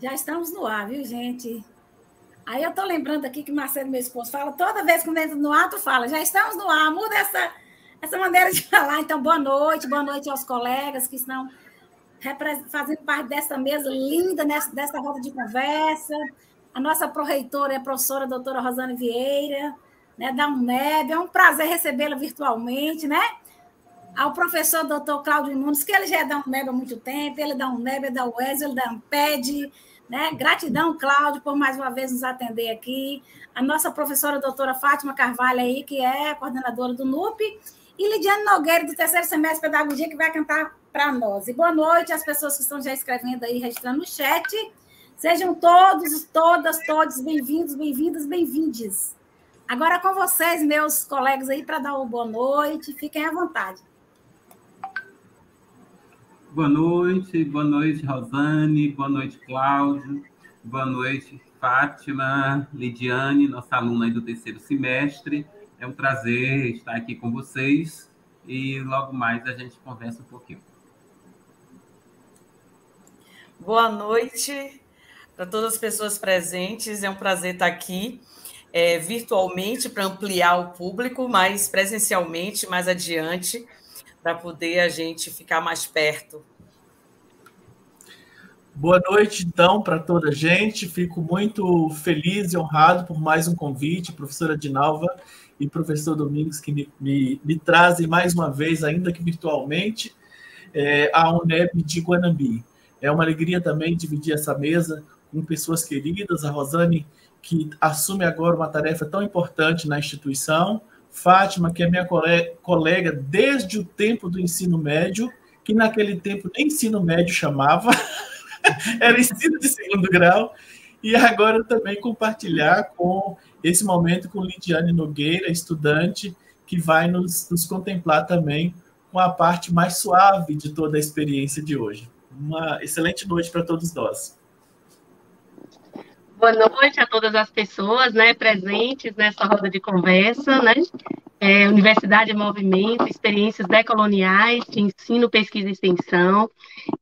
Já estamos no ar, viu, gente? Aí eu tô lembrando aqui que Marcelo, meu esposo, fala toda vez que entra no ar, tu fala, já estamos no ar, muda essa, essa maneira de falar. Então, boa noite, boa noite aos colegas que estão fazendo parte dessa mesa linda, nessa, dessa roda de conversa. A nossa pró-reitora é a professora doutora Rosane Vieira, né, da UNEB. É um prazer recebê-la virtualmente, né? ao professor doutor Cláudio Nunes, que ele já é da UNEB há muito tempo, ele é da UNEB, é da UES, ele é da AMPED, né? Gratidão, Cláudio, por mais uma vez nos atender aqui. A nossa professora doutora Fátima Carvalho aí, que é coordenadora do NUP, e Lidiane Nogueira, do terceiro semestre de Pedagogia, que vai cantar para nós. E boa noite às pessoas que estão já escrevendo aí, registrando no chat. Sejam todos, todas, todos bem-vindos, bem-vindas, bem-vindes. Agora com vocês, meus colegas aí, para dar uma boa noite. Fiquem à vontade. Boa noite, boa noite, Rosane, boa noite, Cláudio, boa noite, Fátima, Lidiane, nossa aluna aí do terceiro semestre. É um prazer estar aqui com vocês e logo mais a gente conversa um pouquinho. Boa noite para todas as pessoas presentes. É um prazer estar aqui é, virtualmente para ampliar o público, mas presencialmente mais adiante para poder a gente ficar mais perto. Boa noite, então, para toda a gente. Fico muito feliz e honrado por mais um convite, professora Dinalva e professor Domingos, que me, me, me trazem mais uma vez, ainda que virtualmente, é, a UNEB de Guanambi. É uma alegria também dividir essa mesa com pessoas queridas, a Rosane, que assume agora uma tarefa tão importante na instituição, Fátima, que é minha colega desde o tempo do ensino médio, que naquele tempo nem ensino médio chamava, era ensino de segundo grau, e agora também compartilhar com esse momento com Lidiane Nogueira, estudante, que vai nos, nos contemplar também com a parte mais suave de toda a experiência de hoje. Uma excelente noite para todos nós. Boa noite a todas as pessoas né, presentes nessa roda de conversa, né? É, Universidade em Movimento, experiências decoloniais de ensino, pesquisa e extensão.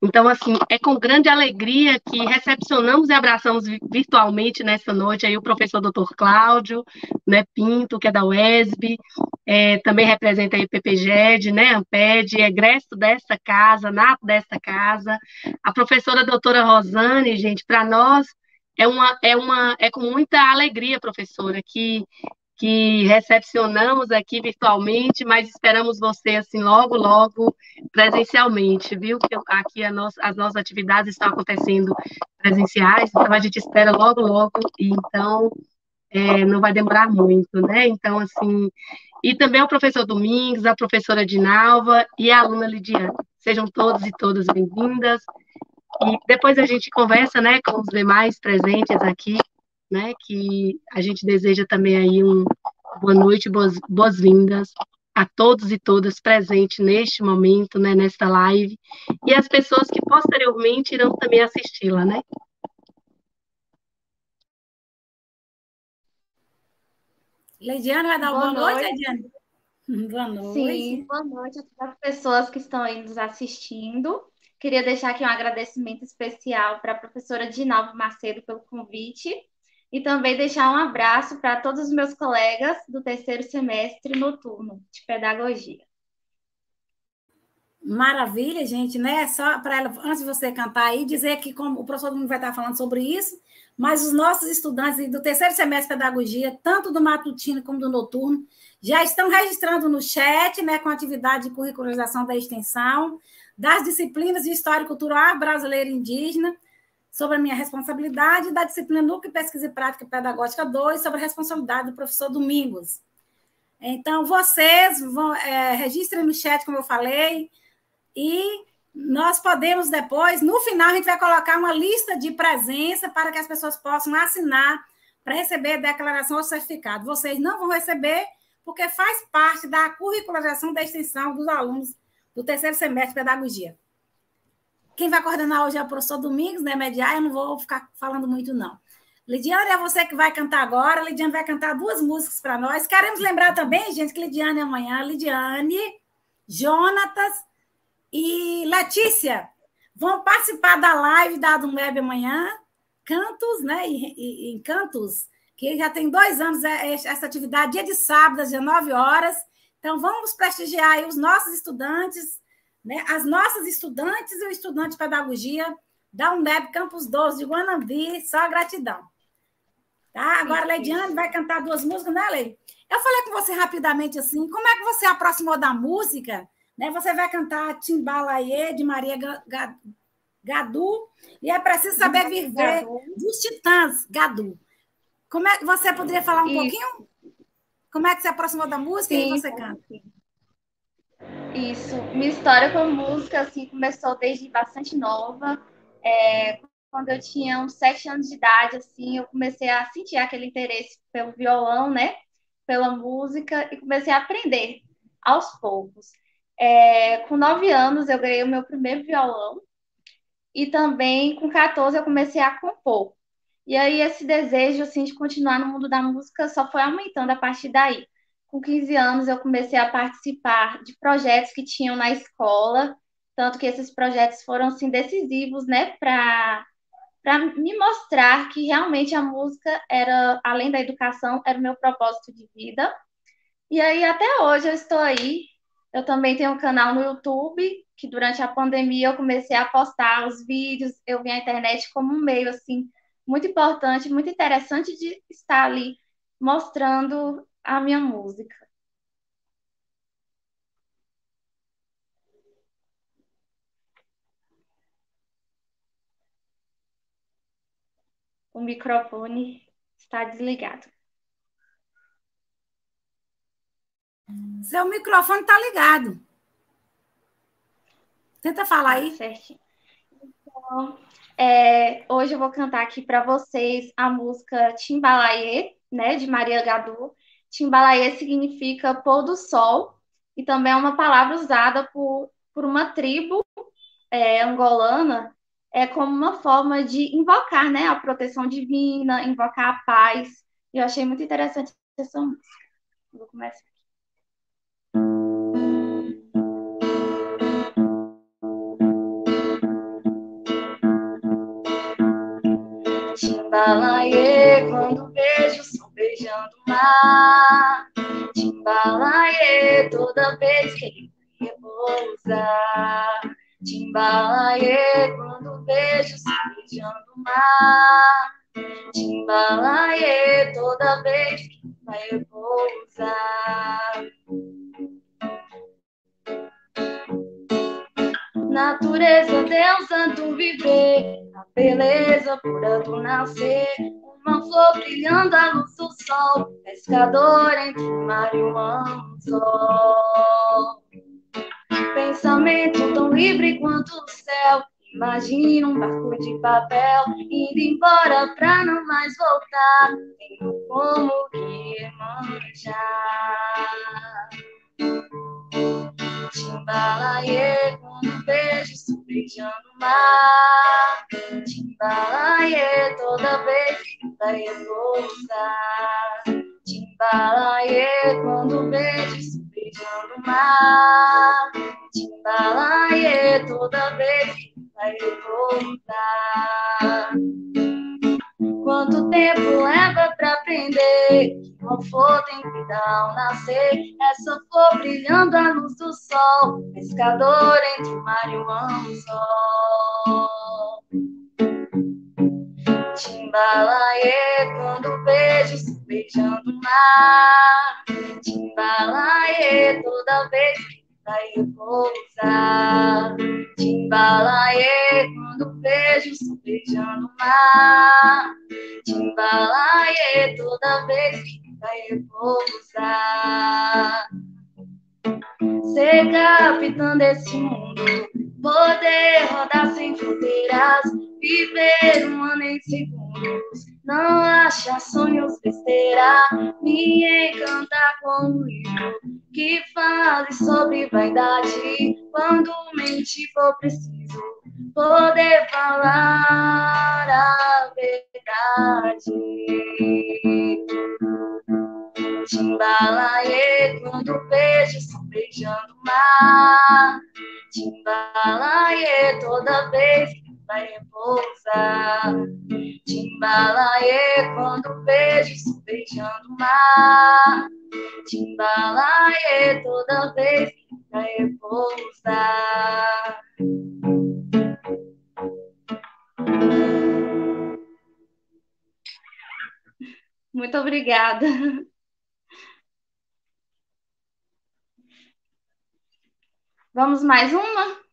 Então, assim, é com grande alegria que recepcionamos e abraçamos virtualmente nessa noite aí o professor doutor Cláudio né, Pinto, que é da UESB, é, também representa aí o PPGED, né, Amped, egresso dessa casa, nato dessa casa, a professora doutora Rosane, gente, para nós é uma, é uma, é com muita alegria, professora, que que recepcionamos aqui virtualmente, mas esperamos você assim logo, logo presencialmente, viu? Que aqui nossa, as nossas atividades estão acontecendo presenciais, então a gente espera logo, logo, e então é, não vai demorar muito, né? Então, assim, e também o professor Domingos, a professora Dinalva e a aluna Lidiane. Sejam todos e todas bem-vindas. E depois a gente conversa, né, com os demais presentes aqui, né, que a gente deseja também aí um boa noite, boas-vindas a todos e todas presentes neste momento, né, nesta live, e as pessoas que posteriormente irão também assisti-la, né. Leidiana vai dar boa, boa noite, Leidiane? Boa noite. Sim, boa noite a todas as pessoas que estão aí nos assistindo. Queria deixar aqui um agradecimento especial para a professora Dinalva Macedo pelo convite e também deixar um abraço para todos os meus colegas do terceiro semestre noturno de pedagogia. Maravilha, gente, né? Só para ela, antes de você cantar aí, dizer que como o professor Domingo vai estar falando sobre isso, mas os nossos estudantes do terceiro semestre de pedagogia, tanto do matutino como do noturno, já estão registrando no chat, né, com atividade de curricularização da extensão das disciplinas de História Cultural Brasileira e Indígena, sobre a minha responsabilidade, da disciplina Núcleo Pesquisa e Prática Pedagógica 2, sobre a responsabilidade do professor Domingos. Então, vocês vão, é, registrem no chat, como eu falei, e nós podemos depois, no final, a gente vai colocar uma lista de presença para que as pessoas possam assinar para receber a declaração ou certificado. Vocês não vão receber, porque faz parte da curricularização da extensão dos alunos do terceiro semestre de pedagogia. Quem vai coordenar hoje é o professor Domingos, né, mediar, eu não vou ficar falando muito, não. Lidiane, é você que vai cantar agora. Lidiane vai cantar duas músicas para nós. Queremos lembrar também, gente, que Lidiane é amanhã. Lidiane, Jonatas e Letícia vão participar da live da Adum Web amanhã, Cantos, né? E, e, em Cantos, que já tem dois anos é, é, essa atividade, dia de sábado, às 19 horas. Então, vamos prestigiar os nossos estudantes, né? as nossas estudantes e o estudante de pedagogia da UNEB Campus 12 de Guanambi, só gratidão. Tá? Agora, Leidiane vai cantar duas músicas, né, Lei? Eu falei com você rapidamente assim, como é que você aproximou da música? Né? Você vai cantar Timbalaê, de Maria Gadu, e é preciso saber viver dos titãs, Gadu. Como é que você poderia falar um Isso. pouquinho? Como é que você aproximou da música sim, e você canta? Sim. Isso. Minha história com a música assim, começou desde bastante nova. É, quando eu tinha uns sete anos de idade, assim, eu comecei a sentir aquele interesse pelo violão, né? Pela música, e comecei a aprender aos poucos. É, com nove anos, eu ganhei o meu primeiro violão, e também com 14 eu comecei a compor. E aí esse desejo assim de continuar no mundo da música só foi aumentando a partir daí. Com 15 anos eu comecei a participar de projetos que tinham na escola, tanto que esses projetos foram assim decisivos, né, para para me mostrar que realmente a música era além da educação, era o meu propósito de vida. E aí até hoje eu estou aí. Eu também tenho um canal no YouTube, que durante a pandemia eu comecei a postar os vídeos, eu vi a internet como um meio assim muito importante, muito interessante de estar ali mostrando a minha música. O microfone está desligado. Seu microfone está ligado. Tenta falar aí. Certinho. Então, é, hoje eu vou cantar aqui para vocês a música Timbalaê, né, de Maria Gadu. Timbalaê significa pôr do sol e também é uma palavra usada por, por uma tribo é, angolana é como uma forma de invocar, né, a proteção divina, invocar a paz. Eu achei muito interessante essa música. Vou começar. Timbalaê, quando vejo o sol beijando o mar. Timbalaê, toda vez que ele repousa. Timbalaê, quando vejo o sol beijando o mar. Timbalaê, toda vez que vai repousar. Natureza, Deus, do viver beleza pura do nascer, uma flor brilhando à luz do sol, pescador entre o mar e o anzol. Pensamento tão livre quanto o céu, imagina um barco de papel indo embora pra não mais voltar, tenho como que manjar. Timbalaê, quando vejo beijando o mar. Toda vez que vai repousar. Timbalaê, quando vejo beijando o mar. Timbalaê, toda vez que vai repousar. Quanto tempo leva pra aprender que uma flor tem que dar ao nascer? Essa flor brilhando à luz do sol, pescador entre o mar e o anzol. Timbalaê, quando vejo se beijando o mar. Timbalaê, toda vez que vai repousar. Timbalaê, quando vejo se beijando o mar. Timbalaê, toda vez que vai repousar. Ser capitã desse mundo, poder rodar sem fronteiras, viver um ano em segundos não acha sonhos besteira, me encanta com um livro que fale sobre vaidade. Quando mentir for preciso, poder falar a verdade. Timbalaê, quando vejo só beijando o mar. Timbalaê, toda vez que vai repousar. quando vejo isso beijando o mar. Timbalaê toda vez que pra repousar. Muito obrigada. Vamos mais uma?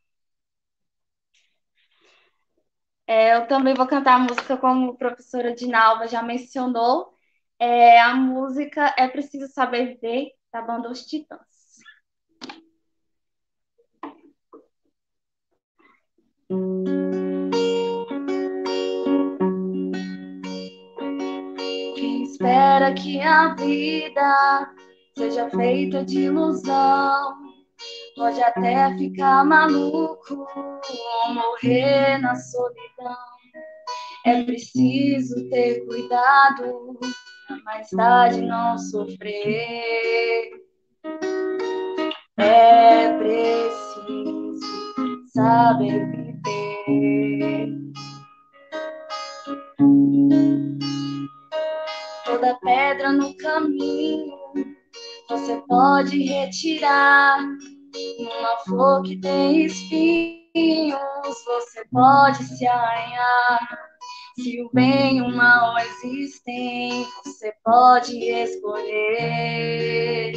É, eu também vou cantar a música como a professora Dinalva já mencionou. É, a música É Preciso Saber Viver, da banda Os Titãs. Quem espera que a vida seja feita de ilusão pode até ficar maluco ou morrer na solidão. É preciso ter cuidado pra mais tarde não sofrer. É preciso saber viver. Toda pedra no caminho você pode retirar uma flor que tem espinhos, você pode se arranhar. Se o bem e o mal existem, você pode escolher.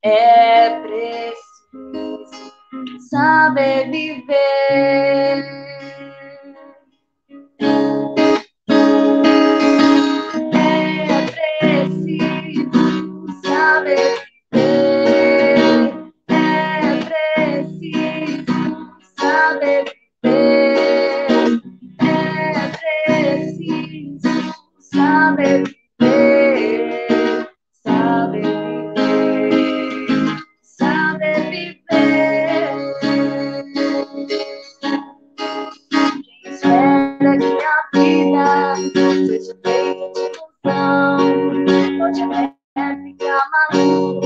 É preciso saber viver. saber viver, saber viver, saber viver. Quem espera que a vida seja feita de ilusão, pode até ficar maluco,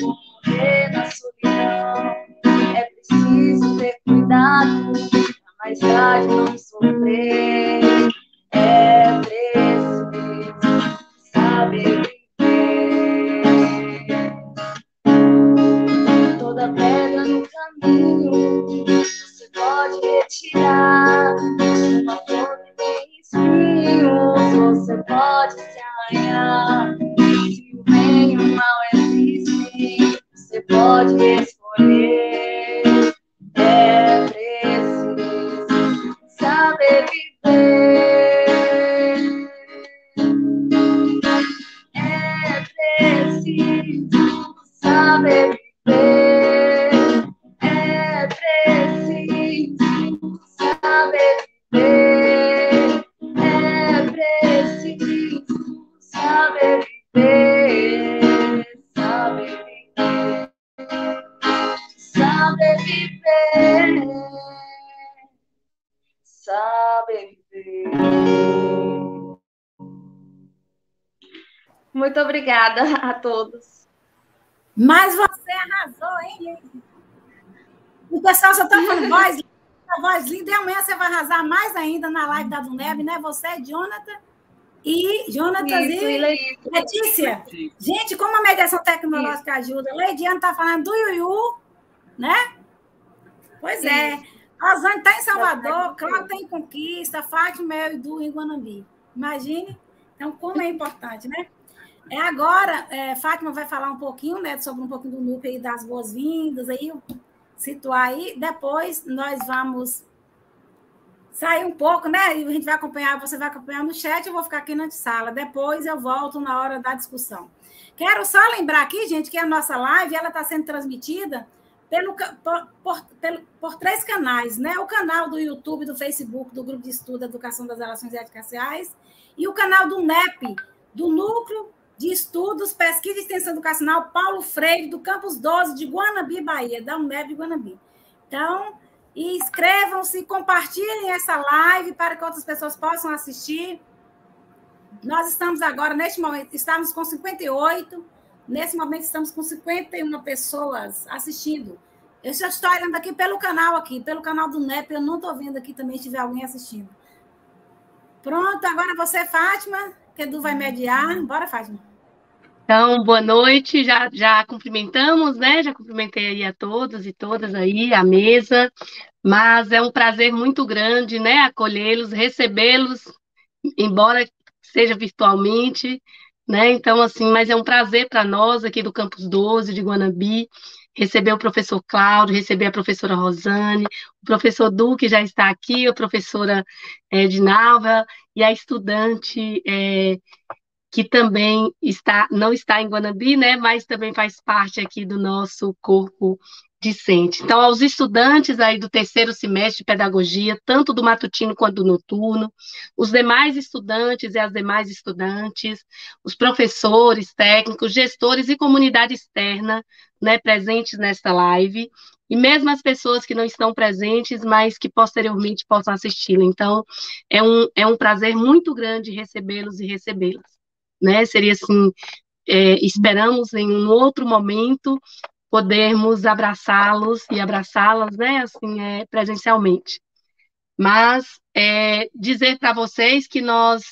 morrer na solidão. É preciso ter cuidado, mais tarde não sofrer. Obrigada a todos. Mas você arrasou, hein? O pessoal só está falando voz linda, voz linda. E amanhã você vai arrasar mais ainda na live da Duneb, né? Você, Jonathan e Jonathan isso, e Letícia. Gente, como a mediação tecnológica isso. ajuda. Leidiana está falando do Yuyu, né? Pois é. isso. é. Rosane está em Salvador, Cláudia está em Conquista, Fátima e do em Guanambi. Imagine. Então, como é importante, né? É agora, é, Fátima vai falar um pouquinho, né, sobre um pouquinho do núcleo aí das boas-vindas, aí situar aí. Depois nós vamos sair um pouco, né? E a gente vai acompanhar, você vai acompanhar no chat, eu vou ficar aqui na sala. Depois eu volto na hora da discussão. Quero só lembrar aqui, gente, que a nossa live ela está sendo transmitida pelo, por, por, por três canais, né? O canal do YouTube, do Facebook, do Grupo de Estudo Educação das Relações Éticas e o canal do NEP, do Núcleo de Estudos, Pesquisa e Extensão Educacional Paulo Freire, do Campus 12 de Guanabi, Bahia, da UNEB Guanabi. Então, inscrevam-se, compartilhem essa live para que outras pessoas possam assistir. Nós estamos agora, neste momento, estamos com 58, nesse momento estamos com 51 pessoas assistindo. Eu já estou olhando aqui pelo canal aqui, pelo canal do NEP, eu não estou vendo aqui também se tiver alguém assistindo. Pronto, agora você, Fátima, que Edu vai mediar. Bora, Fátima. Então, boa noite, já, já cumprimentamos, né? Já cumprimentei aí a todos e todas aí, a mesa, mas é um prazer muito grande, né? Acolhê-los, recebê-los, embora seja virtualmente, né? Então, assim, mas é um prazer para nós aqui do Campus 12 de Guanabi, receber o professor Cláudio, receber a professora Rosane, o professor Duque já está aqui, a professora é, e a estudante é, que também está, não está em Guanabi, né, mas também faz parte aqui do nosso corpo discente. Então, aos estudantes aí do terceiro semestre de pedagogia, tanto do matutino quanto do noturno, os demais estudantes e as demais estudantes, os professores, técnicos, gestores e comunidade externa, né, presentes nesta live, e mesmo as pessoas que não estão presentes, mas que posteriormente possam assisti-la. Então, é um, é um prazer muito grande recebê-los e recebê-las né? Seria assim, é, esperamos em um outro momento podermos abraçá-los e abraçá-las, né? Assim, é, presencialmente. Mas é, dizer para vocês que nós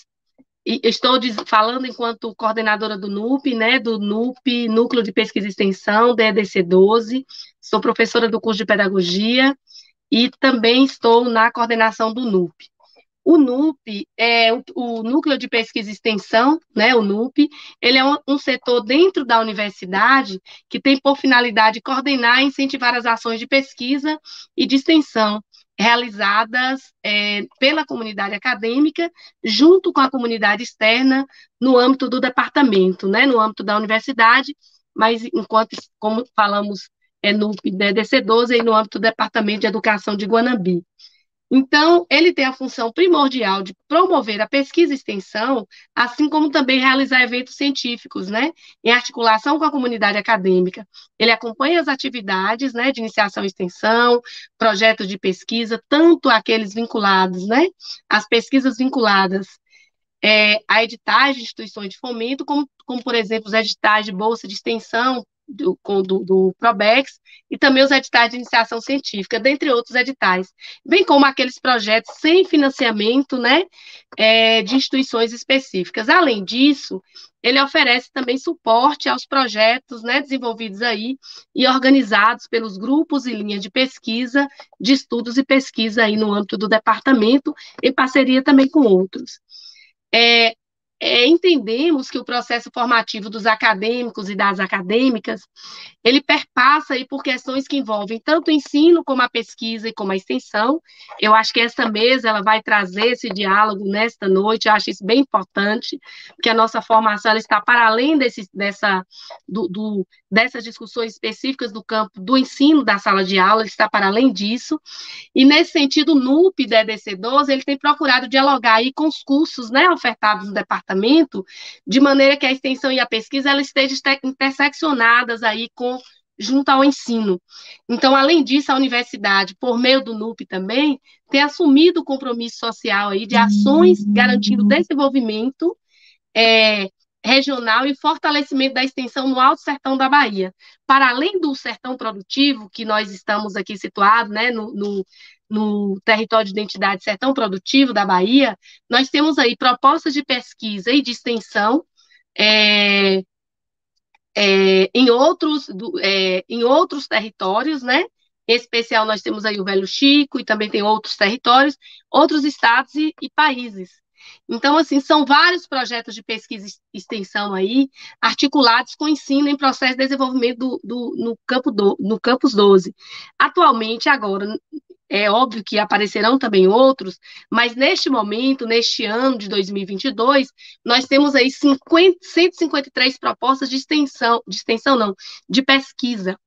estou falando enquanto coordenadora do NUP, né, do NUP, Núcleo de Pesquisa e Extensão, da EDC 12, sou professora do curso de Pedagogia e também estou na coordenação do NUP. O NUP, é o, o, Núcleo de Pesquisa e Extensão, né, o NUP, ele é um, um, setor dentro da universidade que tem por finalidade coordenar e incentivar as ações de pesquisa e de extensão realizadas é, pela comunidade acadêmica, junto com a comunidade externa, no âmbito do departamento, né, no âmbito da universidade, mas enquanto, como falamos, é NUP, né, DC12, e no âmbito do Departamento de Educação de Guanambi. Então, ele tem a função primordial de promover a pesquisa e extensão, assim como também realizar eventos científicos, né, em articulação com a comunidade acadêmica. Ele acompanha as atividades, né, de iniciação e extensão, projetos de pesquisa, tanto aqueles vinculados, né, as pesquisas vinculadas é, a editais de instituições de fomento, como, como, por exemplo, os editais de bolsa de extensão do, do, do, Probex e também os editais de iniciação científica, dentre outros editais, bem como aqueles projetos sem financiamento né, é, de instituições específicas. Além disso, ele oferece também suporte aos projetos né, desenvolvidos aí e organizados pelos grupos e linhas de pesquisa, de estudos e pesquisa aí no âmbito do departamento, em parceria também com outros. É, é, entendemos que o processo formativo dos acadêmicos e das acadêmicas, ele perpassa aí por questões que envolvem tanto o ensino como a pesquisa e como a extensão. Eu acho que essa mesa ela vai trazer esse diálogo nesta noite, eu acho isso bem importante, porque a nossa formação está para além desse, dessa, do, do, dessas discussões específicas do campo do ensino da sala de aula, está para além disso, e nesse sentido, o NUP da EDC12, ele tem procurado dialogar aí com os cursos né, ofertados no departamento de maneira que a extensão e a pesquisa elas estejam interseccionadas aí com junto ao ensino. Então, além disso, a universidade, por meio do NUP também, tem assumido o compromisso social aí de ações garantindo desenvolvimento é, regional e fortalecimento da extensão no Alto Sertão da Bahia. Para além do sertão produtivo, que nós estamos aqui situados, né, no, no no território de identidade sertão produtivo da Bahia, nós temos aí propostas de pesquisa e de extensão é, é, em, outros, do, é, em outros territórios, né? Em especial, nós temos aí o Velho Chico e também tem outros territórios, outros estados e, e países. Então, assim, são vários projetos de pesquisa e extensão aí, articulados com ensino em processo de desenvolvimento do, do no, campo do, no Campus 12. Atualmente, agora, é óbvio que aparecerão também outros, mas neste momento, neste ano de 2022, nós temos aí 50, 153 propostas de extensão, de extensão não, de pesquisa.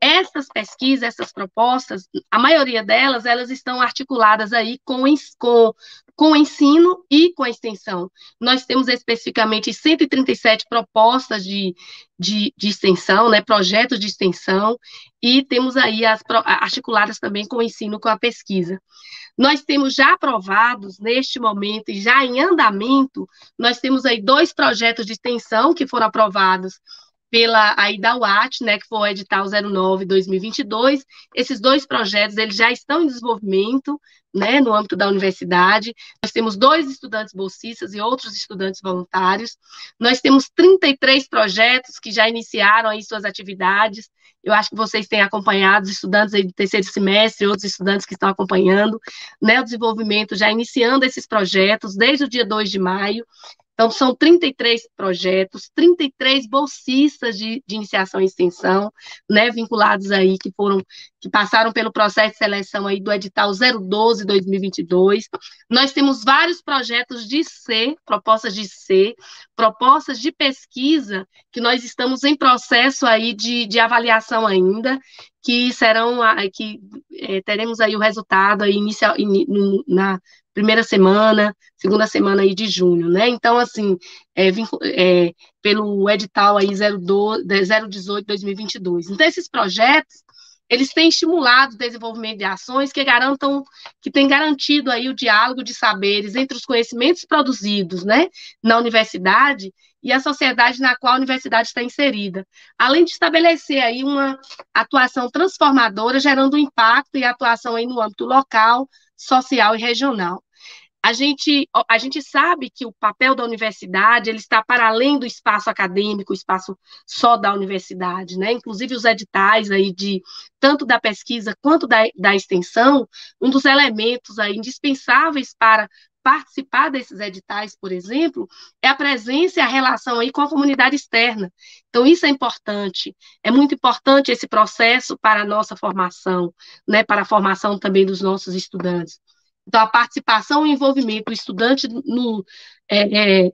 Essas pesquisas, essas propostas, a maioria delas, elas estão articuladas aí com, com, com ensino e com extensão. Nós temos especificamente 137 propostas de, de, de extensão, né, projetos de extensão, e temos aí as articuladas também com o ensino, com a pesquisa. Nós temos já aprovados, neste momento, e já em andamento, nós temos aí dois projetos de extensão que foram aprovados pela aí da UAT, né, que foi o edital 09-2022. Esses dois projetos eles já estão em desenvolvimento, né, no âmbito da universidade. Nós temos dois estudantes bolsistas e outros estudantes voluntários. Nós temos 33 projetos que já iniciaram aí suas atividades. Eu acho que vocês têm acompanhado, os estudantes aí do terceiro semestre, outros estudantes que estão acompanhando, né, o desenvolvimento, já iniciando esses projetos desde o dia 2 de maio. Então, são 33 projetos, 33 bolsistas de, de iniciação e extensão, né, vinculados aí, que foram, que passaram pelo processo de seleção aí do edital 012-2022. Nós temos vários projetos de C, propostas de C, propostas de pesquisa, que nós estamos em processo aí de, de avaliação ainda, que serão, que é, teremos aí o resultado aí inicial, in, na primeira semana, segunda semana aí de junho, né? Então, assim, é, é, pelo edital aí 018-2022. Então, esses projetos, eles têm estimulado o desenvolvimento de ações que garantam, que têm garantido aí o diálogo de saberes entre os conhecimentos produzidos, né, na universidade e a sociedade na qual a universidade está inserida, além de estabelecer aí uma atuação transformadora, gerando impacto e atuação aí no âmbito local, social e regional a gente, a gente sabe que o papel da universidade ele está para além do espaço acadêmico, o espaço só da universidade, né? Inclusive os editais aí de tanto da pesquisa quanto da, da extensão, um dos elementos aí indispensáveis para participar desses editais, por exemplo, é a presença e a relação aí com a comunidade externa. Então, isso é importante. É muito importante esse processo para a nossa formação, né, para a formação também dos nossos estudantes. Então, a participação e envolvimento do estudante no, é, é,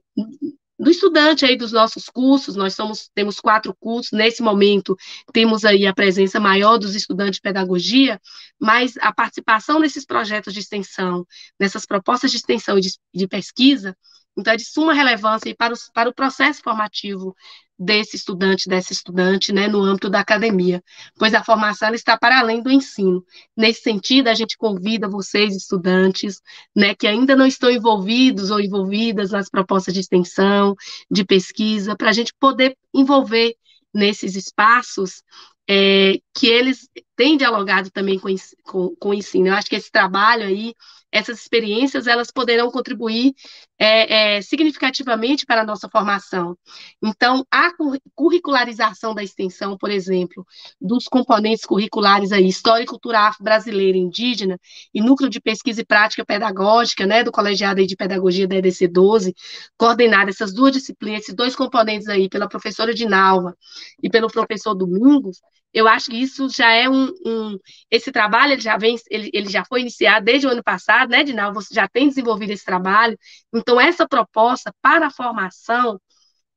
do estudante aí dos nossos cursos, nós somos, temos quatro cursos, nesse momento temos aí a presença maior dos estudantes de pedagogia, mas a participação nesses projetos de extensão, nessas propostas de extensão e de, de pesquisa, então é de suma relevância para, os, para o processo formativo desse estudante, dessa estudante, né, no âmbito da academia, pois a formação está para além do ensino. Nesse sentido, a gente convida vocês, estudantes, né, que ainda não estão envolvidos ou envolvidas nas propostas de extensão, de pesquisa, para a gente poder envolver nesses espaços é, que eles têm dialogado também com, com, com o ensino. Eu acho que esse trabalho aí essas experiências elas poderão contribuir é, é, significativamente para a nossa formação. Então, a curricularização da extensão, por exemplo, dos componentes curriculares aí, História e Cultura Afro-Brasileira Indígena e Núcleo de Pesquisa e Prática Pedagógica, né, do Colegiado aí de Pedagogia da EDC 12, coordenar essas duas disciplinas, esses dois componentes aí, pela professora Dinalva e pelo professor Domingos, eu acho que isso já é um, um, esse trabalho ele já vem ele, ele já foi iniciado desde o ano passado né Dinal? Você já tem desenvolvido esse trabalho. Então essa proposta para a formação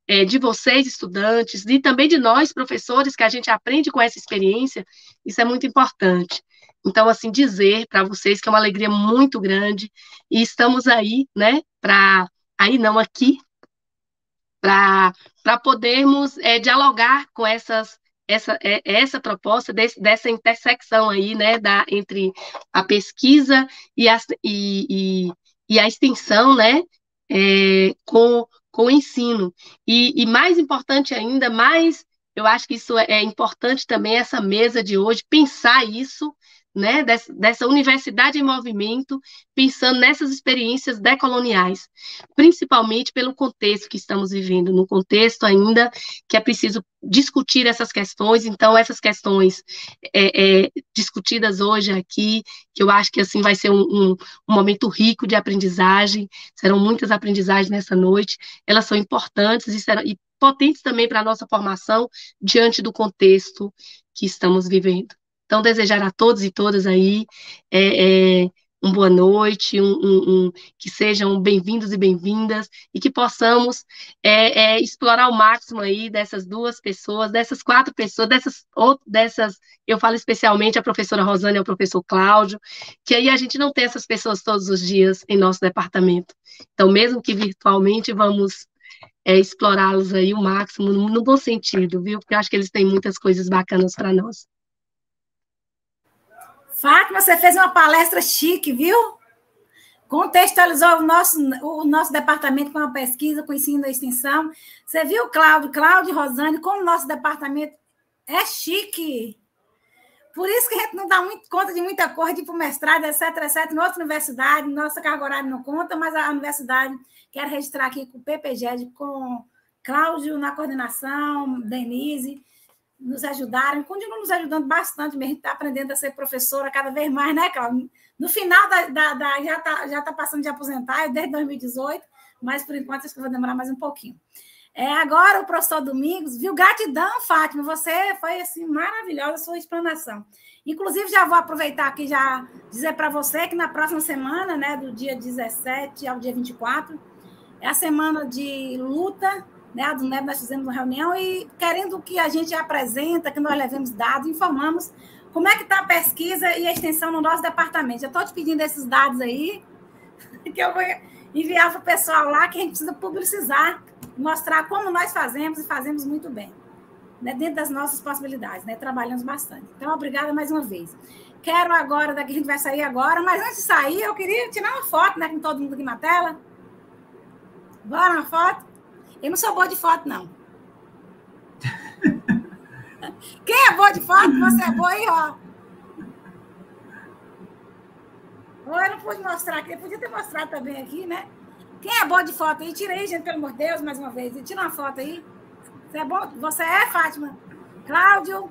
é, de vocês estudantes e também de nós professores que a gente aprende com essa experiência isso é muito importante. Então assim dizer para vocês que é uma alegria muito grande e estamos aí né para aí não aqui para podermos é, dialogar com essas essa, é, essa proposta desse, dessa intersecção aí, né, da, entre a pesquisa e a, e, e, e a extensão, né, é, com, com o ensino. E, e mais importante ainda, mais eu acho que isso é, é importante também, essa mesa de hoje, pensar isso né, dessa, universidade em movimento, pensando nessas experiências decoloniais, principalmente pelo contexto que estamos vivendo, no contexto ainda que é preciso discutir essas questões, então essas questões é, é, discutidas hoje aqui, que eu acho que assim vai ser um, um, um momento rico de aprendizagem, serão muitas aprendizagens nessa noite, elas são importantes e, serão, e potentes também para a nossa formação diante do contexto que estamos vivendo. Então, desejar a todos e todas aí é, é, uma boa noite, um, um, um que sejam bem-vindos e bem-vindas, e que possamos é, é, explorar ao máximo aí dessas duas pessoas, dessas quatro pessoas, dessas, dessas, eu falo especialmente a professora Rosane e ao professor Cláudio, que aí a gente não tem essas pessoas todos os dias em nosso departamento. Então, mesmo que virtualmente, vamos é, explorá-los aí o máximo, no, no, bom sentido, viu? Porque eu acho que eles têm muitas coisas bacanas para nós. Fátima, você fez uma palestra chique, viu? contextualizou o nosso, o nosso departamento com a pesquisa, com o ensino da extensão. Você viu, Cláudio, Cláudio e Rosane, como o nosso departamento é chique. Por isso que a gente não dá muito conta de muita coisa, tipo mestrado, etc, etc. Em outra universidade, nossa carga horária não conta, mas a universidade quer registrar aqui com o PPGED, com Cláudio na coordenação, Denise, nos ajudaram, continuam nos ajudando bastante, mesmo está aprendendo a ser professora cada vez mais, né, Cláudio? No final da, da, da já está já tá passando de aposentar, desde 2018, mas por enquanto acho que vai demorar mais um pouquinho. É, agora o professor Domingos, viu? Gratidão, Fátima, você foi assim maravilhosa a sua explanação. Inclusive, já vou aproveitar aqui já dizer para você que na próxima semana, né, do dia 17 ao dia 24, é a semana de luta né, a do NEB nós fizemos uma reunião e querendo que a gente apresenta, que nós levemos dados, informamos como é que está a pesquisa e a extensão no nosso departamento. Já estou te pedindo esses dados aí, que eu vou enviar para o pessoal lá, que a gente precisa publicizar, mostrar como nós fazemos e fazemos muito bem, né, dentro das nossas possibilidades, né, trabalhamos bastante. Então, obrigada mais uma vez. Quero agora, daqui a gente vai sair agora, mas antes de sair, eu queria tirar uma foto né, com todo mundo aqui na tela. Bora uma foto? Eu não sou boa de foto, não. Quem é boa de foto? Você é boa aí, ó. Eu não pude mostrar aqui. Eu podia ter mostrado também aqui, né? Quem é boa de foto aí? Tira aí, gente, pelo amor de Deus, mais uma vez. Tira uma foto aí. Você é bom? Você é, Fátima? Cláudio?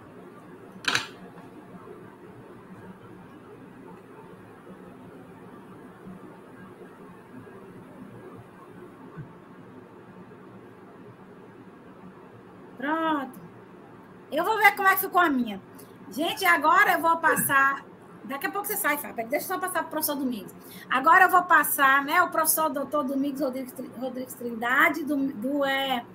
Pronto. Eu vou ver como é que ficou a minha. Gente, agora eu vou passar. Daqui a pouco você sai, Fábio. Deixa eu só passar para o professor Domingos. Agora eu vou passar, né? O professor doutor Domingos Rodrigues, Trindade, do, do é,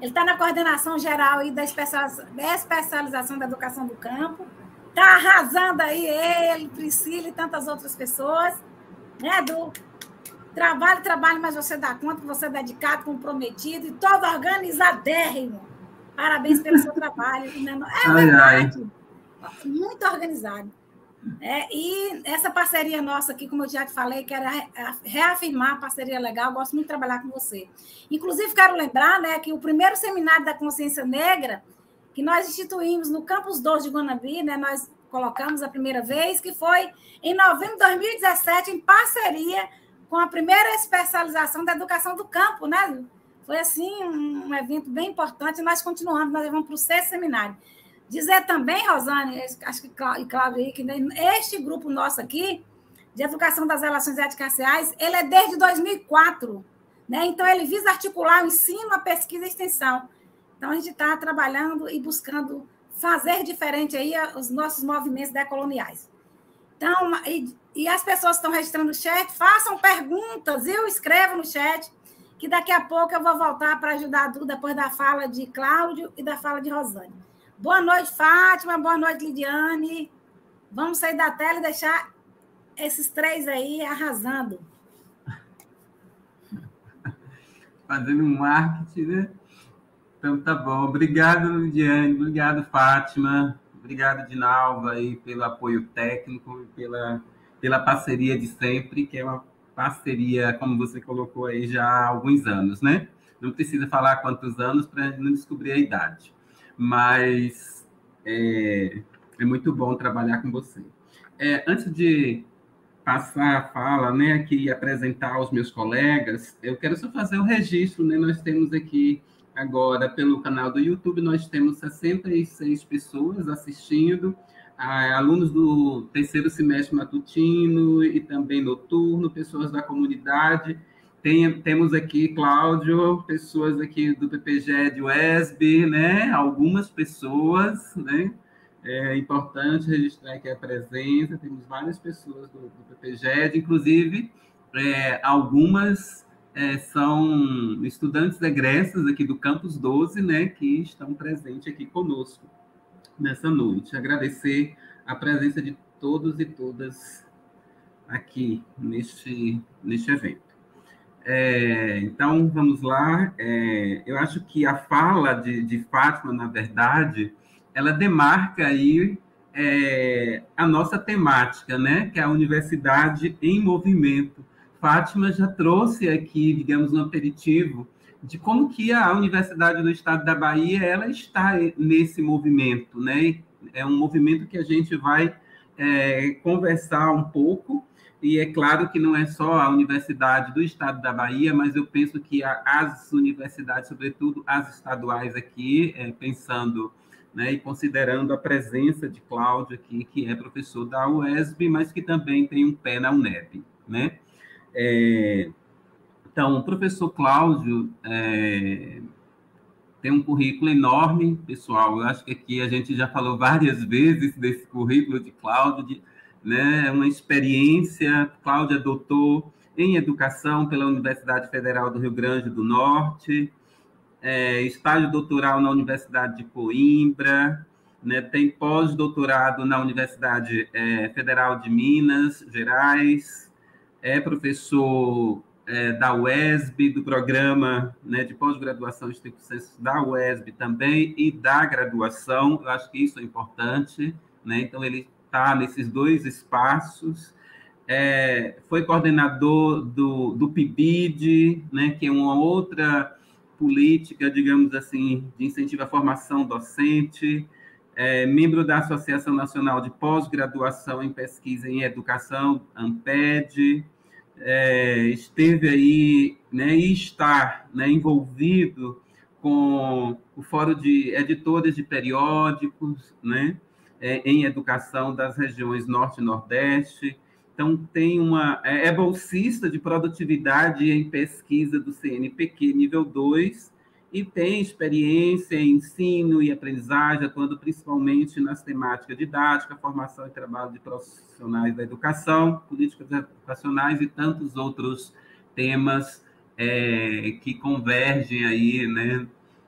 ele está na coordenação geral aí da especialização da educação do campo. Está arrasando aí ele, Priscila e tantas outras pessoas. Né, do trabalho, trabalho, mas você dá conta você é dedicado, comprometido e todo organizadérrimo. Parabéns pelo seu trabalho. Né? É verdade. Muito organizado. É, e essa parceria nossa aqui, como eu já te falei, quero reafirmar a parceria legal, gosto muito de trabalhar com você. Inclusive, quero lembrar né, que o primeiro seminário da consciência negra, que nós instituímos no Campus 2 de Guanabi, né, nós colocamos a primeira vez, que foi em novembro de 2017, em parceria com a primeira especialização da educação do campo, né? Foi assim um, evento bem importante. Nós continuamos, nós vamos para o sexto seminário. Dizer também, Rosane, acho que e Cláudio aí, que este grupo nosso aqui, de educação das relações éticas raciais, ele é desde 2004. Né? Então, ele visa articular o ensino, a pesquisa e a extensão. Então, a gente está trabalhando e buscando fazer diferente aí os nossos movimentos decoloniais. Então, e, e as pessoas que estão registrando o chat, façam perguntas, eu escrevo no chat que daqui a pouco eu vou voltar para ajudar a Du depois da fala de Cláudio e da fala de Rosane. Boa noite, Fátima. Boa noite, Lidiane. Vamos sair da tela e deixar esses três aí arrasando. Fazendo marketing, né? Então tá bom. Obrigado, Lidiane. Obrigado, Fátima. Obrigado, Dinalva, aí, pelo apoio técnico e pela, pela parceria de sempre, que é uma parceria, como você colocou aí, já há alguns anos, né? Não precisa falar quantos anos para não descobrir a idade. Mas é, é muito bom trabalhar com você. É, antes de passar a fala, né, aqui e apresentar os meus colegas, eu quero só fazer o um registro, né? Nós temos aqui agora pelo canal do YouTube, nós temos 66 pessoas assistindo alunos do terceiro semestre matutino e também noturno, pessoas da comunidade. Tem, temos aqui, Cláudio, pessoas aqui do PPG de UESB, né? Algumas pessoas, né? É importante registrar aqui a presença, temos várias pessoas do, do PPG, inclusive é, algumas é, são estudantes egressos aqui do Campus 12, né, que estão presentes aqui conosco nessa noite. Agradecer a presença de todos e todas aqui neste, neste evento. É, então, vamos lá. É, eu acho que a fala de, de Fátima, na verdade, ela demarca aí é, a nossa temática, né? que é a Universidade em Movimento, Fátima já trouxe aqui, digamos, um aperitivo de como que a Universidade do Estado da Bahia ela está nesse movimento, né? É um movimento que a gente vai é, conversar um pouco e é claro que não é só a Universidade do Estado da Bahia, mas eu penso que as universidades, sobretudo as estaduais aqui, é, pensando né, e considerando a presença de Cláudio aqui, que é professor da UESB, mas que também tem um pé na UNEB, né? É, então, o professor Cláudio é, tem um currículo enorme, pessoal. Eu acho que aqui a gente já falou várias vezes desse currículo de Cláudio, de, né, uma experiência. Cláudio é doutor em educação pela Universidade Federal do Rio Grande do Norte, é, estágio doutoral na Universidade de Coimbra, né, tem pós-doutorado na Universidade é, Federal de Minas Gerais, é professor é, da UESB, do programa né, de pós-graduação em Ciências da UESB também e da graduação, eu acho que isso é importante, né? então ele está nesses dois espaços, é, foi coordenador do, do PIBID, né, que é uma outra política, digamos assim, de incentivo à formação docente, é, membro da Associação Nacional de Pós-Graduação em Pesquisa em Educação, AMPED, é, esteve aí né, e está né, envolvido com o Fórum de Editores de Periódicos né, é, em Educação das regiões Norte e Nordeste. Então, tem uma, é, é bolsista de produtividade em pesquisa do CNPq nível 2 e tem experiência em ensino e aprendizagem, atuando principalmente nas temáticas didática, formação e trabalho de profissionais da educação, políticas educacionais e tantos outros temas é, que convergem aí, né,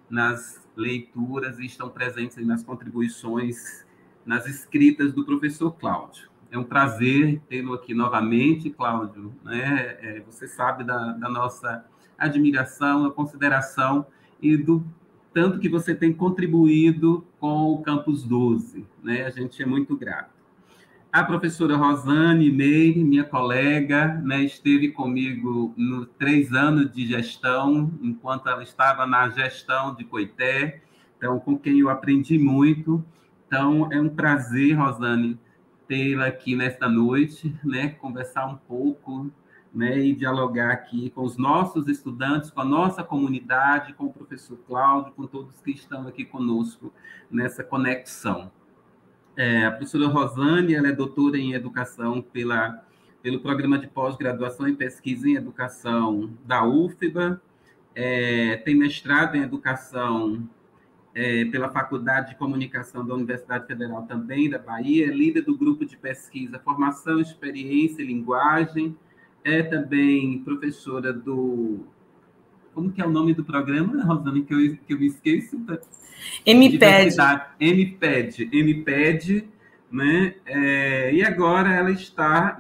nas leituras e estão presentes nas contribuições, nas escritas do professor Cláudio. É um prazer tê-lo aqui novamente, Cláudio. Né? É, você sabe da, da nossa admiração, a consideração e do tanto que você tem contribuído com o Campus 12. Né? A gente é muito grato. A professora Rosane Meire, minha colega, né, esteve comigo nos três anos de gestão, enquanto ela estava na gestão de Coité, então, com quem eu aprendi muito. Então, é um prazer, Rosane, tê-la aqui nesta noite, né, conversar um pouco né, e dialogar aqui com os nossos estudantes, com a nossa comunidade, com o professor Cláudio, com todos que estão aqui conosco nessa conexão. É, a professora Rosane, ela é doutora em educação pela, pelo programa de pós-graduação em pesquisa em educação da UFBA, é, tem mestrado em educação é, pela Faculdade de Comunicação da Universidade Federal também da Bahia, é líder do grupo de pesquisa Formação, Experiência e Linguagem, é também professora do. Como que é o nome do programa, Rosana, que eu, que eu me esqueço? MPED. MPED, MPED, né? É, e agora ela está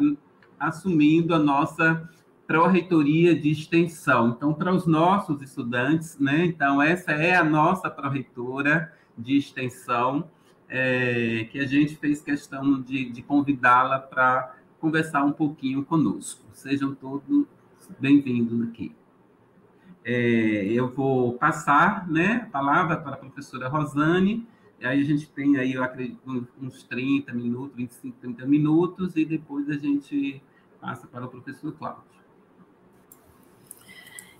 assumindo a nossa pró-reitoria de extensão. Então, para os nossos estudantes, né? Então, essa é a nossa pró-reitora de extensão, é, que a gente fez questão de, de convidá-la para conversar um pouquinho conosco. Sejam todos bem-vindos aqui. É, eu vou passar né, a palavra para a professora Rosane, e aí a gente tem aí, eu acredito, uns 30 minutos, 25, 30 minutos, e depois a gente passa para o professor Cláudio.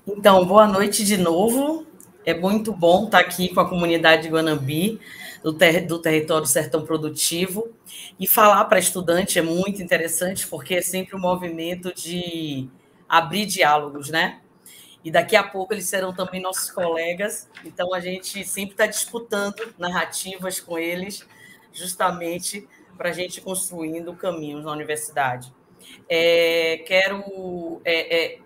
Então, boa noite de novo. É muito bom estar aqui com a comunidade de Guanambi do, ter, do território sertão produtivo. E falar para estudante é muito interessante, porque é sempre um movimento de abrir diálogos, né? E daqui a pouco eles serão também nossos colegas, então a gente sempre está disputando narrativas com eles, justamente para a gente construindo caminhos na universidade. É, quero é, é,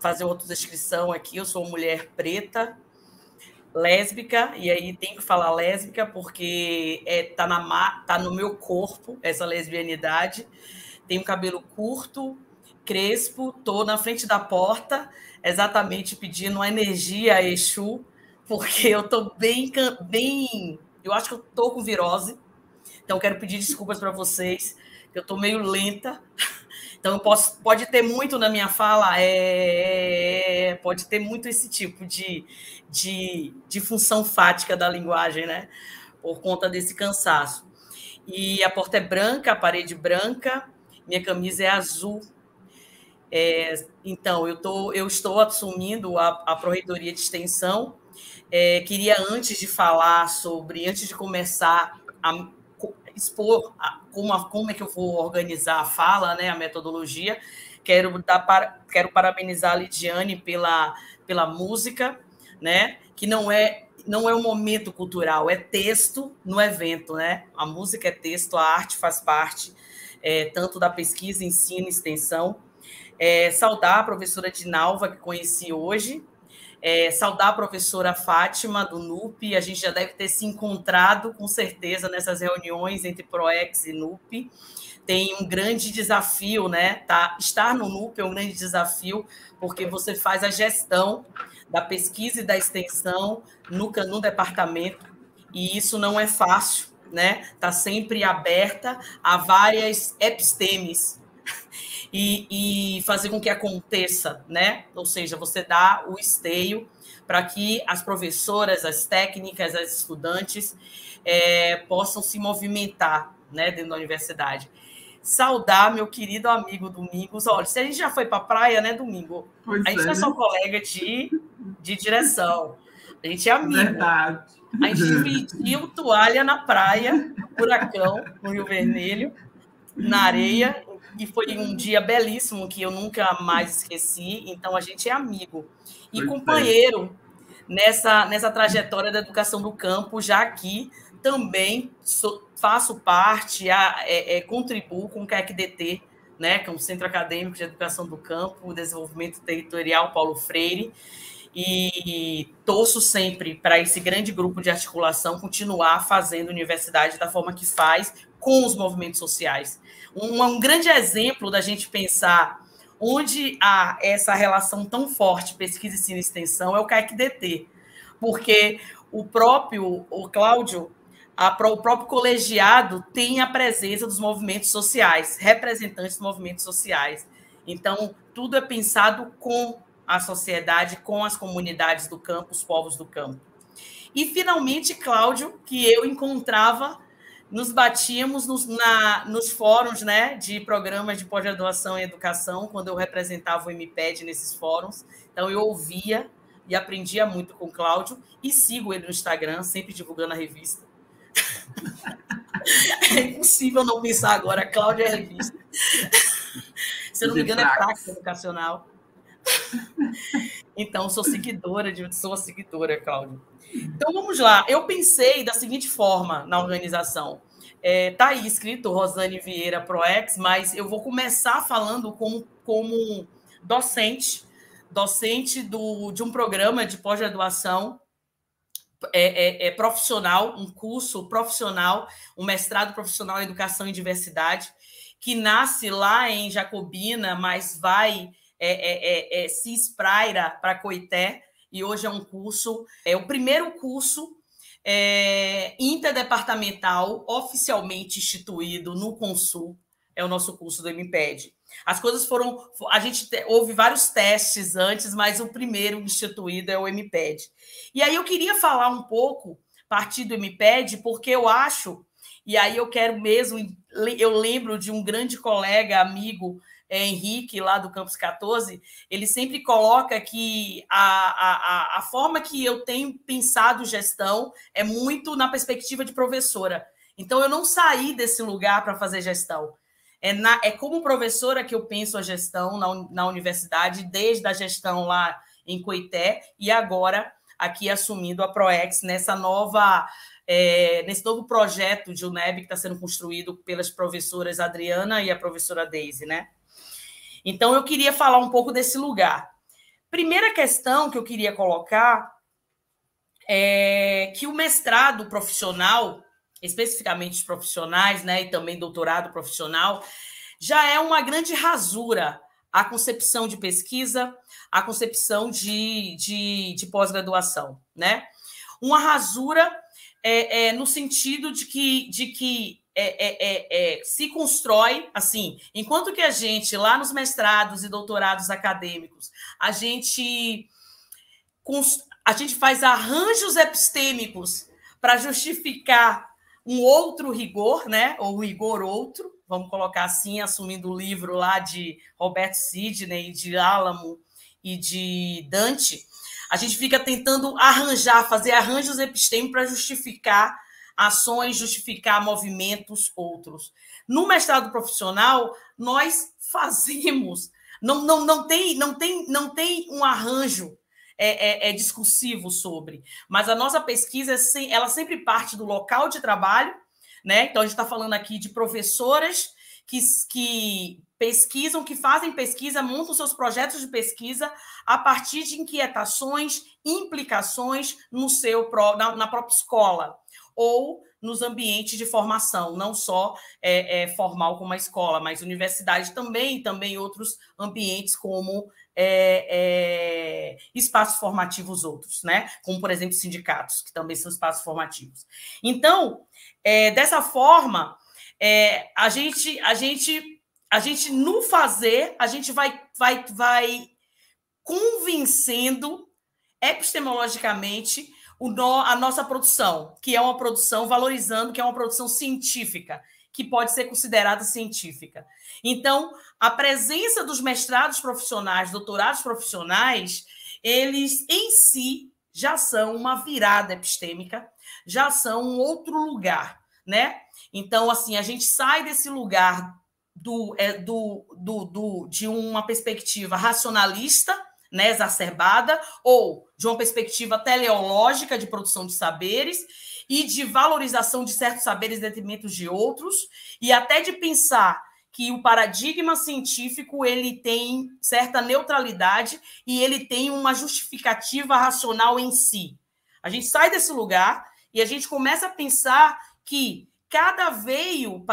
fazer outra descrição aqui. Eu sou mulher preta, lésbica, e aí tem que falar lésbica porque é, tá, na, tá no meu corpo essa lesbianidade. Tenho cabelo curto, crespo, tô na frente da porta, exatamente pedindo uma energia a Exu, porque eu tô bem, bem. Eu acho que eu tô com virose, então quero pedir desculpas para vocês, eu tô meio lenta. Então posso, pode ter muito na minha fala, é, pode ter muito esse tipo de, de, de função fática da linguagem, né? Por conta desse cansaço. E a porta é branca, a parede branca, minha camisa é azul. É, então, eu, tô, eu estou assumindo a, a Proreitoria de Extensão. É, queria, antes de falar sobre, antes de começar a expor a, como, a, como é que eu vou organizar a fala, né, a metodologia, quero, dar para, quero parabenizar a Lidiane pela, pela música, né, que não é não é um momento cultural, é texto no evento, né? A música é texto, a arte faz parte é, tanto da pesquisa, ensino extensão. É, saudar a professora Dinalva, que conheci hoje, é, saudar a professora Fátima, do NUP, a gente já deve ter se encontrado, com certeza, nessas reuniões entre PROEX e NUP. Tem um grande desafio, né? Tá, estar no NUP é um grande desafio, porque você faz a gestão da pesquisa e da extensão no, no departamento, e isso não é fácil, né? Está sempre aberta a várias epistemes e, e, fazer com que aconteça, né? Ou seja, você dá o esteio para que as professoras, as técnicas, as estudantes é, possam se movimentar, né, dentro da universidade saudar meu querido amigo Domingos. Olha, se a gente já foi para a praia, né, Domingo? Pois a gente é. não é só colega de, de direção. A gente é amigo. Verdade. A gente dividiu toalha na praia, furacão, no Rio Vermelho, na areia, e foi um dia belíssimo que eu nunca mais esqueci. Então a gente é amigo e pois companheiro é. nessa, nessa trajetória da educação do campo, já aqui também sou, faço parte, a, é, é, contribuo com o CAECDT, né, que é um Centro Acadêmico de Educação do Campo, Desenvolvimento Territorial Paulo Freire, e torço sempre para esse grande grupo de articulação continuar fazendo universidade da forma que faz com os movimentos sociais. Um, um grande exemplo da gente pensar onde há essa relação tão forte pesquisa, e extensão é o CAECDT, porque o próprio o Cláudio a, o próprio colegiado tem a presença dos movimentos sociais, representantes dos movimentos sociais. Então, tudo é pensado com a sociedade, com as comunidades do campo, os povos do campo. E, finalmente, Cláudio, que eu encontrava, nos batíamos nos, na, nos fóruns né, de programas de pós-graduação em educação, quando eu representava o MPED nesses fóruns. Então, eu ouvia e aprendia muito com Cláudio e sigo ele no Instagram, sempre divulgando a revista. É impossível não pensar agora, Cláudia é revista. Se eu não me engano, é prática educacional. Então, sou seguidora, de, sou seguidora, Cláudia. Então, vamos lá. Eu pensei da seguinte forma na organização. É, tá aí escrito Rosane Vieira Proex, mas eu vou começar falando como, como docente, docente do, de um programa de pós-graduação é, é, é, profissional, um curso profissional, um mestrado profissional em educação e diversidade, que nasce lá em Jacobina, mas vai é, é, é, se espraira para Coité, e hoje é um curso, é o primeiro curso interdepartamental oficialmente instituído no Consul, é o nosso curso do MPED. As coisas foram. A gente houve vários testes antes, mas o primeiro instituído é o MPED. E aí eu queria falar um pouco, partir do MPED, porque eu acho, e aí eu quero mesmo, eu lembro de um grande colega, amigo, é, Henrique, lá do Campus 14, ele sempre coloca que a, a, a forma que eu tenho pensado gestão é muito na perspectiva de professora. Então, eu não saí desse lugar para fazer gestão. É, na, é como professora que eu penso a gestão na, na universidade, desde a gestão lá em Coité e agora aqui assumindo a ProEx nessa nova é, nesse novo projeto de UNEB que está sendo construído pelas professoras Adriana e a professora Deise, né? Então eu queria falar um pouco desse lugar. Primeira questão que eu queria colocar é que o mestrado profissional especificamente os profissionais, né, e também doutorado profissional, já é uma grande rasura a concepção de pesquisa, a concepção de, de, de pós-graduação, né? Uma rasura é, é, no sentido de que, de que é, é, é, se constrói assim. Enquanto que a gente, lá nos mestrados e doutorados acadêmicos, a gente, a gente faz arranjos epistêmicos para justificar um outro rigor, né? ou rigor outro, vamos colocar assim, assumindo o livro lá de Roberto Sidney, de Álamo e de Dante, a gente fica tentando arranjar, fazer arranjos epistêmicos para justificar ações, justificar movimentos outros. No mestrado profissional, nós fazemos, não, não, não, tem, não, tem, não tem um arranjo é, é, é discursivo sobre, mas a nossa pesquisa ela sempre parte do local de trabalho, né? Então a gente está falando aqui de professoras que, que pesquisam, que fazem pesquisa, montam seus projetos de pesquisa a partir de inquietações, implicações no seu na, na própria escola ou nos ambientes de formação, não só é, é, formal como a escola, mas universidade também, também outros ambientes como é, é, espaços formativos outros, né? Como, por exemplo, sindicatos, que também são espaços formativos. Então, é, dessa forma, é, a gente, a gente, a gente no fazer, a gente vai, vai, vai convencendo epistemologicamente no, a nossa produção, que é uma produção valorizando, que é uma produção científica, que pode ser considerada científica. Então, a presença dos mestrados profissionais, doutorados profissionais, eles em si já são uma virada epistêmica, já são um outro lugar, né? Então, assim, a gente sai desse lugar do, é, do, do, do, de uma perspectiva racionalista né, exacerbada, ou de uma perspectiva teleológica de produção de saberes e de valorização de certos saberes em detrimento de outros, e até de pensar que o paradigma científico ele tem certa neutralidade e ele tem uma justificativa racional em si. A gente sai desse lugar e a gente começa a pensar que cada veio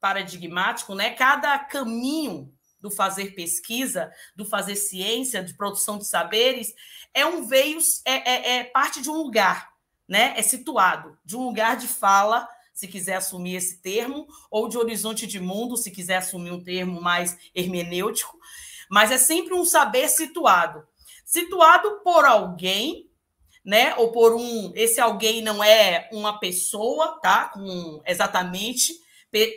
paradigmático, né, cada caminho do fazer pesquisa, do fazer ciência, de produção de saberes, é um veio, é, é, é parte de um lugar, né? É situado, de um lugar de fala, se quiser assumir esse termo, ou de horizonte de mundo, se quiser assumir um termo mais hermenêutico, mas é sempre um saber situado. Situado por alguém, né? Ou por um. Esse alguém não é uma pessoa, tá? Com exatamente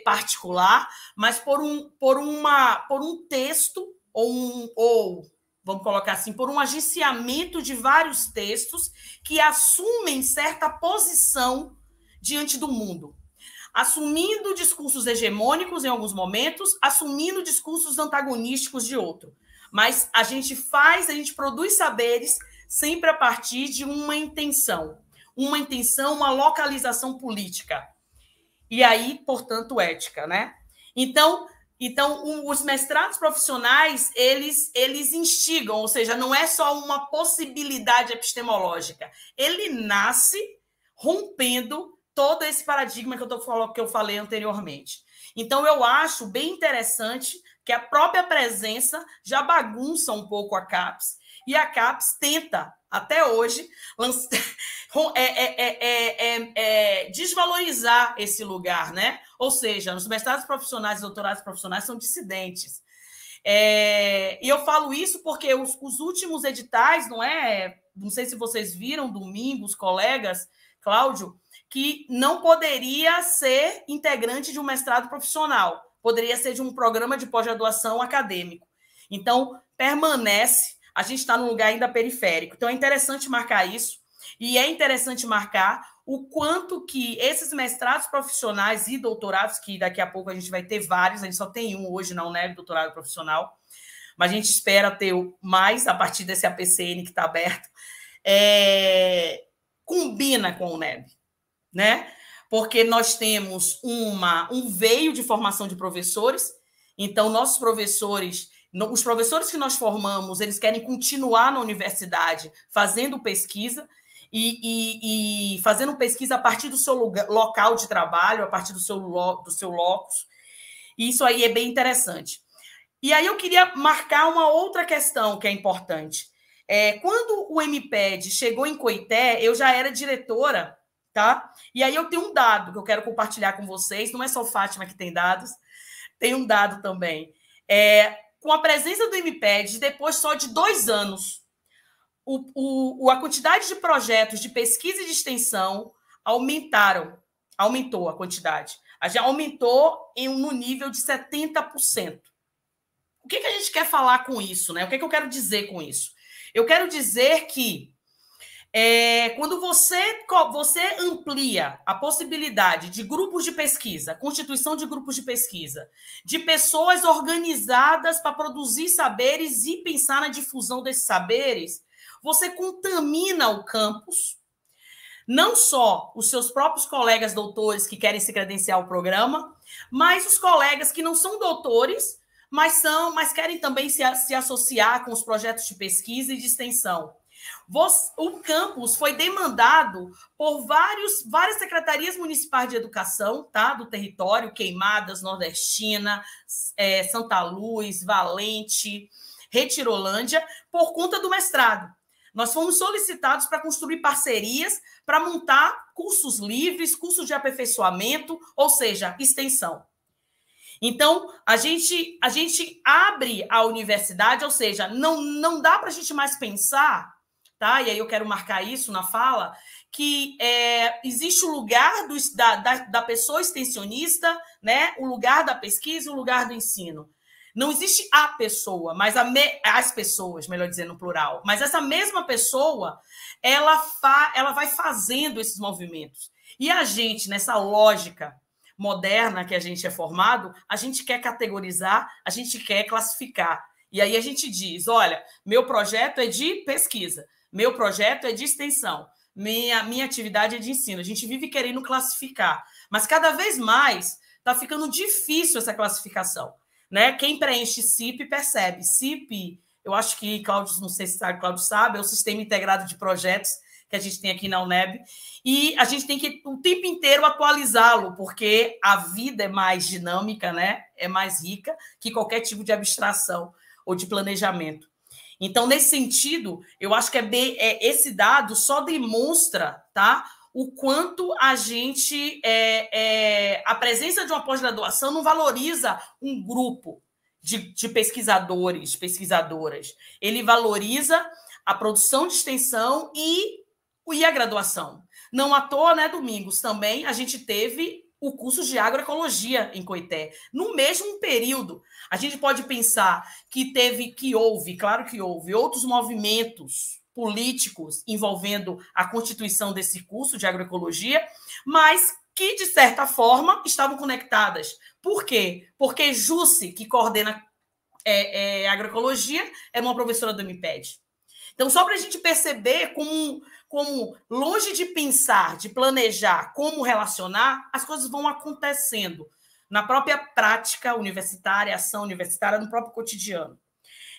particular, mas por um, por uma, por um texto ou, um, ou vamos colocar assim, por um agenciamento de vários textos que assumem certa posição diante do mundo, assumindo discursos hegemônicos em alguns momentos, assumindo discursos antagonísticos de outro. Mas a gente faz, a gente produz saberes sempre a partir de uma intenção, uma intenção, uma localização política e aí, portanto, ética, né? Então, então os mestrados profissionais, eles, eles instigam, ou seja, não é só uma possibilidade epistemológica. Ele nasce rompendo todo esse paradigma que eu, tô, que eu falei anteriormente. Então, eu acho bem interessante que a própria presença já bagunça um pouco a CAPES, e a CAPES tenta, até hoje, é é, é, é, é, desvalorizar esse lugar, né? Ou seja, os mestrados profissionais e doutorados profissionais são dissidentes. e eu falo isso porque os, os, últimos editais, não é? Não sei se vocês viram domingo, os colegas, Cláudio, que não poderia ser integrante de um mestrado profissional, poderia ser de um programa de pós-graduação acadêmico. Então, permanece, a gente está num lugar ainda periférico. Então, é interessante marcar isso e é interessante marcar o quanto que esses mestrados profissionais e doutorados, que daqui a pouco a gente vai ter vários, a gente só tem um hoje na UNEB, doutorado profissional, mas a gente espera ter mais a partir desse APCN que está aberto, é, combina com a UNEB, né? Porque nós temos uma, um veio de formação de professores, então nossos professores os professores que nós formamos, eles querem continuar na universidade fazendo pesquisa, e, e, e, fazendo pesquisa a partir do seu lugar, local de trabalho, a partir do seu, do seu locus. E isso aí é bem interessante. E aí eu queria marcar uma outra questão que é importante. É, quando o MPED chegou em Coité, eu já era diretora tá? E aí eu tenho um dado que eu quero compartilhar com vocês. Não é só Fátima que tem dados, tem um dado também. É, com a presença do MPED, depois só de dois anos, o, o, a quantidade de projetos de pesquisa e de extensão aumentaram, aumentou a quantidade. Já aumentou em, no nível de 70%. O que, que a gente quer falar com isso? Né? O que, que eu quero dizer com isso? Eu quero dizer que é, quando você, você amplia a possibilidade de grupos de pesquisa, constituição de grupos de pesquisa, de pessoas organizadas para produzir saberes e pensar na difusão desses saberes, você contamina o campus, não só os seus próprios colegas doutores que querem se credenciar ao programa, mas os colegas que não são doutores, mas são, mas querem também se, se associar com os projetos de pesquisa e de extensão. O campus foi demandado por vários, várias secretarias municipais de educação tá, do território, Queimadas, Nordestina, é, Santa Luz, Valente, Retirolândia, por conta do mestrado. Nós fomos solicitados para construir parcerias para montar cursos livres, cursos de aperfeiçoamento, ou seja, extensão. Então, a gente, a gente abre a universidade, ou seja, não, não dá para a gente mais pensar, tá? E aí eu quero marcar isso na fala, que é, existe o lugar do, da, da, da pessoa extensionista, né? o lugar da pesquisa, o lugar do ensino. Não existe a pessoa, mas a me... as pessoas, melhor dizendo no plural. Mas essa mesma pessoa, ela, fa... ela vai fazendo esses movimentos. E a gente, nessa lógica moderna que a gente é formado, a gente quer categorizar, a gente quer classificar. E aí a gente diz: olha, meu projeto é de pesquisa, meu projeto é de extensão, minha, minha atividade é de ensino. A gente vive querendo classificar, mas cada vez mais está ficando difícil essa classificação. Né? Quem preenche CIP percebe. CIP, eu acho que Cláudio, não sei se sabe, Cláudio sabe, é o Sistema Integrado de Projetos que a gente tem aqui na UNEB, e a gente tem que o tempo inteiro atualizá-lo, porque a vida é mais dinâmica, né? é mais rica que qualquer tipo de abstração ou de planejamento. Então, nesse sentido, eu acho que é, bem, é esse dado só demonstra tá, o quanto a gente, é, é, a presença de uma pós-graduação não valoriza um grupo de, de pesquisadores, pesquisadoras. Ele valoriza a produção de extensão e, e a graduação. Não à toa, né, Domingos, também a gente teve o curso de agroecologia em Coité. No mesmo período, a gente pode pensar que teve, que houve, claro que houve, outros movimentos políticos envolvendo a constituição desse curso de agroecologia, mas que, de certa forma, estavam conectadas. Por quê? Porque Jusce, que coordena é, é, agroecologia, é uma professora do MPED. Então, só para a gente perceber como, como, longe de pensar, de planejar como relacionar, as coisas vão acontecendo na própria prática universitária, ação universitária, no próprio cotidiano.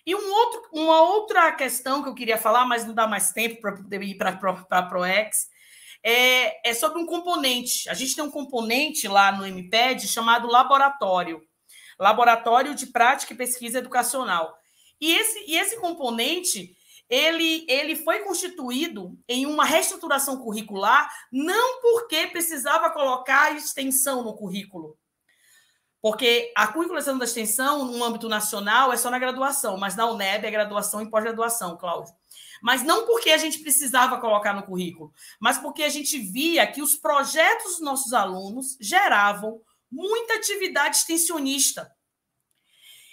E um outro, uma outra questão que eu queria falar, mas não dá mais tempo para poder ir para a ProEx, é, é sobre um componente. A gente tem um componente lá no MPED chamado laboratório Laboratório de Prática e Pesquisa Educacional. E esse, e esse componente ele, ele foi constituído em uma reestruturação curricular, não porque precisava colocar extensão no currículo, porque a curriculação da extensão, no âmbito nacional, é só na graduação, mas na UNEB é graduação e pós-graduação, Cláudio. Mas não porque a gente precisava colocar no currículo, mas porque a gente via que os projetos dos nossos alunos geravam muita atividade extensionista.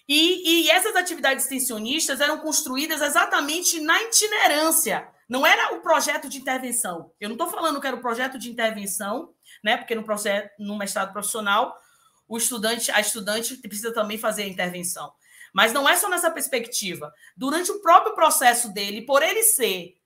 E, e essas atividades extensionistas eram construídas exatamente na itinerância. Não era o projeto de intervenção. Eu não estou falando que era o projeto de intervenção, né? Porque no, processo, no mestrado profissional o estudante, a estudante precisa também fazer a intervenção. Mas não é só nessa perspectiva. Durante o próprio processo dele, por ele ser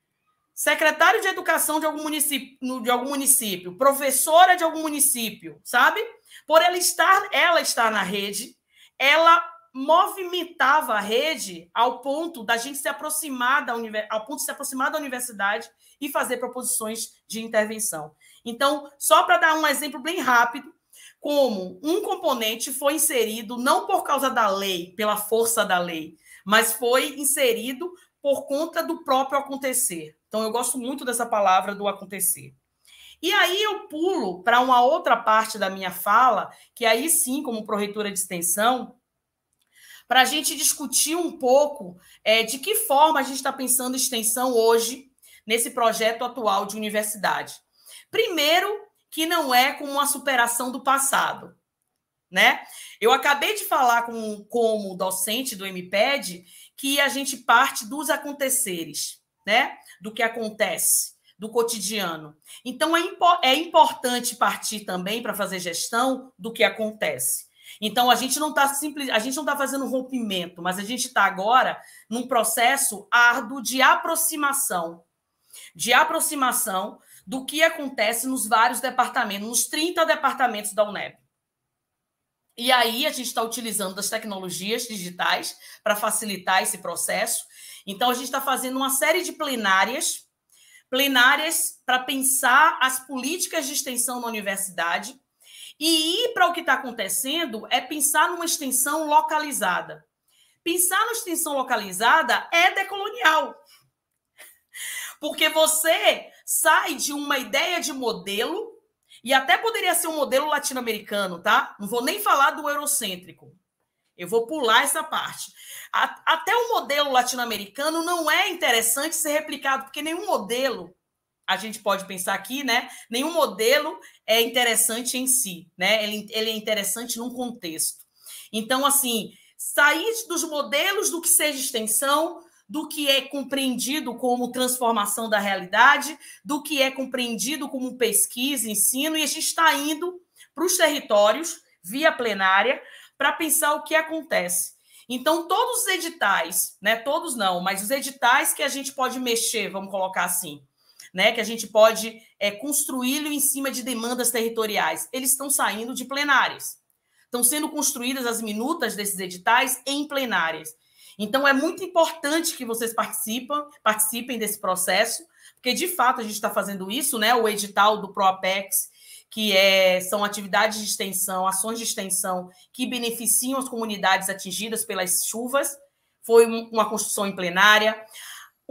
secretário de educação de algum município, de algum município, professora de algum município, sabe? Por ela estar, ela estar na rede, ela movimentava a rede ao ponto da gente se aproximar da ao ponto de se aproximar da universidade e fazer proposições de intervenção. Então, só para dar um exemplo bem rápido, como um componente foi inserido não por causa da lei, pela força da lei, mas foi inserido por conta do próprio acontecer. Então, eu gosto muito dessa palavra do acontecer. E aí eu pulo para uma outra parte da minha fala, que aí sim, como proreitora de extensão, para a gente discutir um pouco é, de que forma a gente está pensando extensão hoje nesse projeto atual de universidade. Primeiro, que não é como uma superação do passado, né? Eu acabei de falar com, como docente do MPED que a gente parte dos aconteceres, né? Do que acontece, do cotidiano. Então, é, impo é importante partir também para fazer gestão do que acontece. Então, a gente não está simples, a gente não está fazendo rompimento, mas a gente está agora num processo árduo de aproximação. De aproximação do que acontece nos vários departamentos, nos 30 departamentos da UNEB. E aí a gente está utilizando das tecnologias digitais para facilitar esse processo. Então a gente está fazendo uma série de plenárias, plenárias para pensar as políticas de extensão na universidade. E ir para o que está acontecendo é pensar numa extensão localizada. Pensar numa extensão localizada é decolonial. Porque você sai de uma ideia de modelo e até poderia ser um modelo latino-americano, tá? Não vou nem falar do eurocêntrico. Eu vou pular essa parte. Até o modelo latino-americano não é interessante ser replicado, porque nenhum modelo, a gente pode pensar aqui, né? Nenhum modelo é interessante em si, né? Ele, ele é interessante num contexto. Então, assim, sair dos modelos do que seja extensão do que é compreendido como transformação da realidade, do que é compreendido como pesquisa, ensino, e a gente está indo para os territórios, via plenária, para pensar o que acontece. Então, todos os editais, né? Todos não, mas os editais que a gente pode mexer, vamos colocar assim, né? Que a gente pode é, construí-lo em cima de demandas territoriais, eles estão saindo de plenárias. Estão sendo construídas as minutas desses editais em plenárias. Então, é muito importante que vocês participem, participem desse processo, porque, de fato, a gente está fazendo isso, né? O edital do ProApex, que é, são atividades de extensão, ações de extensão que beneficiam as comunidades atingidas pelas chuvas, foi uma construção em plenária.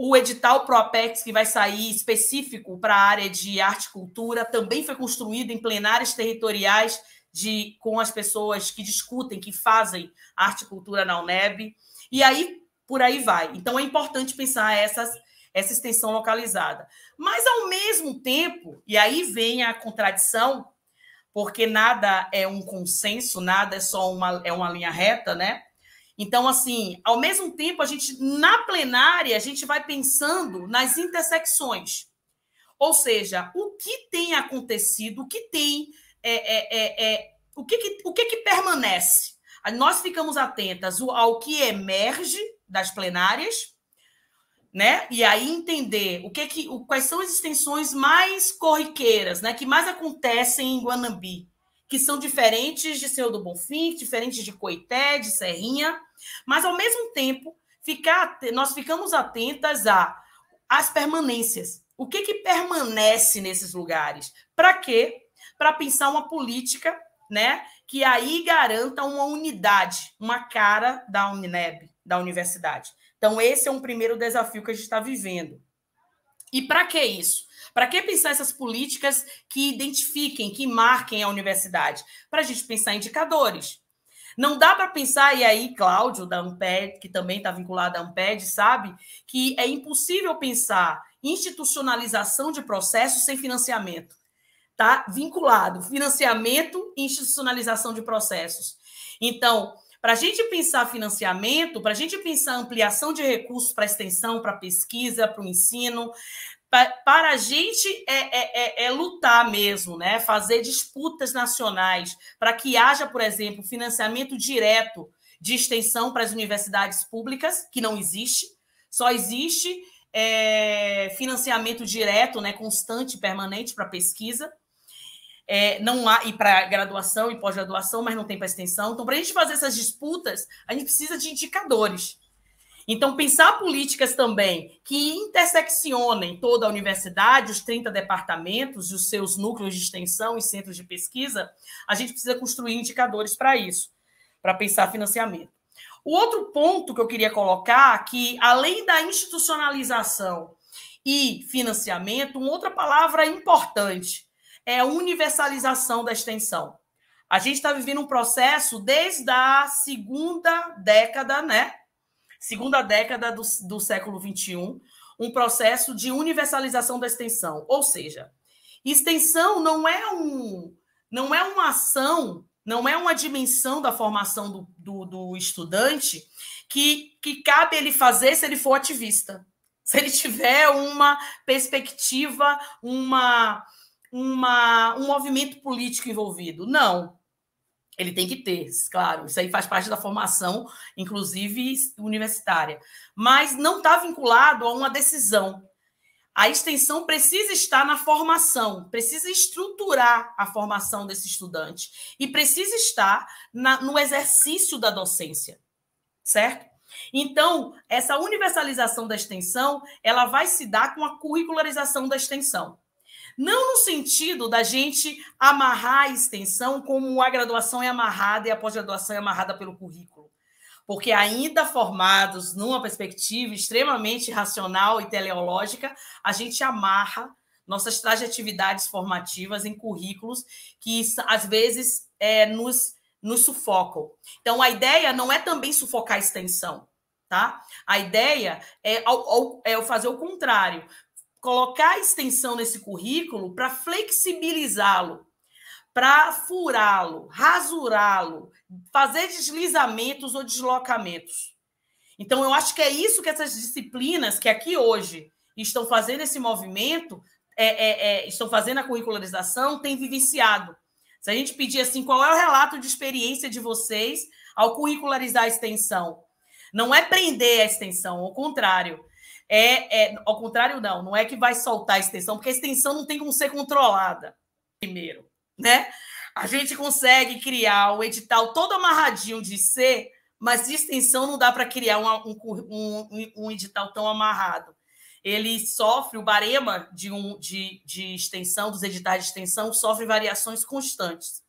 O edital ProApex, que vai sair específico para a área de arte e cultura, também foi construído em plenárias territoriais de, com as pessoas que discutem, que fazem arte e cultura na UNEB. E aí, por aí vai. Então, é importante pensar essas, essa extensão localizada. Mas, ao mesmo tempo, e aí vem a contradição, porque nada é um consenso, nada é só uma, é uma linha reta, né? Então, assim, ao mesmo tempo, a gente, na plenária, a gente vai pensando nas intersecções. Ou seja, o que tem acontecido, o que tem. É, é, é, é o que, que, o que, que permanece? nós ficamos atentas ao que emerge das plenárias, né? E aí entender o que que quais são as extensões mais corriqueiras, né, que mais acontecem em Guanambi, que são diferentes de Senhor do Bonfim, diferentes de Coité, de Serrinha, mas ao mesmo tempo ficar nós ficamos atentas a as permanências. O que que permanece nesses lugares? Para quê? Para pensar uma política, né, que aí garanta uma unidade, uma cara da Uneb, da universidade. Então, esse é um primeiro desafio que a gente está vivendo. E para que isso? Para que pensar essas políticas que identifiquem, que marquem a universidade? Para a gente pensar indicadores. Não dá para pensar, e aí, Cláudio, da Amped, que também está vinculado à Amped, sabe, que é impossível pensar institucionalização de processos sem financiamento está vinculado financiamento e institucionalização de processos. Então, para a gente pensar financiamento, para a gente pensar ampliação de recursos para extensão, para pesquisa, para o ensino, para a gente é, é, é, é, lutar mesmo, né? fazer disputas nacionais para que haja, por exemplo, financiamento direto de extensão para as universidades públicas, que não existe, só existe é, financiamento direto, né, constante, permanente para pesquisa é, não há e para graduação e pós-graduação, mas não tem para extensão. Então, para a gente fazer essas disputas, a gente precisa de indicadores. Então, pensar políticas também que interseccionem toda a universidade, os 30 departamentos e os seus núcleos de extensão e centros de pesquisa, a gente precisa construir indicadores para isso, para pensar financiamento. O outro ponto que eu queria colocar, que além da institucionalização e financiamento, uma outra palavra importante é a universalização da extensão. A gente está vivendo um processo desde a segunda década, né? Segunda década do, do século XXI, um processo de universalização da extensão. Ou seja, extensão não é um, não é uma ação, não é uma dimensão da formação do, do, do estudante que, que cabe ele fazer se ele for ativista. Se ele tiver uma perspectiva, uma, uma, um movimento político envolvido. Não. Ele tem que ter, claro. Isso aí faz parte da formação, inclusive universitária. Mas não está vinculado a uma decisão. A extensão precisa estar na formação, precisa estruturar a formação desse estudante e precisa estar na, no exercício da docência, certo? Então, essa universalização da extensão, ela vai se dar com a curricularização da extensão. Não no sentido da gente amarrar a extensão como a graduação é amarrada e a pós-graduação é amarrada pelo currículo. Porque ainda formados numa perspectiva extremamente racional e teleológica, a gente amarra nossas trajetórias formativas em currículos que às vezes é, nos, nos sufocam. Então, a ideia não é também sufocar a extensão, tá? A ideia é, é fazer o contrário, colocar a extensão nesse currículo para flexibilizá-lo, para furá-lo, rasurá-lo, fazer deslizamentos ou deslocamentos. Então, eu acho que é isso que essas disciplinas que aqui hoje estão fazendo esse movimento, é, é, é, estão fazendo a curricularização, têm vivenciado. Se a gente pedir assim, qual é o relato de experiência de vocês ao curricularizar a extensão? Não é prender a extensão, ao contrário é, é, ao contrário, não, não é que vai soltar a extensão, porque a extensão não tem como ser controlada, primeiro, né? A gente consegue criar um edital todo amarradinho de ser, mas de extensão não dá para criar um, um, um, edital tão amarrado. Ele sofre, o barema de, um, de, de extensão, dos editais de extensão, sofre variações constantes.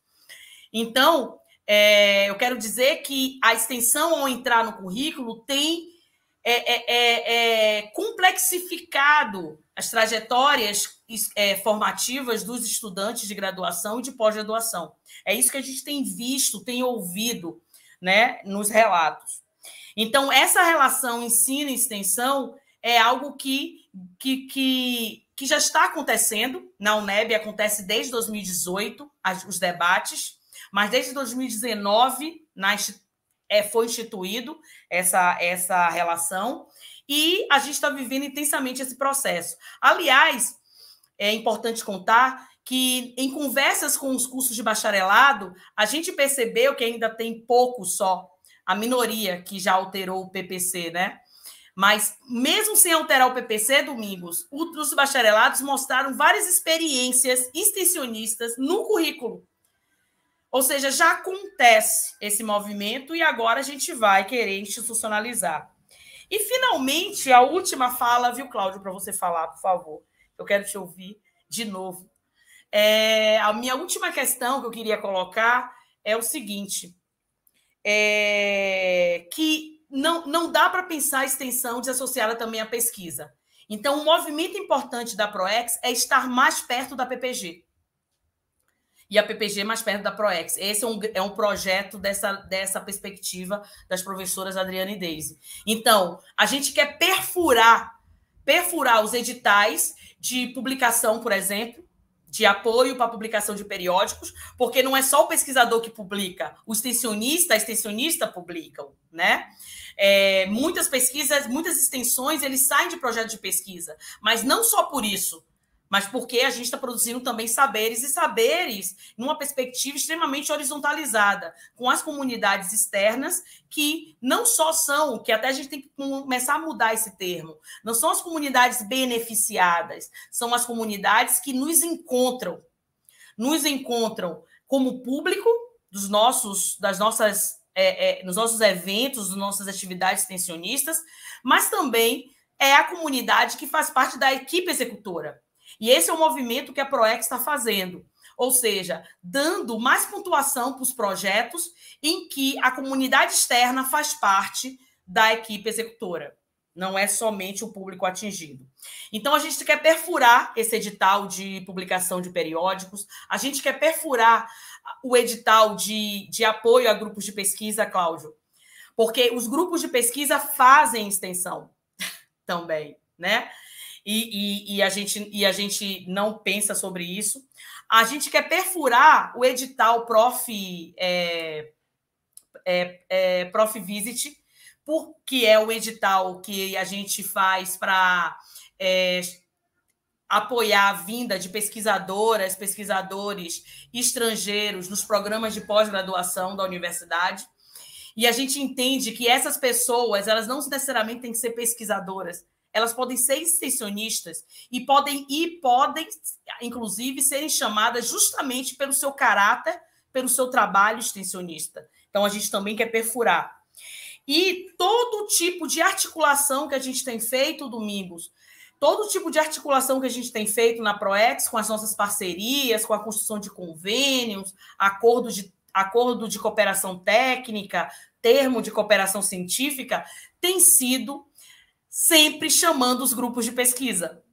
Então, é, eu quero dizer que a extensão, ao entrar no currículo, tem é, é, é, é, complexificado as trajetórias é, formativas dos estudantes de graduação e de pós-graduação. É isso que a gente tem visto, tem ouvido né, nos relatos. Então, essa relação ensino e extensão é algo que, que, que, que já está acontecendo na UNEB, acontece desde 2018, as, os debates, mas desde 2019, na, é, foi instituído essa, essa relação e a gente está vivendo intensamente esse processo. Aliás, é importante contar que em conversas com os cursos de bacharelado, a gente percebeu que ainda tem pouco só, a minoria que já alterou o PPC, né? Mas mesmo sem alterar o PPC, Domingos, os bacharelados mostraram várias experiências extensionistas no currículo. Ou seja, já acontece esse movimento e agora a gente vai querer institucionalizar. E, finalmente, a última fala, viu, Cláudio, para você falar, por favor. Eu quero te ouvir de novo. É, a minha última questão que eu queria colocar é o seguinte: é, que não, não dá para pensar a extensão desassociada também à pesquisa. Então, um movimento importante da ProEx é estar mais perto da PPG e a PPG mais perto da ProEx. Esse é um, é um projeto dessa, dessa perspectiva das professoras Adriana e Deise. Então, a gente quer perfurar, perfurar os editais de publicação, por exemplo, de apoio para publicação de periódicos, porque não é só o pesquisador que publica, o extensionista, a extensionista publicam, né? É, muitas pesquisas, muitas extensões, eles saem de projeto de pesquisa, mas não só por isso, mas porque a gente está produzindo também saberes e saberes numa perspectiva extremamente horizontalizada, com as comunidades externas, que não só são, que até a gente tem que começar a mudar esse termo, não são as comunidades beneficiadas, são as comunidades que nos encontram, nos encontram como público dos nossos, das nossas, é, é, nos nossos eventos, das nossas atividades extensionistas, mas também é a comunidade que faz parte da equipe executora. E esse é o movimento que a ProEx está fazendo. Ou seja, dando mais pontuação para os projetos em que a comunidade externa faz parte da equipe executora. não é somente o público atingido. Então, a gente quer perfurar esse edital de publicação de periódicos, a gente quer perfurar o edital de, de apoio a grupos de pesquisa, Cláudio, porque os grupos de pesquisa fazem extensão também, né? E, e, e, a gente, e a gente não pensa sobre isso. A gente quer perfurar o edital Prof, é, é, é, Prof Visit, porque é o edital que a gente faz para é, apoiar a vinda de pesquisadoras, pesquisadores estrangeiros nos programas de pós-graduação da universidade. E a gente entende que essas pessoas, elas não necessariamente têm que ser pesquisadoras, elas podem ser extensionistas e podem e podem inclusive serem chamadas justamente pelo seu caráter, pelo seu trabalho extensionista. Então a gente também quer perfurar. E todo tipo de articulação que a gente tem feito, Domingos, todo tipo de articulação que a gente tem feito na ProEx com as nossas parcerias, com a construção de convênios, acordo de, acordo de cooperação técnica, termo de cooperação científica, tem sido sempre chamando os grupos de pesquisa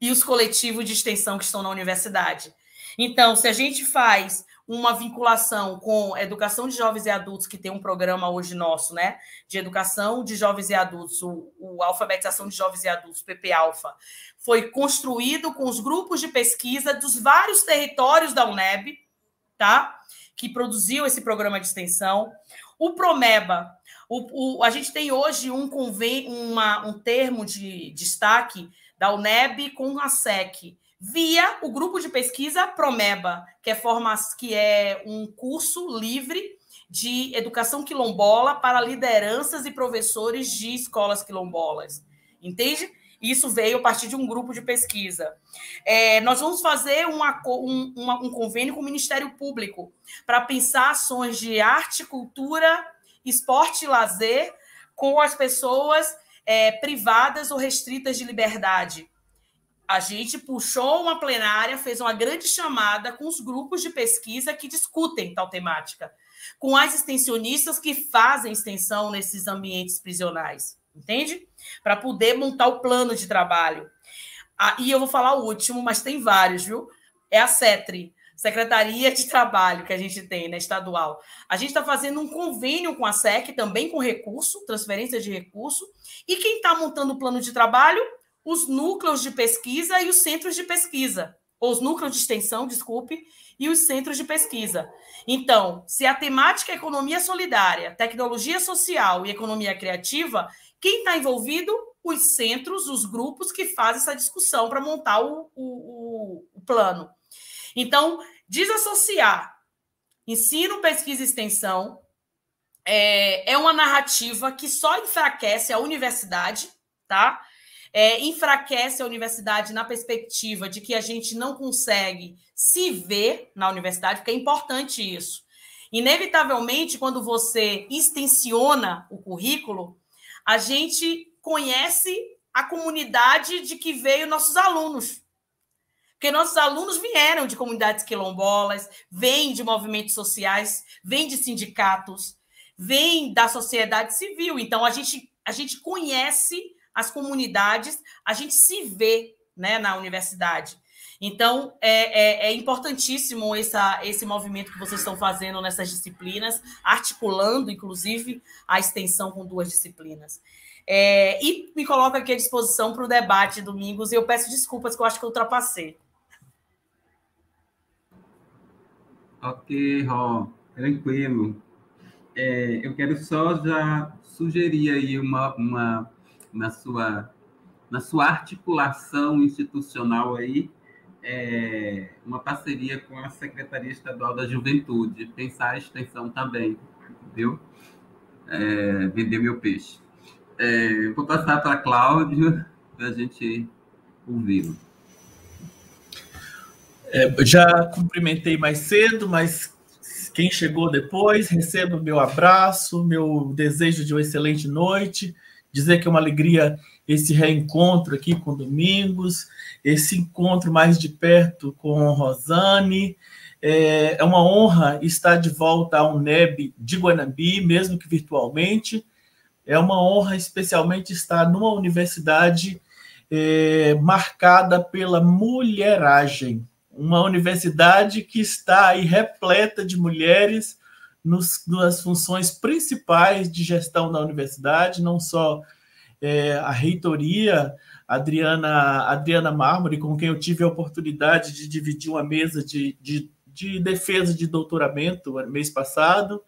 e os coletivos de extensão que estão na universidade. Então, se a gente faz uma vinculação com educação de jovens e adultos, que tem um programa hoje nosso, né? De educação de jovens e adultos, o, o Alfabetização de Jovens e Adultos, PP Alfa, foi construído com os grupos de pesquisa dos vários territórios da UNEB, tá? Que produziu esse programa de extensão. O Promeba, o, o, a gente tem hoje um, convênio, uma, um termo de destaque da UNEB com a SEC, via o grupo de pesquisa Promeba, que é, que é um curso livre de educação quilombola para lideranças e professores de escolas quilombolas. Entende? Isso veio a partir de um grupo de pesquisa. É, nós vamos fazer um, um, um convênio com o Ministério Público para pensar ações de arte, cultura, esporte e lazer com as pessoas é, privadas ou restritas de liberdade a gente puxou uma plenária, fez uma grande chamada com os grupos de pesquisa que discutem tal temática, com as extensionistas que fazem extensão nesses ambientes prisionais, entende? Para poder montar o plano de trabalho. Ah, e eu vou falar o último, mas tem vários, viu? É a CETRI, Secretaria de Trabalho, que a gente tem, né, estadual. A gente está fazendo um convênio com a SEC, também com recurso, transferência de recurso, e quem está montando o plano de trabalho os núcleos de pesquisa e os centros de pesquisa, ou os núcleos de extensão, desculpe, e os centros de pesquisa. Então, se a temática é economia solidária, tecnologia social e economia criativa, quem está envolvido? Os centros, os grupos que fazem essa discussão para montar o, o, o plano. Então, desassociar ensino, pesquisa e extensão é, é uma narrativa que só enfraquece a universidade, tá? é, enfraquece a universidade na perspectiva de que a gente não consegue se ver na universidade, porque é importante isso. Inevitavelmente, quando você extensiona o currículo, a gente conhece a comunidade de que veio nossos alunos. Porque nossos alunos vieram de comunidades quilombolas, vêm de movimentos sociais, vêm de sindicatos, vêm da sociedade civil. Então, a gente, a gente conhece as comunidades, a gente se vê né, na universidade. Então, é, é, é, importantíssimo essa, esse movimento que vocês estão fazendo nessas disciplinas, articulando, inclusive, a extensão com duas disciplinas. É, e me coloco aqui à disposição para o debate, Domingos, e eu peço desculpas, que eu acho que eu ultrapassei. Ok, Ró, tranquilo. É, eu quero só já sugerir aí uma, uma na sua, na sua articulação institucional aí, é, uma parceria com a Secretaria Estadual da Juventude, pensar a extensão também, viu? É, vender meu peixe. É, vou passar para Cláudio para a gente ouvi-lo. É, já cumprimentei mais cedo, mas quem chegou depois, receba meu abraço, meu desejo de uma excelente noite dizer que é uma alegria esse reencontro aqui com Domingos, esse encontro mais de perto com Rosane. É, é uma honra estar de volta ao NEB de Guanambi, mesmo que virtualmente, É uma honra, especialmente, estar numa universidade é, marcada pela mulheragem. Uma universidade que está aí repleta de mulheres nos, nas funções principais de gestão da universidade, não só é, a reitoria, Adriana, Adriana Mármore, com quem eu tive a oportunidade de dividir uma mesa de, de, de defesa de doutoramento mês passado,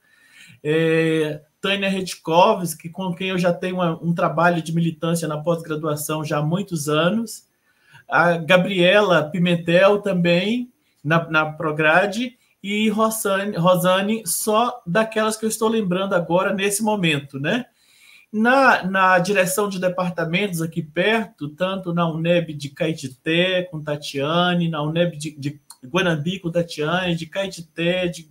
é, Tânia Redkovski, com quem eu já tenho uma, um trabalho de militância na pós-graduação já há muitos anos, a Gabriela Pimentel também, na, na Prograde, e Rosane, Rosane, só daquelas que eu estou lembrando agora nesse momento, né? Na, na direção de departamentos aqui perto, tanto na UNEB de Caetité, com Tatiane, na UNEB de, de Guanambi, com Tatiane, de Caetité, de,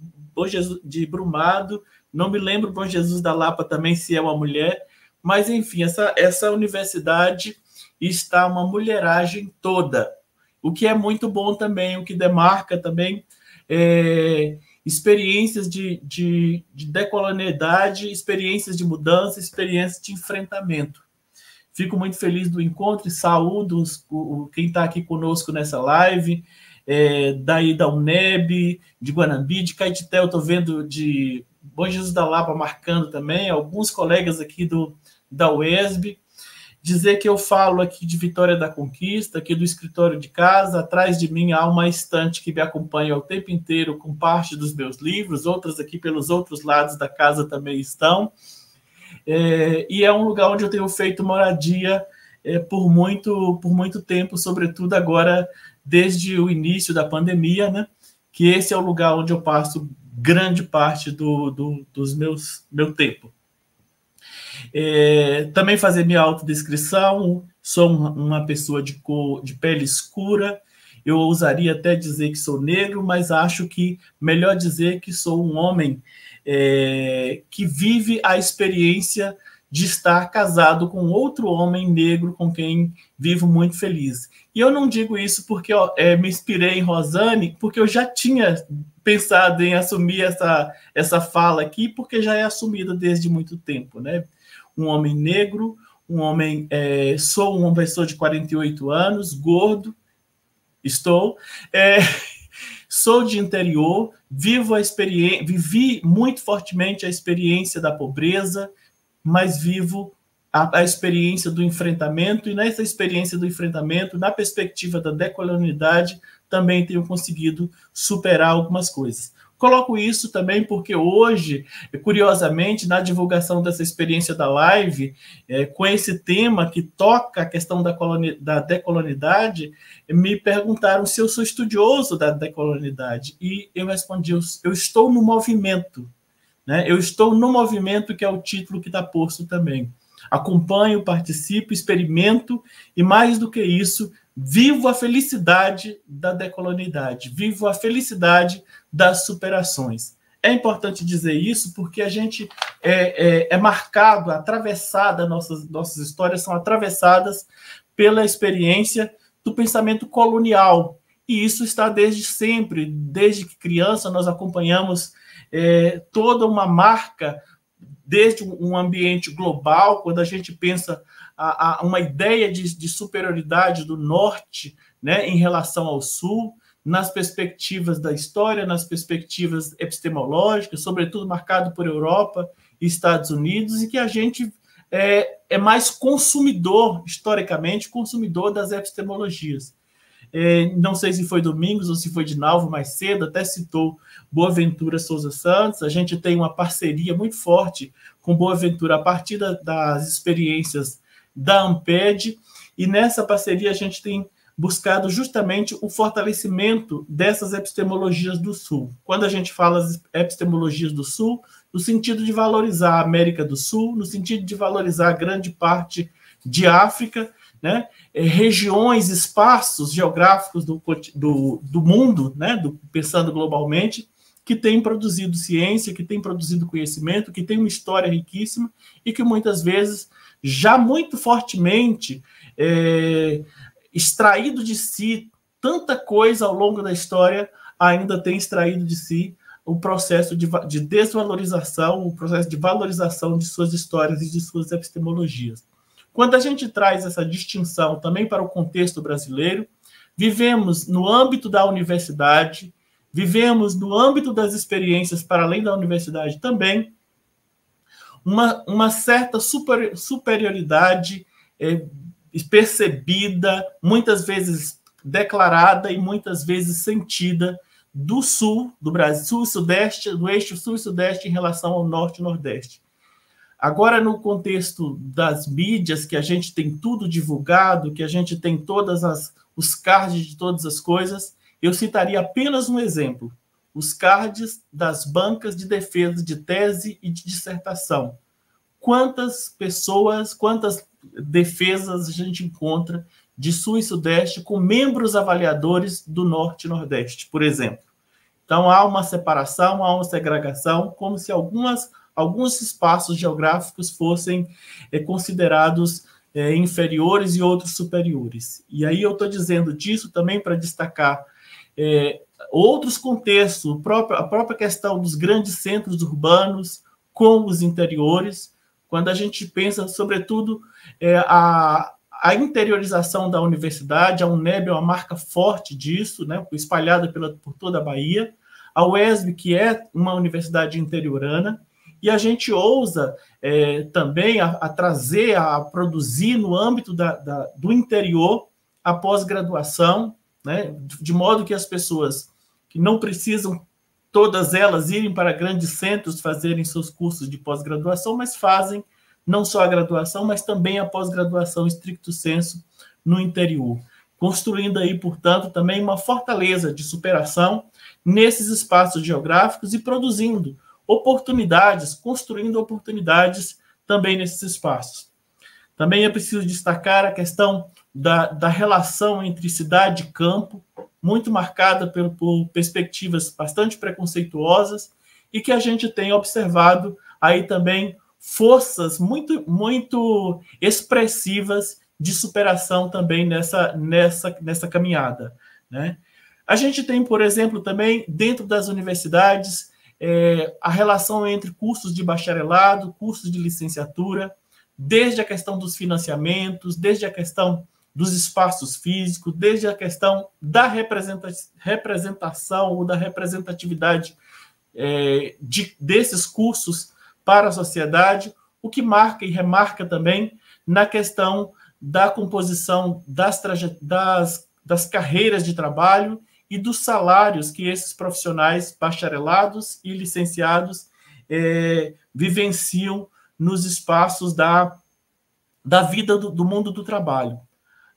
de Brumado, não me lembro Bom Jesus da Lapa também, se é uma mulher, mas enfim, essa, essa universidade está uma mulheragem toda, o que é muito bom também, o que demarca também é, experiências de, de, de decolonialidade, experiências de mudança, experiências de enfrentamento. Fico muito feliz do encontro e saúdo os, o, quem está aqui conosco nessa live, é, daí da UNEB, de Guanambi, de Caetité, eu estou vendo de Bom Jesus da Lapa marcando também, alguns colegas aqui do, da UESB, dizer que eu falo aqui de Vitória da Conquista, aqui do escritório de casa, atrás de mim há uma estante que me acompanha o tempo inteiro com parte dos meus livros, outras aqui pelos outros lados da casa também estão. É, e é um lugar onde eu tenho feito moradia é, por, muito, por muito tempo, sobretudo agora, desde o início da pandemia, né? que esse é o lugar onde eu passo grande parte do, do dos meus meu tempo. É, também fazer minha autodescrição, sou uma pessoa de cor, de pele escura, eu ousaria até dizer que sou negro, mas acho que melhor dizer que sou um homem é, que vive a experiência de estar casado com outro homem negro com quem vivo muito feliz. E eu não digo isso porque ó, é, me inspirei em Rosane, porque eu já tinha pensado em assumir essa, essa fala aqui, porque já é assumida desde muito tempo, né? Um homem negro, um homem. É, sou uma pessoa de 48 anos, gordo, estou. É, sou de interior, vivo a experiência, vivi muito fortemente a experiência da pobreza, mas vivo a, a, experiência do enfrentamento, e nessa experiência do enfrentamento, na perspectiva da decolonialidade, também tenho conseguido superar algumas coisas. Coloco isso também porque hoje, curiosamente, na divulgação dessa experiência da live, é, com esse tema que toca a questão da, da decolonidade, me perguntaram se eu sou estudioso da decolonidade. E eu respondi: eu, eu estou no movimento. Né? Eu estou no movimento, que é o título que está posto também. Acompanho, participo, experimento e, mais do que isso, Vivo a felicidade da decolonidade, vivo a felicidade das superações. É importante dizer isso porque a gente é, é, é marcado, atravessada, nossas, nossas histórias são atravessadas pela experiência do pensamento colonial. E isso está desde sempre, desde que criança, nós acompanhamos é, toda uma marca, desde um ambiente global, quando a gente pensa a, a uma ideia de, de, superioridade do norte né, em relação ao sul, nas perspectivas da história, nas perspectivas epistemológicas, sobretudo marcado por Europa e Estados Unidos, e que a gente é, é mais consumidor, historicamente, consumidor das epistemologias. É, não sei se foi Domingos ou se foi de Nalvo mais cedo, até citou Boaventura Souza Santos. A gente tem uma parceria muito forte com Boaventura a partir da, das experiências da Amped, e nessa parceria a gente tem buscado justamente o fortalecimento dessas epistemologias do Sul. Quando a gente fala as epistemologias do Sul, no sentido de valorizar a América do Sul, no sentido de valorizar grande parte de África, né? É, regiões, espaços geográficos do, do, do mundo, né? do, pensando globalmente, que têm produzido ciência, que têm produzido conhecimento, que têm uma história riquíssima e que muitas vezes já muito fortemente é, extraído de si tanta coisa ao longo da história, ainda tem extraído de si o processo de, de desvalorização, o processo de valorização de suas histórias e de suas epistemologias. Quando a gente traz essa distinção também para o contexto brasileiro, vivemos no âmbito da universidade, vivemos no âmbito das experiências para além da universidade também, uma, uma certa super, superioridade é, percebida, muitas vezes declarada e muitas vezes sentida do sul do Brasil, sul e sudeste, do eixo sul e sudeste em relação ao norte e nordeste. Agora, no contexto das mídias, que a gente tem tudo divulgado, que a gente tem todas as os cards de todas as coisas, eu citaria apenas um exemplo: os cards das bancas de defesa de tese e de dissertação. Quantas pessoas, quantas defesas a gente encontra de Sul e Sudeste com membros avaliadores do Norte e Nordeste, por exemplo. Então há uma separação, há uma segregação, como se algumas, alguns espaços geográficos fossem é, considerados é, inferiores e outros superiores. E aí eu estou dizendo disso também para destacar é, outros contextos, a própria questão dos grandes centros urbanos com os interiores, quando a gente pensa, sobretudo, é, a, a interiorização da universidade, a UNEB é uma marca forte disso, né, espalhada pela, por toda a Bahia, a UESB, que é uma universidade interiorana, e a gente ousa é, também a, a, trazer, a produzir no âmbito da, da, do interior a pós-graduação, né, de modo que as pessoas que não precisam todas elas irem para grandes centros fazerem seus cursos de pós-graduação, mas fazem não só a graduação, mas também a pós-graduação estricto senso no interior, construindo aí, portanto, também uma fortaleza de superação nesses espaços geográficos e produzindo oportunidades, construindo oportunidades também nesses espaços. Também é preciso destacar a questão da, da relação entre cidade e campo, muito marcada por, por perspectivas bastante preconceituosas e que a gente tem observado aí também forças muito, muito expressivas de superação também nessa, nessa, nessa caminhada. Né? A gente tem, por exemplo, também dentro das universidades é, a relação entre cursos de bacharelado, cursos de licenciatura, desde a questão dos financiamentos, desde a questão dos espaços físicos, desde a questão da representação ou da representatividade é, de, desses cursos para a sociedade, o que marca e remarca também na questão da composição das, das, das carreiras de trabalho e dos salários que esses profissionais bacharelados e licenciados é, vivenciam nos espaços da, da vida do, do, mundo do trabalho.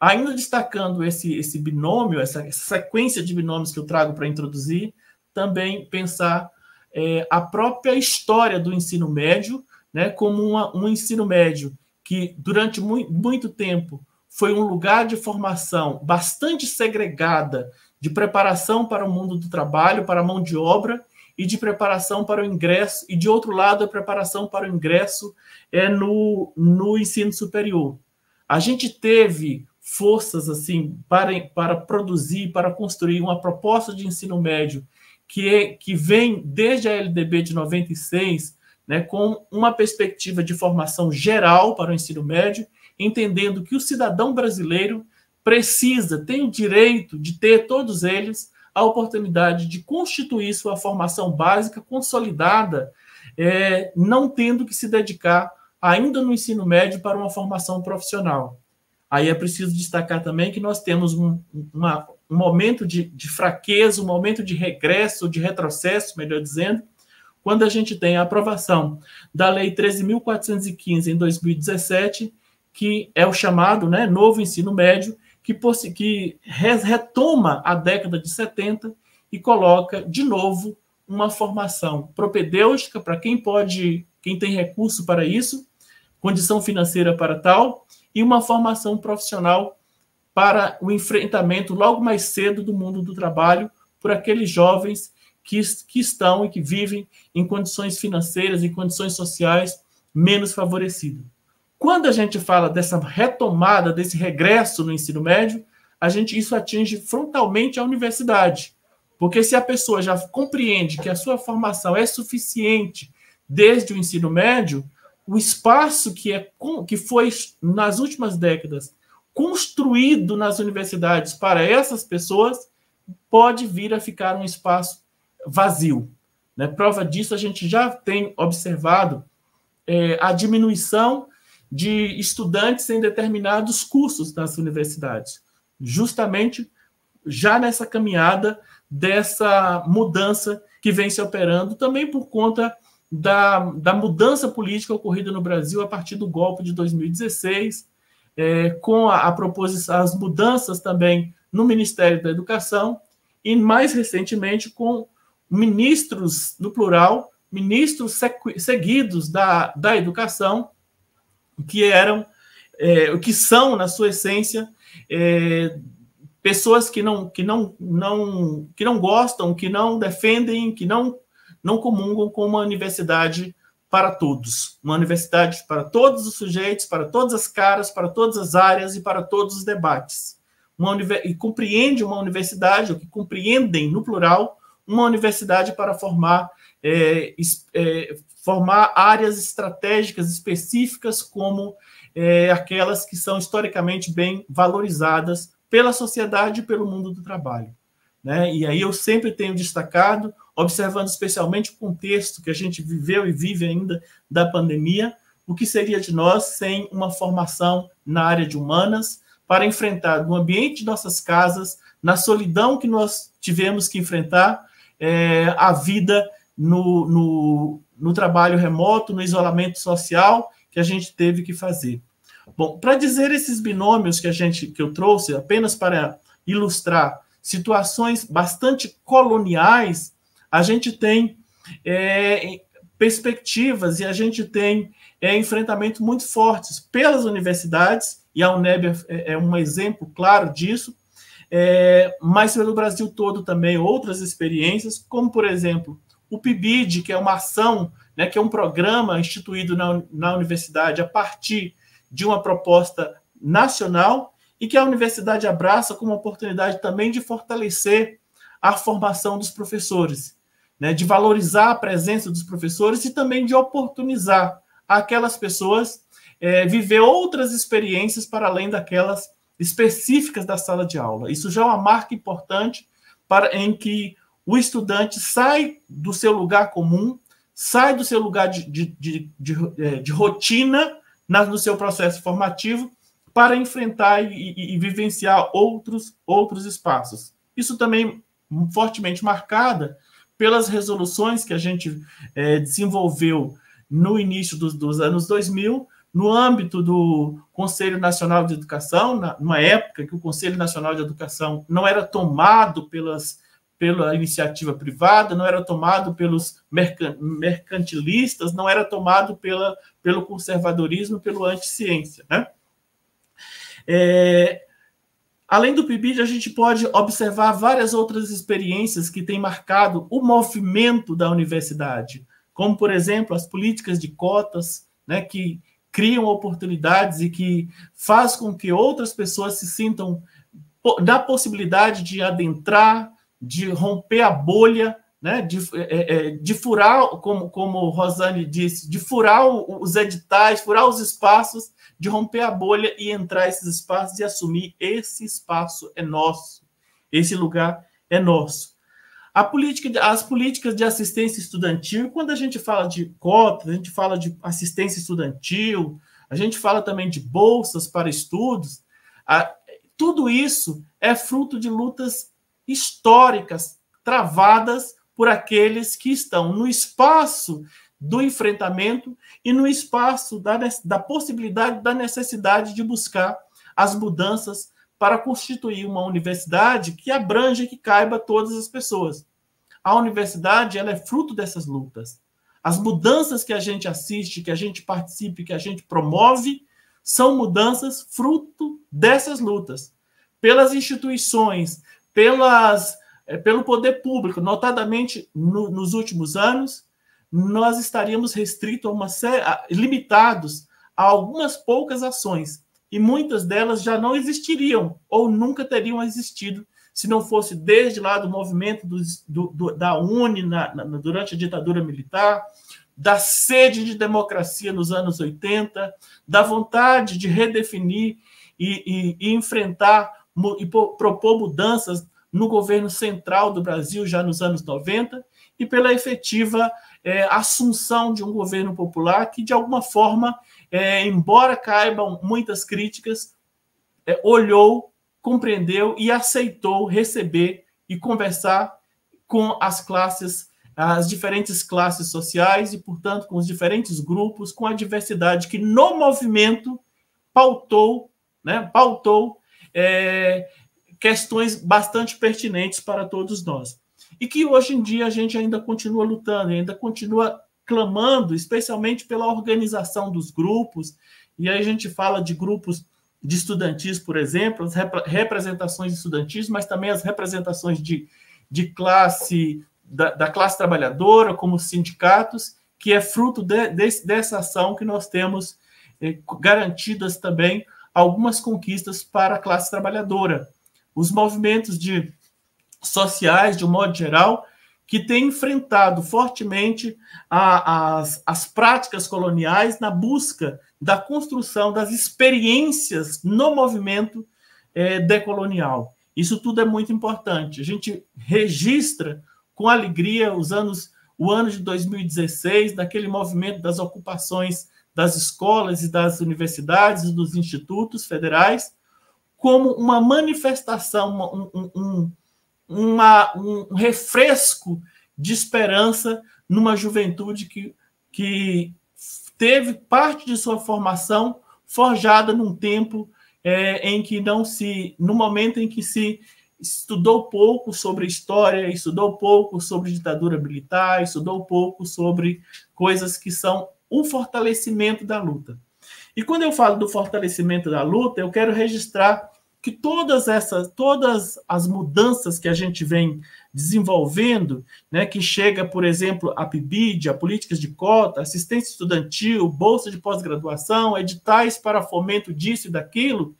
Ainda destacando esse, esse binômio, essa, essa sequência de binômios que eu trago para introduzir, também pensar é, a própria história do ensino médio, né, como uma, um ensino médio que, durante mu muito tempo, foi um lugar de formação bastante segregada, de preparação para o mundo do trabalho, para a mão de obra, e de preparação para o ingresso, e de outro lado, a preparação para o ingresso é no, no ensino superior. A gente teve forças assim para, para produzir, para construir uma proposta de ensino médio que, é, que vem desde a LDB de 96, né, com uma perspectiva de formação geral para o ensino médio, entendendo que o cidadão brasileiro precisa, tem o direito de ter, todos eles, a oportunidade de constituir sua formação básica consolidada, é, não tendo que se dedicar ainda no ensino médio para uma formação profissional. Aí é preciso destacar também que nós temos um, uma, um momento de, de fraqueza, um momento de regresso, de retrocesso, melhor dizendo, quando a gente tem a aprovação da Lei 13.415 em 2017, que é o chamado né, novo ensino médio, que, que retoma a década de 70 e coloca de novo uma formação propedêutica para quem pode, quem tem recurso para isso, condição financeira para tal, e uma formação profissional para o enfrentamento logo mais cedo do mundo do trabalho por aqueles jovens que, que estão e que vivem em condições financeiras e condições sociais menos favorecidas. Quando a gente fala dessa retomada, desse regresso no ensino médio, a gente isso atinge frontalmente a universidade, Porque se a pessoa já compreende que a sua formação é suficiente desde o ensino médio, o espaço que, é, que foi, nas últimas décadas, construído nas universidades para essas pessoas, pode vir a ficar um espaço vazio. Né? Prova disso, a gente já tem observado é, a diminuição de estudantes em determinados cursos nas universidades, justamente já nessa caminhada dessa mudança que vem se operando, também por conta da, da mudança política ocorrida no Brasil a partir do golpe de 2016, é, com a, a proposição, as mudanças também no Ministério da Educação e, mais recentemente, com ministros, no plural, ministros seguidos da, da educação, que eram, é, que são, na sua essência, é, pessoas que não, que, não, não, que não gostam, que não defendem, que não, não comungam com uma universidade para todos. Uma universidade para todos os sujeitos, para todas as caras, para todas as áreas e para todos os debates. Uma, e compreende uma universidade, ou que compreendem, no plural, uma universidade para formar, é, é, formar áreas estratégicas específicas, como é, aquelas que são historicamente bem valorizadas pela sociedade e pelo mundo do trabalho. Né? E aí eu sempre tenho destacado, observando especialmente o contexto que a gente viveu e vive ainda da pandemia, o que seria de nós sem uma formação na área de humanas para enfrentar no ambiente de nossas casas, na solidão que nós tivemos que enfrentar, é, a vida no, no, no trabalho remoto, no isolamento social que a gente teve que fazer. Bom, para dizer esses binômios que a gente que eu trouxe, apenas para ilustrar situações bastante coloniais, a gente tem é, perspectivas e a gente tem é, enfrentamentos muito fortes pelas universidades, e a UNEB é, é um exemplo claro disso, é, mas pelo Brasil todo também outras experiências, como, por exemplo, o PIBID, que é uma ação, né, que é um programa instituído na, na universidade a partir de uma proposta nacional e que a universidade abraça como oportunidade também de fortalecer a formação dos professores, né, de valorizar a presença dos professores e também de oportunizar aquelas pessoas é, viver outras experiências para além daquelas específicas da sala de aula. Isso já é uma marca importante para em que o estudante sai do seu lugar comum, sai do seu lugar de, de, de, de, é, de rotina na, no seu processo formativo para enfrentar e, e, e, vivenciar outros, outros espaços. Isso também fortemente marcada pelas resoluções que a gente é, desenvolveu no início dos, dos anos 2000, no âmbito do Conselho Nacional de Educação, na, numa época que o Conselho Nacional de Educação não era tomado pelas, pela iniciativa privada, não era tomado pelos mercantilistas, não era tomado pela, pelo conservadorismo, pelo anti-ciência. Né? É, além do PIBID, a gente pode observar várias outras experiências que têm marcado o movimento da universidade, como, por exemplo, as políticas de cotas, né, que criam oportunidades e que faz com que outras pessoas se sintam da possibilidade de adentrar, de romper a bolha, né, de, é, é, de furar, como, como Rosane disse, de furar os editais, furar os espaços, de romper a bolha e entrar esses espaços e assumir esse espaço é nosso, esse lugar é nosso. A política, as políticas de assistência estudantil, quando a gente fala de cotas, a gente fala de assistência estudantil, a gente fala também de bolsas para estudos, a, tudo isso é fruto de lutas históricas travadas por aqueles que estão no espaço do enfrentamento e no espaço da, da possibilidade, da necessidade de buscar as mudanças para constituir uma universidade que abrange e que caiba todas as pessoas. A universidade ela é fruto dessas lutas. As mudanças que a gente assiste, que a gente participe, que a gente promove, são mudanças fruto dessas lutas. Pelas instituições, pelas, é, pelo poder público, notadamente no, nos últimos anos, nós estaríamos restritos a uma série, limitados a algumas poucas ações e muitas delas já não existiriam ou nunca teriam existido se não fosse desde lá do movimento do, do, da UNE na, na, durante a ditadura militar, da sede de democracia nos anos 80, da vontade de redefinir e, e, e enfrentar e propor mudanças no governo central do Brasil já nos anos 90 e pela efetiva é, assunção de um governo popular que, de alguma forma, é, embora caibam muitas críticas, é, olhou, compreendeu e aceitou receber e conversar com as classes, as diferentes classes sociais e, portanto, com os diferentes grupos, com a diversidade que no movimento pautou, né, pautou é, questões bastante pertinentes para todos nós. E que hoje em dia a gente ainda continua lutando, ainda continua clamando, especialmente pela organização dos grupos. E aí a gente fala de grupos de estudantis, por exemplo, as representações estudantis, mas também as representações de, de classe, da, da classe trabalhadora, como sindicatos, que é fruto de, de, dessa ação que nós temos eh, garantidas também algumas conquistas para a classe trabalhadora. Os movimentos de sociais, de um modo geral, que têm enfrentado fortemente a, as, as práticas coloniais na busca da construção das experiências no movimento é, decolonial. Isso tudo é muito importante. A gente registra com alegria os anos, o ano de 2016, daquele movimento das ocupações das escolas e das universidades e dos institutos federais, como uma manifestação, um, um, uma, um refresco de esperança numa juventude que, que teve parte de sua formação forjada num tempo é, em que não se, no momento em que se estudou pouco sobre história, estudou pouco sobre ditadura militar, estudou pouco sobre coisas que são o fortalecimento da luta. E quando eu falo do fortalecimento da luta, eu quero registrar que todas essas, todas as mudanças que a gente vem desenvolvendo, né, que chega, por exemplo, a PIBID, a políticas de cota, assistência estudantil, bolsa de pós-graduação, editais para fomento disso e daquilo,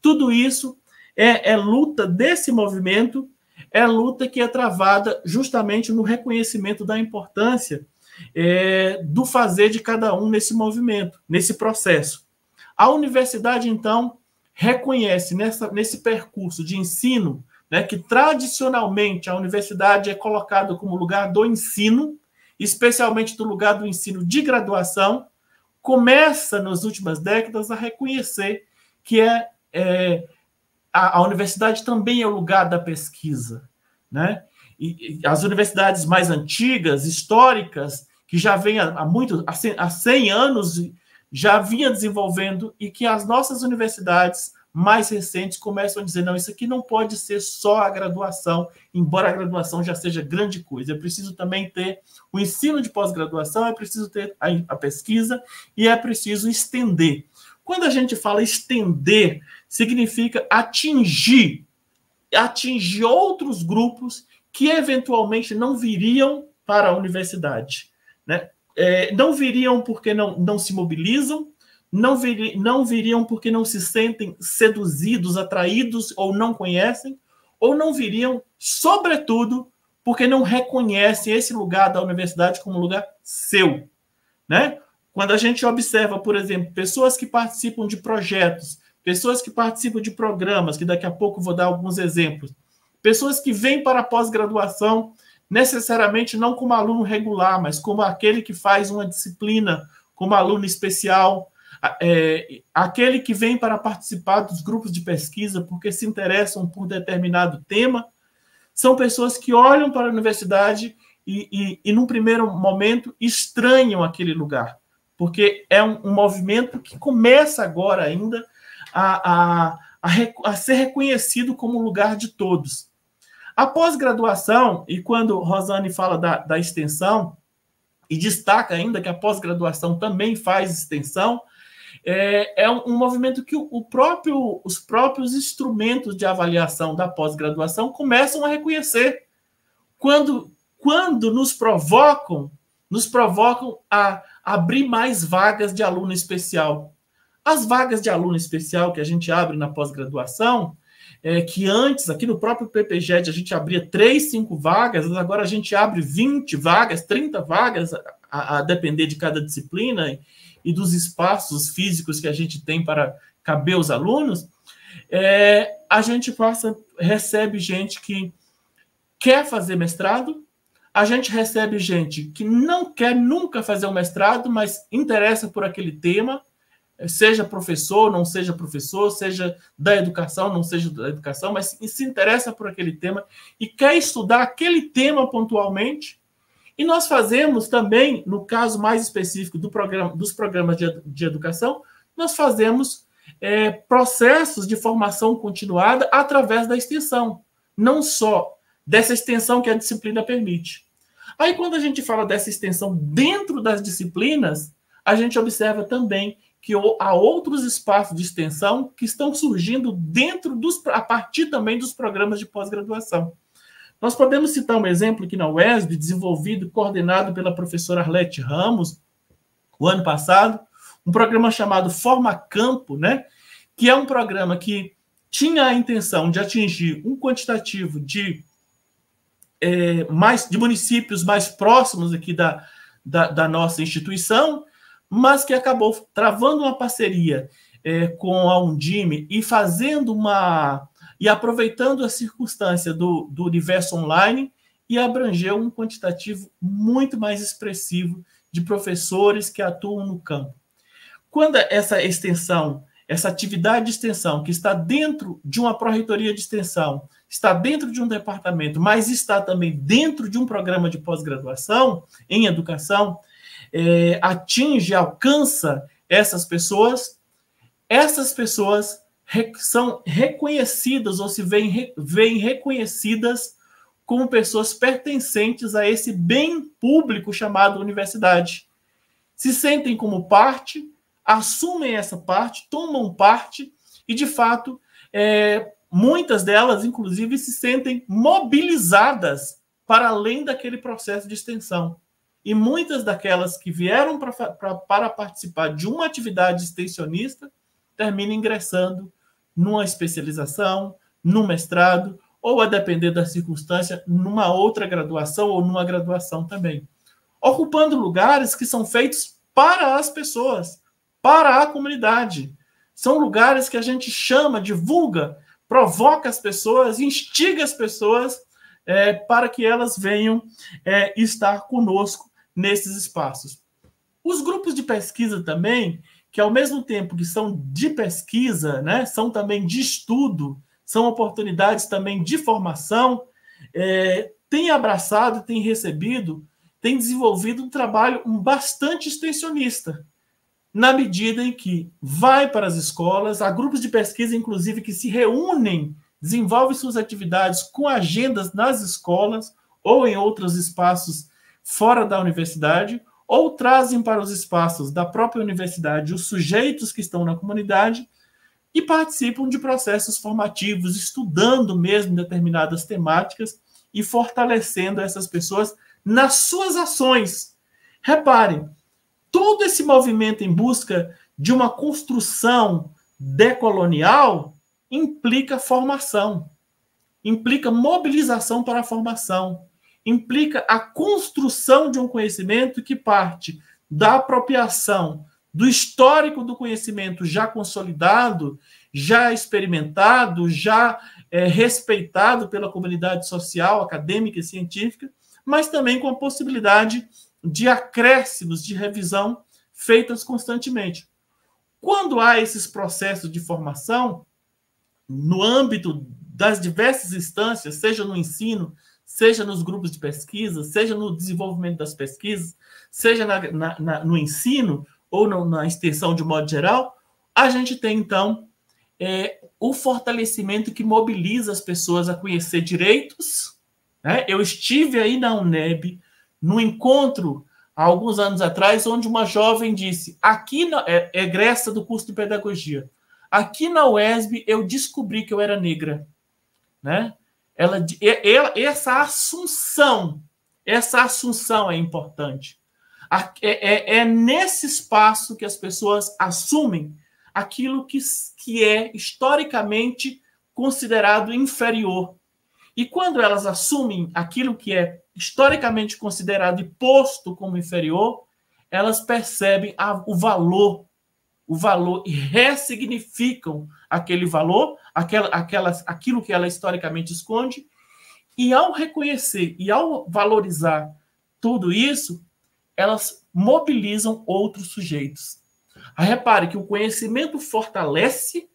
tudo isso é, é luta desse movimento, é luta que é travada justamente no reconhecimento da importância é, do fazer de cada um nesse movimento, nesse processo. A universidade, então, reconhece nessa, nesse percurso de ensino, né, que tradicionalmente a universidade é colocada como lugar do ensino, especialmente do lugar do ensino de graduação, começa nas últimas décadas a reconhecer que é, é a, a, universidade também é o lugar da pesquisa, né? E, as universidades mais antigas, históricas, que já vêm há, há muito, há 100, há 100 anos já vinha desenvolvendo e que as nossas universidades mais recentes começam a dizer: não, isso aqui não pode ser só a graduação, embora a graduação já seja grande coisa. É preciso também ter o ensino de pós-graduação, é preciso ter a, a, pesquisa e é preciso estender. Quando a gente fala estender, significa atingir, atingir outros grupos que eventualmente não viriam para a universidade. Né? É, não viriam porque não, não se mobilizam, não, vir, não viriam porque não se sentem seduzidos, atraídos ou não conhecem, ou não viriam, sobretudo, porque não reconhecem esse lugar da universidade como lugar seu, né? Quando a gente observa, por exemplo, pessoas que participam de projetos, pessoas que participam de programas, que daqui a pouco vou dar alguns exemplos, pessoas que vêm para a pós-graduação necessariamente não como aluno regular, mas como aquele que faz uma disciplina como aluno especial, é, aquele que vem para participar dos grupos de pesquisa porque se interessam por determinado tema, são pessoas que olham para a universidade e, e, e num primeiro momento, estranham aquele lugar, porque é um, um movimento que começa agora ainda a, a, a, a ser reconhecido como lugar de todos. A pós-graduação, e quando Rosane fala da, da extensão, e destaca ainda que a pós-graduação também faz extensão, é, é um, um, movimento que o, o, próprio, os próprios instrumentos de avaliação da pós-graduação começam a reconhecer. Quando, quando nos provocam, nos provocam a abrir mais vagas de aluno especial. As vagas de aluno especial que a gente abre na pós-graduação, é, que antes, aqui no próprio PPJET, a gente abria 3, 5 vagas, agora a gente abre 20 vagas, 30 vagas, a, a depender de cada disciplina e dos espaços físicos que a gente tem para caber os alunos, é, a gente passa, recebe gente que quer fazer mestrado, a gente recebe gente que não quer nunca fazer um mestrado, mas interessa por aquele tema, seja professor, não seja professor, seja da educação, não seja da educação, mas se interessa por aquele tema e quer estudar aquele tema pontualmente. E nós fazemos também, no caso mais específico do programa, dos programas de, de educação, nós fazemos é, processos de formação continuada através da extensão, não só dessa extensão que a disciplina permite. Aí, quando a gente fala dessa extensão dentro das disciplinas, a gente observa também que há outros espaços de extensão que estão surgindo dentro dos, a partir também dos programas de pós-graduação. Nós podemos citar um exemplo aqui na UESB, desenvolvido e coordenado pela professora Arlete Ramos, o ano passado, um programa chamado Forma Campo, né? que é um programa que tinha a intenção de atingir um quantitativo de, é, mais, de municípios mais próximos aqui da, da, da nossa instituição, mas que acabou travando uma parceria é, com a Undime e fazendo uma. e aproveitando a circunstância do, do universo online e abrangeu um quantitativo muito mais expressivo de professores que atuam no campo. Quando essa extensão, essa atividade de extensão, que está dentro de uma pró-reitoria de extensão, está dentro de um departamento, mas está também dentro de um programa de pós-graduação em educação, é, atinge, alcança essas pessoas, essas pessoas são reconhecidas ou se veem, veem reconhecidas como pessoas pertencentes a esse bem público chamado universidade. Se sentem como parte, assumem essa parte, tomam parte e, de fato, é, muitas delas, inclusive, se sentem mobilizadas para além daquele processo de extensão. E muitas daquelas que vieram pra, pra, para participar de uma atividade extensionista terminam ingressando numa especialização, num mestrado, ou, a depender da circunstância, numa outra graduação ou numa graduação também. Ocupando lugares que são feitos para as pessoas, para a comunidade. São lugares que a gente chama, divulga, provoca as pessoas, instiga as pessoas é, para que elas venham é, estar conosco nesses espaços. Os grupos de pesquisa também, que ao mesmo tempo que são de pesquisa, né, são também de estudo, são oportunidades também de formação, é, têm abraçado, têm recebido, têm desenvolvido um trabalho bastante extensionista, na medida em que vai para as escolas, há grupos de pesquisa, inclusive, que se reúnem, desenvolvem suas atividades com agendas nas escolas ou em outros espaços fora da universidade, ou trazem para os espaços da própria universidade os sujeitos que estão na comunidade e participam de processos formativos, estudando mesmo determinadas temáticas e fortalecendo essas pessoas nas suas ações. Reparem, todo esse movimento em busca de uma construção decolonial implica formação, implica mobilização para a formação implica a construção de um conhecimento que parte da apropriação do histórico do conhecimento já consolidado, já experimentado, já é, respeitado pela comunidade social, acadêmica e científica, mas também com a possibilidade de acréscimos de revisão feitas constantemente. Quando há esses processos de formação, no âmbito das diversas instâncias, seja no ensino, seja nos grupos de pesquisa, seja no desenvolvimento das pesquisas, seja na, na, na, no ensino ou no, na extensão de modo geral, a gente tem, então, é, o fortalecimento que mobiliza as pessoas a conhecer direitos. Né? Eu estive aí na UNEB, no encontro, há alguns anos atrás, onde uma jovem disse, aqui, na, é, egressa do curso de pedagogia, aqui na UESB eu descobri que eu era negra. Né? Ela, ela, essa assunção, essa assunção é importante. É, é, é, nesse espaço que as pessoas assumem aquilo que, que é historicamente considerado inferior. E quando elas assumem aquilo que é historicamente considerado e posto como inferior, elas percebem a, o valor, o valor e ressignificam aquele valor, aquela, aquelas, aquilo que ela historicamente esconde, e ao reconhecer e ao valorizar tudo isso, elas mobilizam outros sujeitos. Repare que o conhecimento fortalece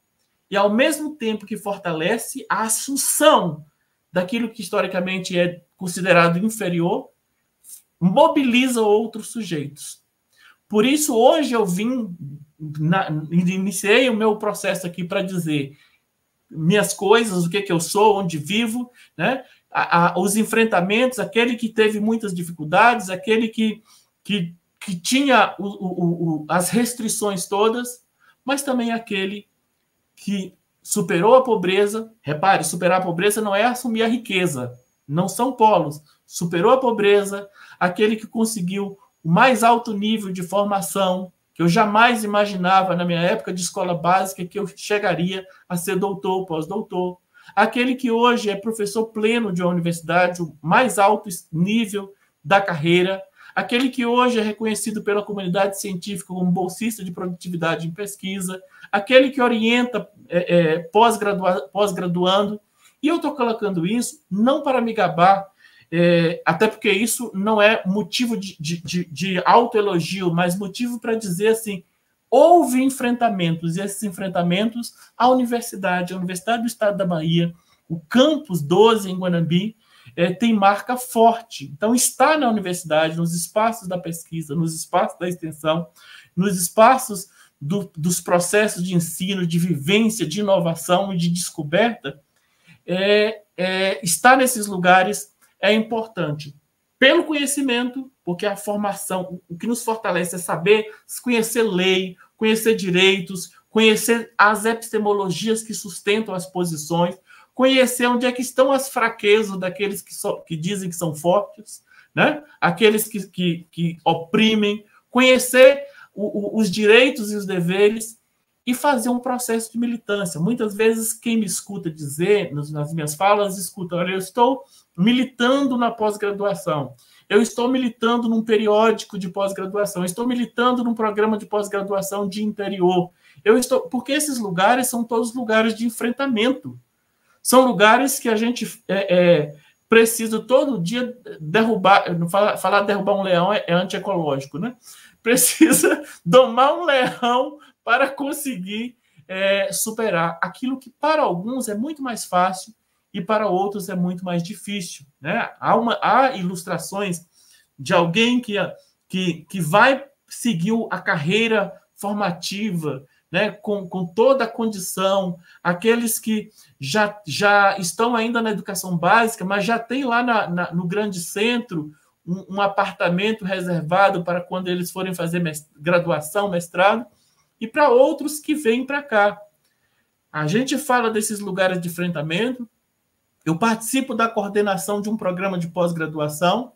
e, ao mesmo tempo que fortalece, a assunção daquilo que historicamente é considerado inferior mobiliza outros sujeitos. Por isso, hoje eu vim, na, iniciei o meu processo aqui para dizer minhas coisas, o que, que eu sou, onde vivo, né? A, a, os enfrentamentos, aquele que teve muitas dificuldades, aquele que, que, que tinha o, o, o, as restrições todas, mas também aquele que superou a pobreza. Repare, superar a pobreza não é assumir a riqueza, não são polos. Superou a pobreza, aquele que conseguiu o mais alto nível de formação, que eu jamais imaginava na minha época de escola básica que eu chegaria a ser doutor, pós-doutor. Aquele que hoje é professor pleno de uma universidade, o mais alto nível da carreira. Aquele que hoje é reconhecido pela comunidade científica como bolsista de produtividade em pesquisa. Aquele que orienta é, é, pós-graduando. E eu estou colocando isso não para me gabar, é, até porque isso não é motivo de, de, de, de autoelogio, mas motivo para dizer assim: houve enfrentamentos, e esses enfrentamentos, a universidade, a Universidade do Estado da Bahia, o campus 12 em Guanambi, é, tem marca forte. Então, está na universidade, nos espaços da pesquisa, nos espaços da extensão, nos espaços do, dos processos de ensino, de vivência, de inovação e de descoberta, é, é, estar nesses lugares é importante pelo conhecimento, porque a formação, o que nos fortalece é saber conhecer lei, conhecer direitos, conhecer as epistemologias que sustentam as posições, conhecer onde é que estão as fraquezas daqueles que, so, que dizem que são fortes, né? aqueles que, que, que oprimem, conhecer o, o, os direitos e os deveres e fazer um processo de militância. Muitas vezes, quem me escuta dizer, nas minhas falas, escuta, olha, eu estou militando na pós-graduação, eu estou militando num periódico de pós-graduação, estou militando num programa de pós-graduação de interior. Eu estou, porque esses lugares são todos lugares de enfrentamento. São lugares que a gente é, é, precisa todo dia derrubar. Falar, falar derrubar um leão é, é antiecológico, né? Precisa domar um leão para conseguir é, superar aquilo que para alguns é muito mais fácil e para outros é muito mais difícil. Né? Há, uma, há ilustrações de alguém que, que, que vai seguir a carreira formativa, né, com, com toda a condição, aqueles que já, já estão ainda na educação básica, mas já tem lá na, na, no grande centro um, um, apartamento reservado para quando eles forem fazer mest graduação, mestrado, e para outros que vêm para cá. A gente fala desses lugares de enfrentamento. Eu participo da coordenação de um programa de pós-graduação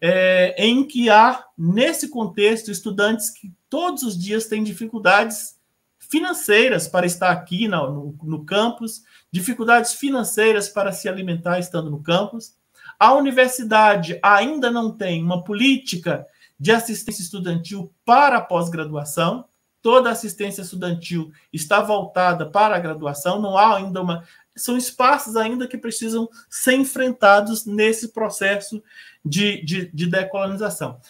é, em que há, nesse contexto, estudantes que todos os dias têm dificuldades financeiras para estar aqui no, no, no campus, dificuldades financeiras para se alimentar estando no campus. A universidade ainda não tem uma política de assistência estudantil para a pós-graduação toda a assistência estudantil está voltada para a graduação, não há ainda uma. São espaços ainda que precisam ser enfrentados nesse processo de, de, de decolonização.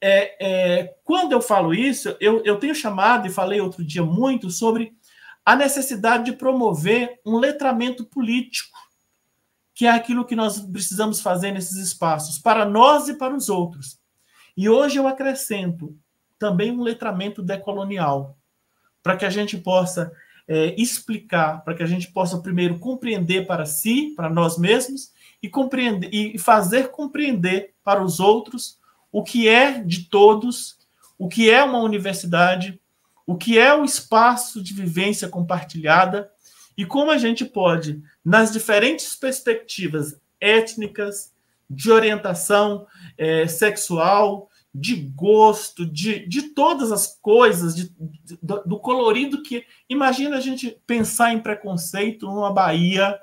É, é, quando eu falo isso, eu, eu tenho chamado e falei outro dia muito sobre a necessidade de promover um letramento político, que é aquilo que nós precisamos fazer nesses espaços, para nós e para os outros. E hoje eu acrescento também um letramento decolonial, para que a gente possa é, explicar, para que a gente possa primeiro compreender para si, para nós mesmos, e compreender e fazer compreender para os outros o que é de todos, o que é uma universidade, o que é o espaço de vivência compartilhada e como a gente pode, nas diferentes perspectivas étnicas, de orientação é, sexual, de gosto, de, de todas as coisas, de, de, do colorido que. Imagina a gente pensar em preconceito numa Bahia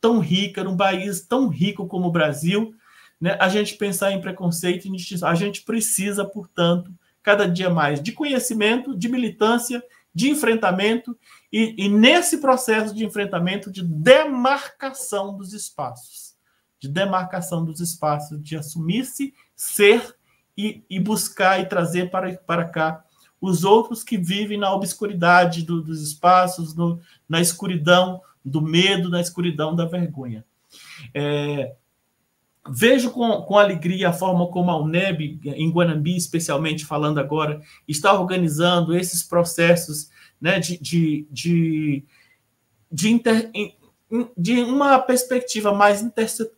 tão rica, num país tão rico como o Brasil, né? a gente pensar em preconceito e A gente precisa, portanto, cada dia mais de conhecimento, de militância, de enfrentamento e, e nesse processo de enfrentamento, de demarcação dos espaços, de demarcação dos espaços, de assumir-se, ser e, e, buscar e trazer para, para cá os outros que vivem na obscuridade do, dos espaços, no, na escuridão do medo, na escuridão da vergonha. É, vejo com, com alegria a forma como a UNEB, em Guanambi, especialmente falando agora, está organizando esses processos né, de, de, de, de, inter, de uma perspectiva mais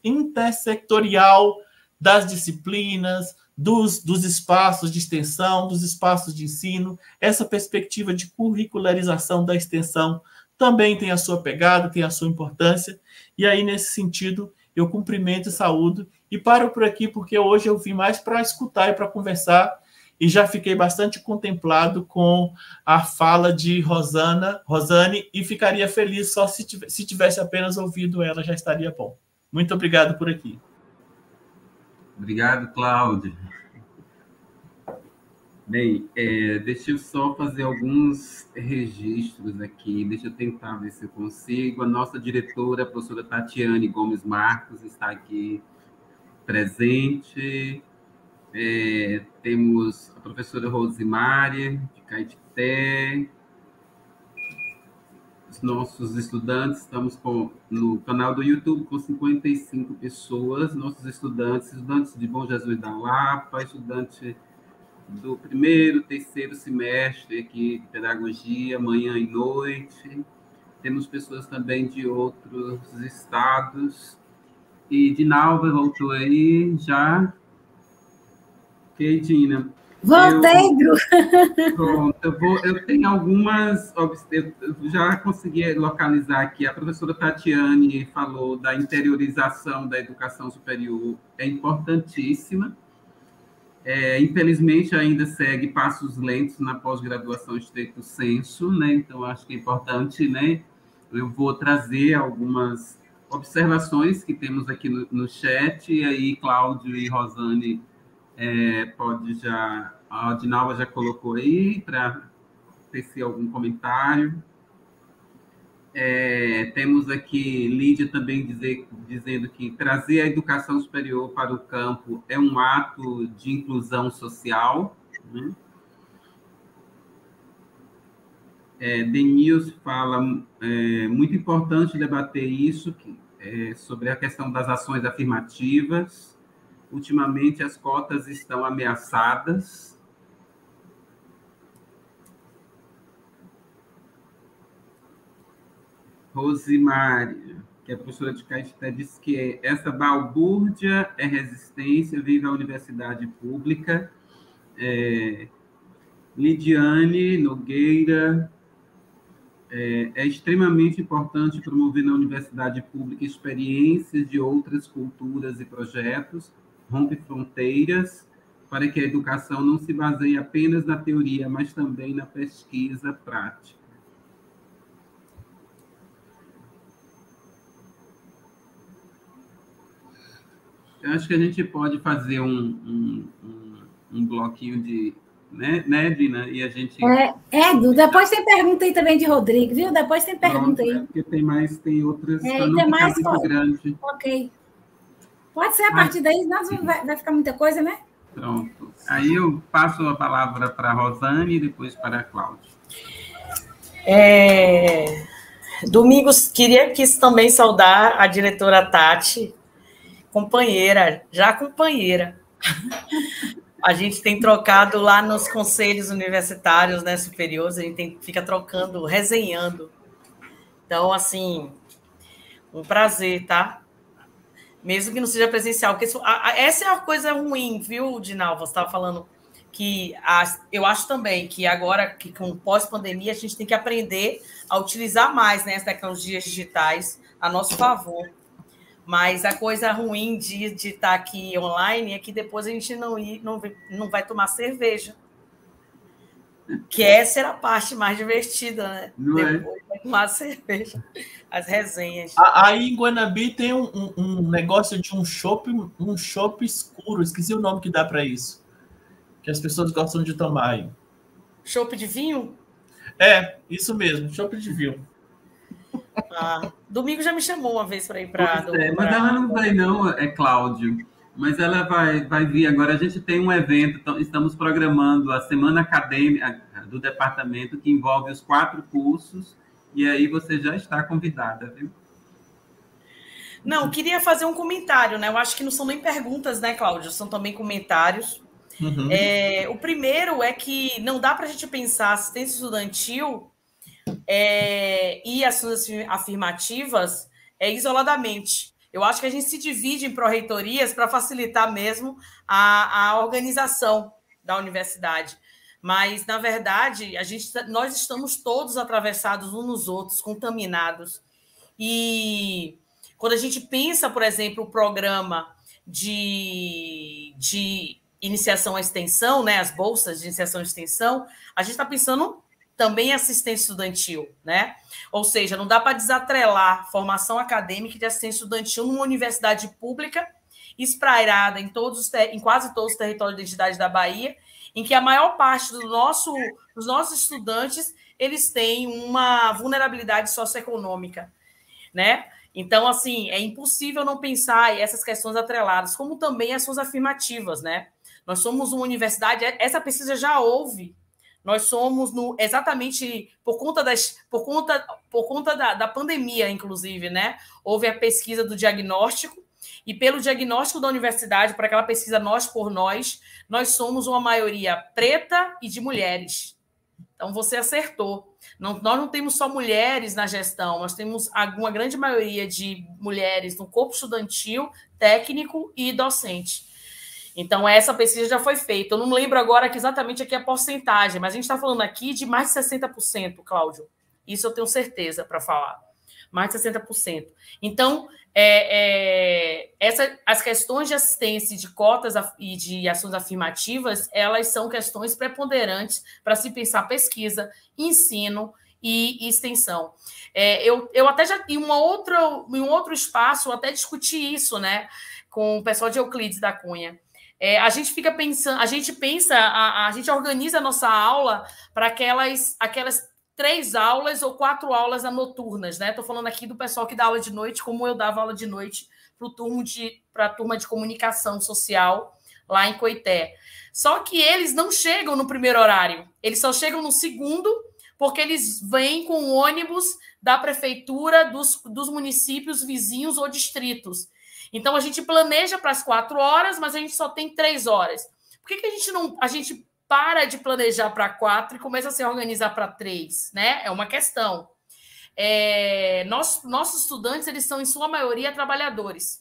intersectorial das disciplinas, dos, dos espaços de extensão, dos espaços de ensino, essa perspectiva de curricularização da extensão também tem a sua pegada, tem a sua importância, e aí, nesse sentido, eu cumprimento e saúdo, e paro por aqui porque hoje eu vim mais para escutar e para conversar, e já fiquei bastante contemplado com a fala de Rosana, Rosane, e ficaria feliz só se tivesse, se tivesse apenas ouvido ela, já estaria bom. Muito obrigado por aqui. Obrigado, Cláudio. Bem, é, deixa eu só fazer alguns registros aqui. Deixa eu tentar ver se eu consigo. A nossa diretora, a professora Tatiane Gomes Marcos, está aqui presente. É, temos a professora Rosimária, de Caetité. Os nossos estudantes, estamos com, no canal do YouTube com 55 pessoas. Nossos estudantes, estudantes de Bom Jesus da Lapa, estudantes do primeiro, terceiro semestre aqui de pedagogia, manhã e noite. Temos pessoas também de outros estados. E Dinalva voltou aí já. Ok, Dina. Voltei, eu, Pronto, eu, vou, eu tenho algumas. Eu já consegui localizar aqui. A professora Tatiane falou da interiorização da educação superior, é importantíssima é, infelizmente, ainda segue passos lentos na pós-graduação estrito senso, né? Então, acho que é importante, né? Eu vou trazer algumas observações que temos aqui no, no chat, e aí Cláudio e Rosane é, pode já... A Dinalva já colocou aí para tecer algum comentário. É, temos aqui Lídia também dizer, dizendo que trazer a educação superior para o campo é um ato de inclusão social. Né? É, Denils fala, é muito importante debater isso, que, é, sobre a questão das ações afirmativas. Ultimamente, as cotas estão ameaçadas, Rosimari, que é professora de Caetité, disse que essa balbúrdia é resistência, vive a universidade pública. É, Lidiane Nogueira, é, é, extremamente importante promover na universidade pública experiências de outras culturas e projetos, rompe fronteiras, para que a educação não se baseie apenas na teoria, mas também na pesquisa prática. Eu acho que a gente pode fazer um, um, um, um bloquinho de. Né, né, Dina? E a gente. É, é depois tem pergunta aí também de Rodrigo, viu? Depois tem pergunta Pronto, aí. É porque tem mais, tem outras. É, tem mais muito grande. Ok. Pode ser a partir daí, nós vai, vai ficar muita coisa, né? Pronto. Aí eu passo a palavra para a Rosane e depois para a Cláudia. É... Domingos, queria que também saudar a diretora Tati, companheira, já companheira. A gente tem trocado lá nos conselhos universitários, né, superiores, a gente tem, fica trocando, resenhando. Então, assim, um prazer, tá? Mesmo que não seja presencial, porque isso, a, a, essa é a coisa ruim, viu, Dinal? Você estava falando que a, eu acho também que agora, que com pós-pandemia, a gente tem que aprender a utilizar mais né, as tecnologias digitais a nosso favor Mas a coisa ruim de, de estar tá aqui online é que depois a gente não, ir, não, não vai tomar cerveja. Que essa era a parte mais divertida, né? Não é? depois é? vai tomar cerveja, as resenhas. Aí em Guanabi tem um, um, negócio de um shopping um shopping escuro, esqueci o nome que dá para isso. Que as pessoas gostam de tomar aí. Chopp de vinho? É, isso mesmo, chopp de vinho. Ah, domingo já me chamou uma vez para ir para. É, mas ela não vai, não, é Cláudio. Mas ela vai, vai vir agora. A gente tem um evento, então, estamos programando a semana acadêmica do departamento, que envolve os quatro cursos, e aí você já está convidada, viu? Não, queria fazer um comentário, né? Eu acho que não são nem perguntas, né, Cláudio? São também comentários. Uhum. É, o primeiro é que não dá para a gente pensar assistência estudantil é, e ações afirmativas é, isoladamente. Eu acho que a gente se divide em pró-reitorias para facilitar mesmo a, a organização da universidade. Mas, na verdade, a gente, nós estamos todos atravessados uns nos outros, contaminados. E quando a gente pensa, por exemplo, o programa de, de iniciação à extensão, né, as bolsas de iniciação à extensão, a gente está pensando também assistência estudantil, né? Ou seja, não dá para desatrelar formação acadêmica de assistência estudantil numa universidade pública esprairada em todos em quase todos os territórios de identidade da Bahia, em que a maior parte do nosso, dos nossos estudantes eles têm uma vulnerabilidade socioeconômica, né? Então, assim, é impossível não pensar essas questões atreladas, como também as suas afirmativas, né? Nós somos uma universidade, essa pesquisa já houve nós somos no exatamente por conta das por conta por conta da, da pandemia, inclusive, né? Houve a pesquisa do diagnóstico e pelo diagnóstico da universidade, para aquela pesquisa nós por nós, nós somos uma maioria preta e de mulheres. Então você acertou. Não, nós não temos só mulheres na gestão, nós temos uma grande maioria de mulheres no corpo estudantil, técnico e docente. Então, essa pesquisa já foi feita. Eu não lembro agora que exatamente aqui a porcentagem, mas a gente está falando aqui de mais de 60%, Cláudio. Isso eu tenho certeza para falar. Mais de 60%. Então, é, é, essa, as questões de assistência, de cotas e de ações afirmativas, elas são questões preponderantes para se pensar pesquisa, ensino e, e extensão. É, eu, eu até já em, uma outra, em um outro espaço, eu até discuti isso né, com o pessoal de Euclides da Cunha. É, a gente fica pensando, a gente pensa, a, a gente organiza a nossa aula para aquelas, aquelas três aulas ou quatro aulas noturnas, né? Estou falando aqui do pessoal que dá aula de noite, como eu dava aula de noite para a turma de comunicação social lá em Coité. Só que eles não chegam no primeiro horário, eles só chegam no segundo, porque eles vêm com ônibus da prefeitura dos, dos municípios vizinhos ou distritos. Então a gente planeja para as quatro horas, mas a gente só tem três horas. Por que, que a gente não a gente para de planejar para quatro e começa a se organizar para três, né? É uma questão. É, nossos estudantes eles são em sua maioria trabalhadores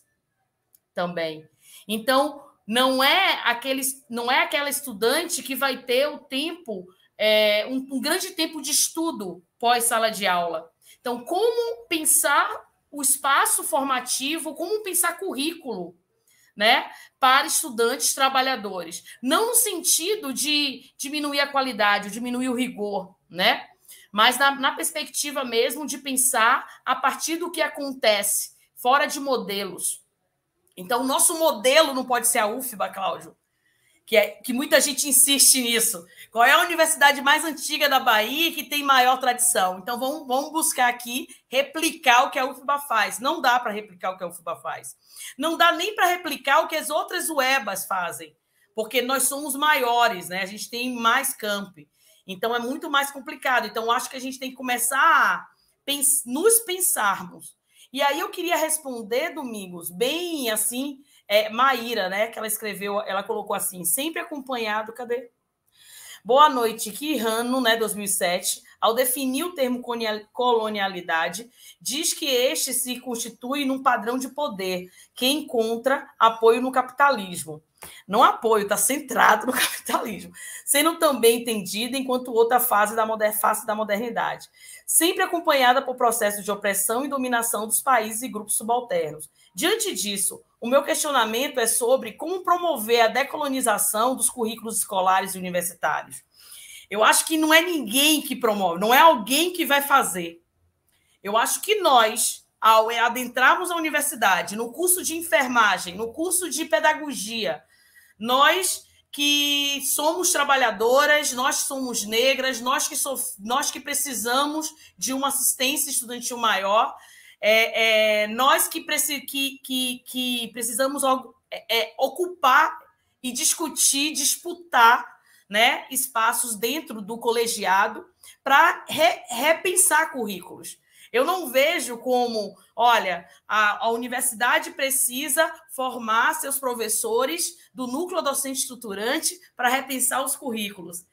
também. Então não é aqueles, não é aquela estudante que vai ter o tempo, é, um, um grande tempo de estudo pós sala de aula. Então, como pensar o espaço formativo, como pensar currículo, né, para estudantes trabalhadores, não no sentido de diminuir a qualidade, diminuir o rigor, né, mas na, na perspectiva mesmo de pensar a partir do que acontece fora de modelos. Então, o nosso modelo não pode ser a UFBA, Cláudio que, é, que muita gente insiste nisso. Qual é a universidade mais antiga da Bahia que tem maior tradição? Então, vamos, vamos buscar aqui replicar o que a UFBA faz. Não dá para replicar o que a UFBA faz. Não dá nem para replicar o que as outras UEBAs fazem, porque nós somos maiores, né? A gente tem mais campi. Então, é muito mais complicado. Então, acho que a gente tem que começar a pens nos pensarmos. E aí eu queria responder, Domingos, bem assim, é, Maíra, né? Que ela escreveu, ela colocou assim: sempre acompanhado, cadê? Boa noite, Quirrano, né, 2007, ao definir o termo colonialidade, diz que este se constitui num padrão de poder que encontra apoio no capitalismo. Não apoio, está centrado no capitalismo, sendo também entendida enquanto outra fase da, moder face da modernidade, sempre acompanhada por processos de opressão e dominação dos países e grupos subalternos, Diante disso, o meu questionamento é sobre como promover a decolonização dos currículos escolares e universitários. Eu acho que não é ninguém que promove, não é alguém que vai fazer. Eu acho que nós, ao adentrarmos a universidade, no curso de enfermagem, no curso de pedagogia, nós que somos trabalhadoras, nós que somos negras, nós que, nós que precisamos de uma assistência estudantil maior, é, é, nós que, que, que, que precisamos é, é, ocupar e discutir, disputar né, espaços dentro do colegiado para re, repensar currículos. Eu não vejo como, olha, a, a, universidade precisa formar seus professores do núcleo docente estruturante para repensar os currículos.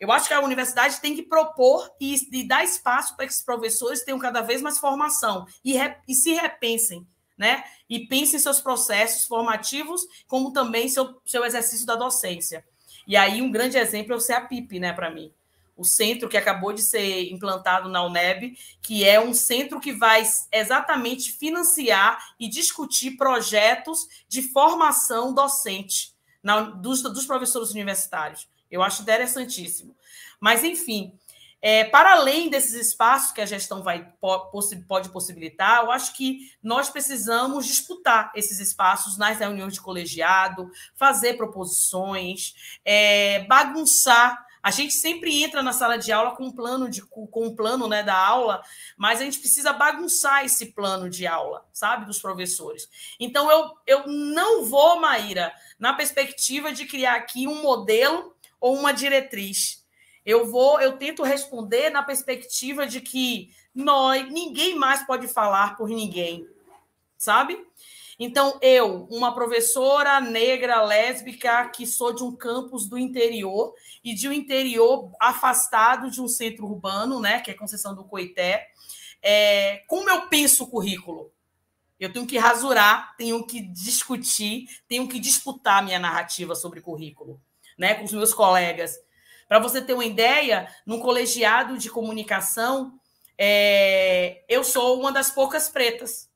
Eu acho que a universidade tem que propor e, e dar espaço para que os professores tenham cada vez mais formação e, re, e se repensem, né? E pensem seus processos formativos, como também seu, seu exercício da docência. E aí, um grande exemplo é o CEAPIP, né, para mim o centro que acabou de ser implantado na UNEB, que é um centro que vai exatamente financiar e discutir projetos de formação docente na, dos, dos professores universitários. Eu acho interessantíssimo. Mas, enfim, é, para além desses espaços que a gestão vai, pode possibilitar, eu acho que nós precisamos disputar esses espaços nas reuniões de colegiado, fazer proposições, é, bagunçar a gente sempre entra na sala de aula com um plano de com um plano, né, da aula, mas a gente precisa bagunçar esse plano de aula, sabe, dos professores. Então eu eu não vou, Maíra, na perspectiva de criar aqui um modelo ou uma diretriz. Eu vou, eu tento responder na perspectiva de que nós, ninguém mais pode falar por ninguém, sabe? Então, eu, uma professora negra lésbica que sou de um campus do interior e de um interior afastado de um centro urbano, né, que é Conceição do Coité, é, como eu penso o currículo? Eu tenho que rasurar, tenho que discutir, tenho que disputar minha narrativa sobre currículo, né, com os meus colegas. Para você ter uma ideia, num colegiado de comunicação, é, eu sou uma das poucas pretas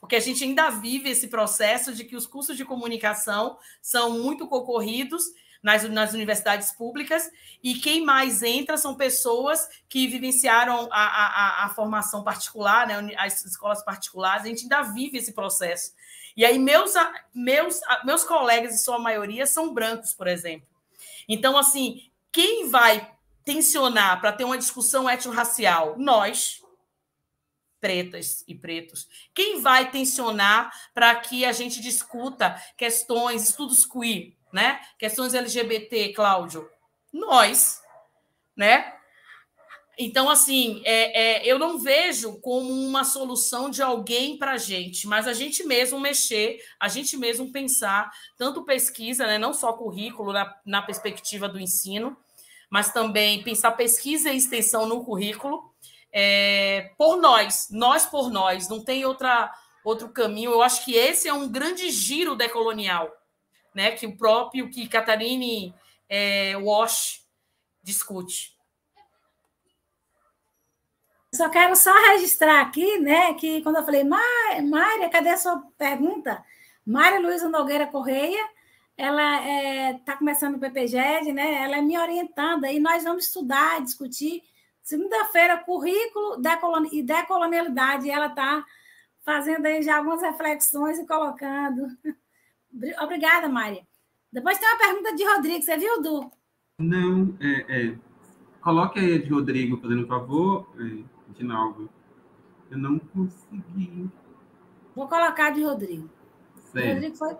porque a gente ainda vive esse processo de que os cursos de comunicação são muito concorridos nas, nas universidades públicas e quem mais entra são pessoas que vivenciaram a, a, a formação particular, né, as escolas particulares, a gente ainda vive esse processo. E aí, meus, meus, meus colegas, em sua maioria, são brancos, por exemplo. Então, assim, quem vai tensionar para ter uma discussão étnico-racial? Nós, pretas e pretos? Quem vai tensionar para que a gente discuta questões, estudos queer, né? Questões LGBT, Cláudio? Nós, né? Então, assim, é, é, eu não vejo como uma solução de alguém para a gente, mas a gente mesmo mexer, a gente mesmo pensar, tanto pesquisa, né, não só currículo na, na perspectiva do ensino, mas também pensar pesquisa e extensão no currículo, é, por nós, nós por nós, não tem outra, outro caminho. Eu acho que esse é um grande giro decolonial, né? Que o próprio que Catarine é, Walsh discute. Só quero só registrar aqui, né, que quando eu falei, Mária, cadê a sua pergunta? Mária Luísa Nogueira Correia, ela está é, tá começando o PPGED, né? Ela é me orientando, e nós vamos estudar, discutir Segunda-feira, currículo e decolonialidade. Ela está fazendo aí já algumas reflexões e colocando. Obrigada, Maria. Depois tem uma pergunta de Rodrigo. Você viu, Du? Não, é, é. Coloque aí a de Rodrigo, fazendo um favor, é, novo. Eu não consegui. Vou colocar de Rodrigo. Certo. Rodrigo foi.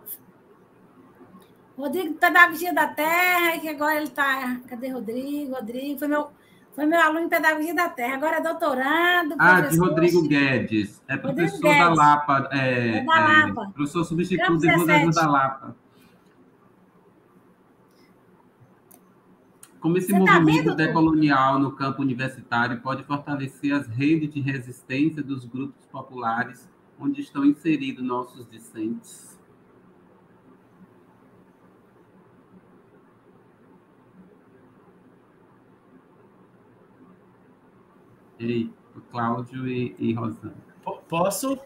Rodrigo, Pedagogia da Terra, que agora ele está. Cadê Rodrigo? Rodrigo foi meu foi meu aluno em Pedagogia da Terra, agora é doutorando. Ah, de Rodrigo Guedes. É professor Guedes. da Lapa. É, é da é, Lapa. professor substituto de Rodrigo da Lapa. Como esse Você tá movimento tá decolonial no campo universitário pode fortalecer as redes de resistência dos grupos populares onde estão inseridos nossos discentes? Ei, Cláudio e, e Rosana. Posso?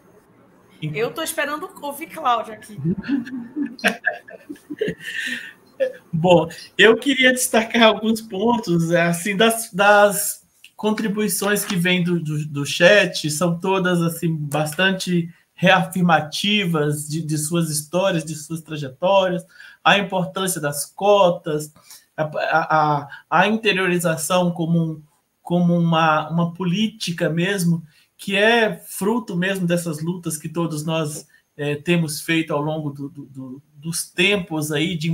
Eu estou esperando ouvir Cláudia aqui. Bom, eu queria destacar alguns pontos, assim, das, das contribuições que vêm do, do, do, chat, são todas, assim, bastante reafirmativas de, de suas histórias, de suas trajetórias, a importância das cotas, a, a, a interiorização como, um, como uma, uma política mesmo, que é fruto mesmo dessas lutas que todos nós é, temos feito ao longo do, do, dos tempos aí de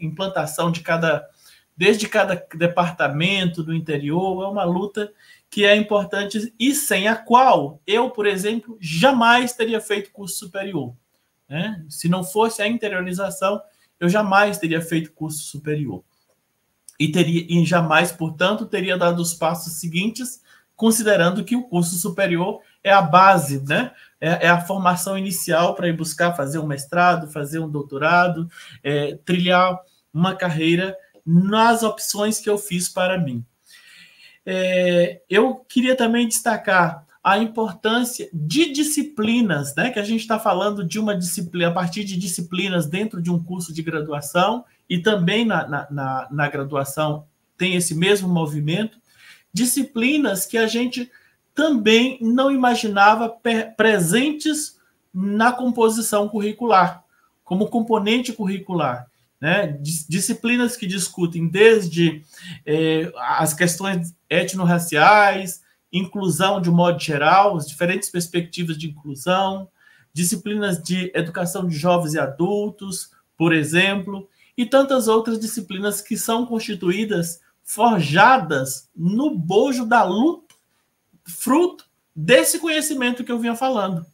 implantação de cada, desde cada departamento do interior, é uma luta que é importante e sem a qual eu, por exemplo, jamais teria feito curso superior. Né? Se não fosse a interiorização, eu jamais teria feito curso superior. E, teria, e jamais, portanto, teria dado os passos seguintes, considerando que o curso superior é a base, né? É, é a formação inicial para ir buscar fazer um mestrado, fazer um doutorado, é, trilhar uma carreira nas opções que eu fiz para mim. É, eu queria também destacar a importância de disciplinas, né? Que a gente está falando de uma disciplina, a partir de disciplinas dentro de um curso de graduação e também na, na, na, na graduação tem esse mesmo movimento, disciplinas que a gente também não imaginava presentes na composição curricular, como componente curricular. Né? Disciplinas que discutem desde eh, as questões etnorraciais, inclusão de modo geral, as diferentes perspectivas de inclusão, disciplinas de educação de jovens e adultos, por exemplo, e tantas outras disciplinas que são constituídas, forjadas no bojo da luta, fruto desse conhecimento que eu vinha falando.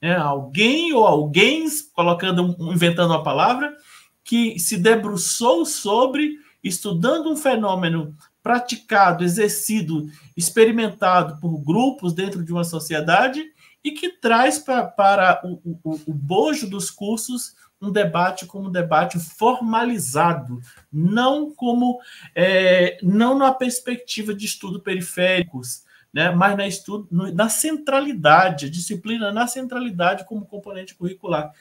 É, alguém ou alguém, colocando, inventando uma palavra, que se debruçou sobre, estudando um fenômeno praticado, exercido, experimentado por grupos dentro de uma sociedade e que traz pra, para o, o, o bojo dos cursos um debate como um debate formalizado, não como é, não na perspectiva de estudo periféricos, né, mas na, estudo, na centralidade, disciplina na centralidade como componente curricular.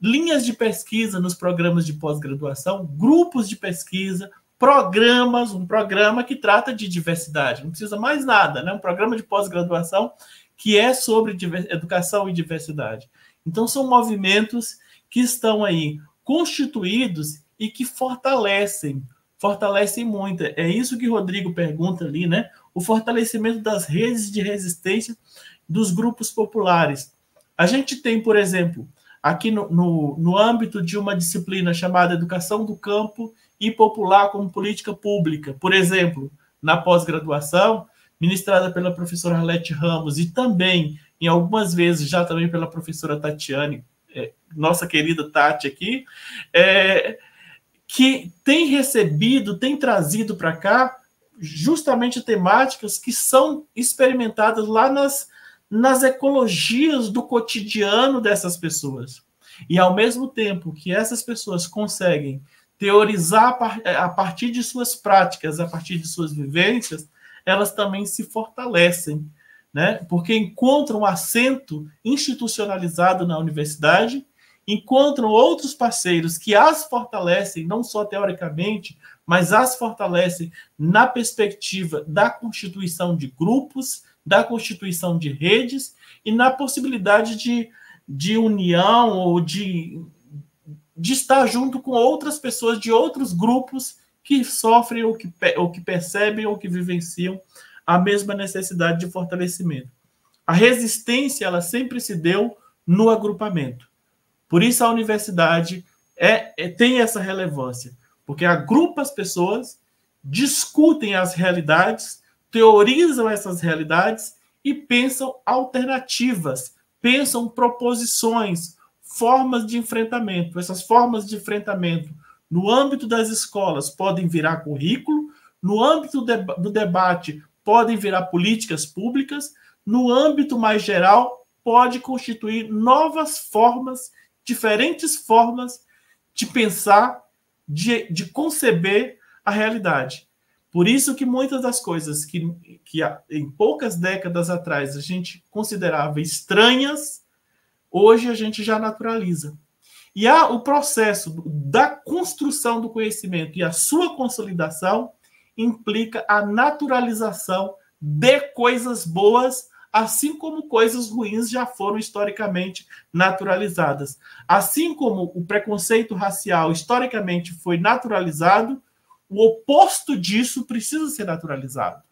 Linhas de pesquisa nos programas de pós-graduação, grupos de pesquisa, programas, um programa que trata de diversidade, não precisa mais nada, né? Um programa de pós-graduação que é sobre educação e diversidade. Então, são movimentos que estão aí constituídos e que fortalecem, fortalecem muito. É isso que Rodrigo pergunta ali, né? O fortalecimento das redes de resistência dos grupos populares. A gente tem, por exemplo, aqui no, no, no âmbito de uma disciplina chamada Educação do Campo e popular como política pública. Por exemplo, na pós-graduação, ministrada pela professora Arlete Ramos e também, em algumas vezes, já também pela professora Tatiane, é, nossa querida Tati aqui, é, que tem recebido, tem trazido para cá justamente temáticas que são experimentadas lá nas, nas ecologias do cotidiano dessas pessoas. E ao mesmo tempo que essas pessoas conseguem teorizar a partir de suas práticas, a partir de suas vivências, elas também se fortalecem, né? Porque encontram assento institucionalizado na universidade, encontram outros parceiros que as fortalecem, não só teoricamente, mas as fortalecem na perspectiva da constituição de grupos, da constituição de redes e na possibilidade de, de união ou de de estar junto com outras pessoas de outros grupos que sofrem ou que, ou que percebem ou que vivenciam a mesma necessidade de fortalecimento. A resistência ela sempre se deu no agrupamento. Por isso a universidade é, é tem essa relevância, porque agrupa as pessoas, discutem as realidades, teorizam essas realidades e pensam alternativas, pensam proposições, formas de enfrentamento. Essas formas de enfrentamento, no âmbito das escolas, podem virar currículo, no âmbito do debate, podem virar políticas públicas, no âmbito mais geral, pode constituir novas formas, diferentes formas de pensar, de, de conceber a realidade. Por isso que muitas das coisas que, que em poucas décadas atrás a gente considerava estranhas, hoje a gente já naturaliza. E há o processo da construção do conhecimento e a sua consolidação implica a naturalização de coisas boas, assim como coisas ruins já foram historicamente naturalizadas. Assim como o preconceito racial historicamente foi naturalizado, o oposto disso precisa ser naturalizado.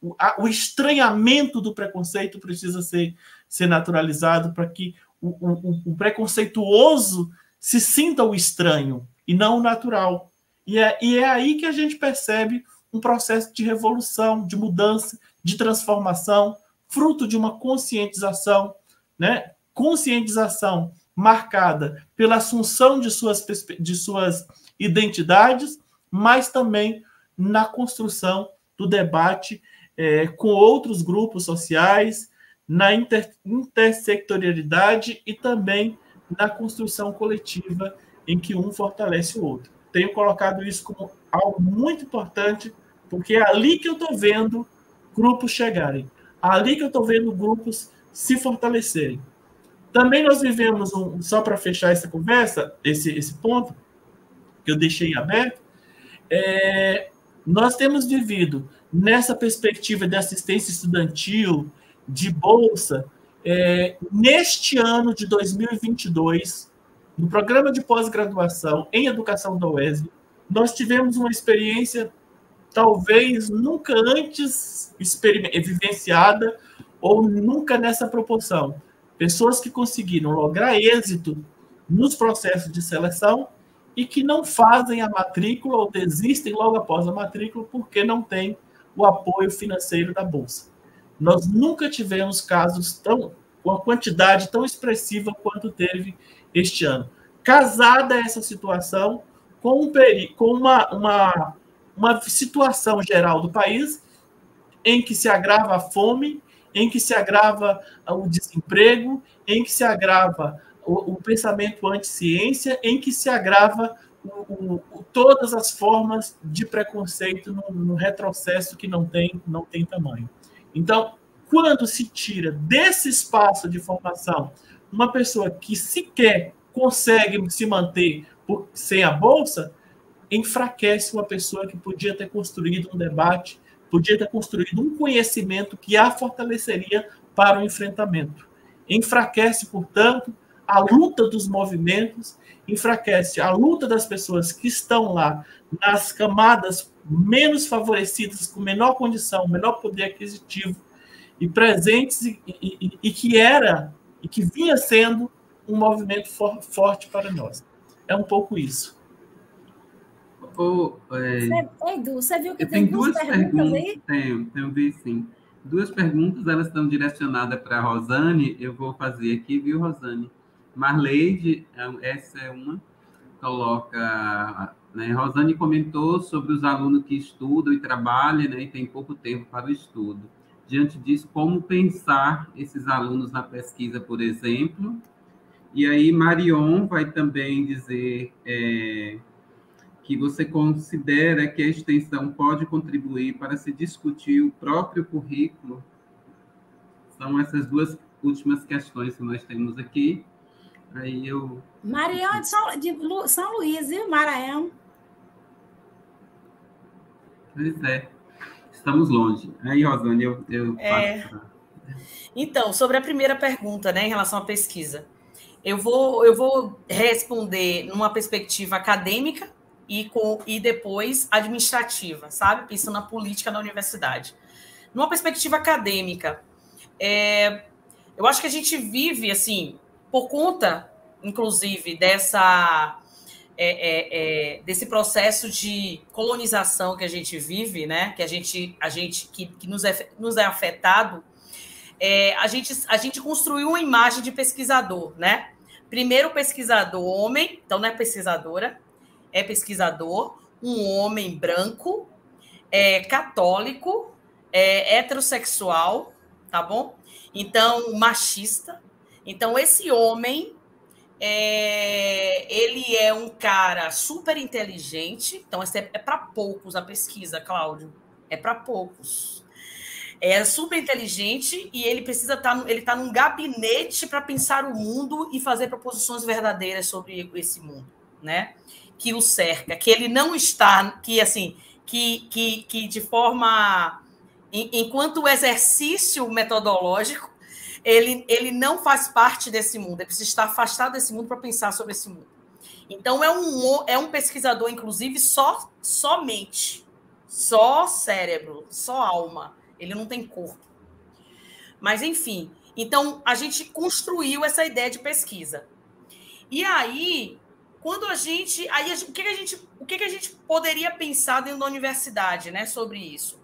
O, a, o estranhamento do preconceito precisa ser, ser naturalizado para que o, o, o, preconceituoso se sinta o estranho e não o natural. E é, e é aí que a gente percebe um processo de revolução, de mudança, de transformação, fruto de uma conscientização, né? conscientização marcada pela assunção de suas, de suas identidades, mas também na construção do debate é, com outros grupos sociais, na inter, intersectorialidade e também na construção coletiva em que um fortalece o outro. Tenho colocado isso como algo muito importante, porque é ali que eu estou vendo grupos chegarem, ali que eu estou vendo grupos se fortalecerem. Também nós vivemos, um, só para fechar essa conversa, esse, esse ponto, que eu deixei aberto, é, nós temos vivido nessa perspectiva de assistência estudantil, de bolsa, é, neste ano de 2022, no programa de pós-graduação em educação da UESB, nós tivemos uma experiência talvez nunca antes vivenciada ou nunca nessa proporção. Pessoas que conseguiram lograr êxito nos processos de seleção e que não fazem a matrícula ou desistem logo após a matrícula porque não tem o apoio financeiro da bolsa. Nós nunca tivemos casos tão com a quantidade tão expressiva quanto teve este ano. Casada essa situação com, um com uma, uma, uma situação geral do país em que se agrava a fome, em que se agrava o desemprego, em que se agrava o, o pensamento anti-ciência, em que se agrava o, o, todas as formas de preconceito no, no, retrocesso que não tem, não tem tamanho. Então, quando se tira desse espaço de formação uma pessoa que sequer consegue se manter por, sem a bolsa, enfraquece uma pessoa que podia ter construído um debate, podia ter construído um conhecimento que a fortaleceria para o enfrentamento. Enfraquece, portanto, a luta dos movimentos, enfraquece a luta das pessoas que estão lá nas camadas menos favorecidas, com menor condição, menor poder aquisitivo e presentes e, e, e que era e que vinha sendo um movimento for, forte para nós. É um pouco isso. Oh, é... Edu, você viu que tem duas, duas perguntas, perguntas aí? Tenho, tenho vi sim. Duas perguntas, elas estão direcionadas para a Rosane. Eu vou fazer aqui, viu, Rosane? Marleide, é essa é uma, coloca. Né, Rosane comentou sobre os alunos que estudam e trabalham né, e tem pouco tempo para o estudo. Diante disso, como pensar esses alunos na pesquisa, por exemplo? E aí, Marion vai também dizer é, que você considera que a extensão pode contribuir para se discutir o próprio currículo? São essas duas últimas questões que nós temos aqui. Aí eu. Marião de São, de São Luís, viu, Maranhão? Pois é. Estamos longe. Aí, Rosane, eu, eu é... Então, sobre a primeira pergunta, né, em relação à pesquisa, eu vou, eu vou responder numa perspectiva acadêmica e, com, e depois administrativa, sabe? Pensando na política da universidade. Numa perspectiva acadêmica, é, eu acho que a gente vive, assim, por conta, inclusive, dessa é, é, é, desse processo de colonização que a gente vive, né? Que a gente, a gente que, que nos, é, nos é afetado, é, a, gente, a gente construiu uma imagem de pesquisador, né? Primeiro pesquisador homem, então não é pesquisadora, é pesquisador, um homem branco, é, católico, é, heterossexual, tá bom? Então, machista, então, esse homem, é, ele é um cara super inteligente. Então, é, é para poucos a pesquisa, Cláudio. É para poucos. é super inteligente e ele precisa estar, tá ele está num gabinete para pensar o mundo e fazer proposições verdadeiras sobre esse mundo, né? Que o cerca, que ele não está, que assim, que, que, que de forma, enquanto exercício metodológico, ele, ele não faz parte desse mundo, ele precisa estar afastado desse mundo para pensar sobre esse mundo. Então é um, é um pesquisador, inclusive, só somente, só cérebro, só alma ele não tem corpo. Mas, enfim, então a gente construiu essa ideia de pesquisa. E aí, quando a gente. Aí, o, que, a gente o que, a gente poderia pensar dentro da universidade né, sobre isso?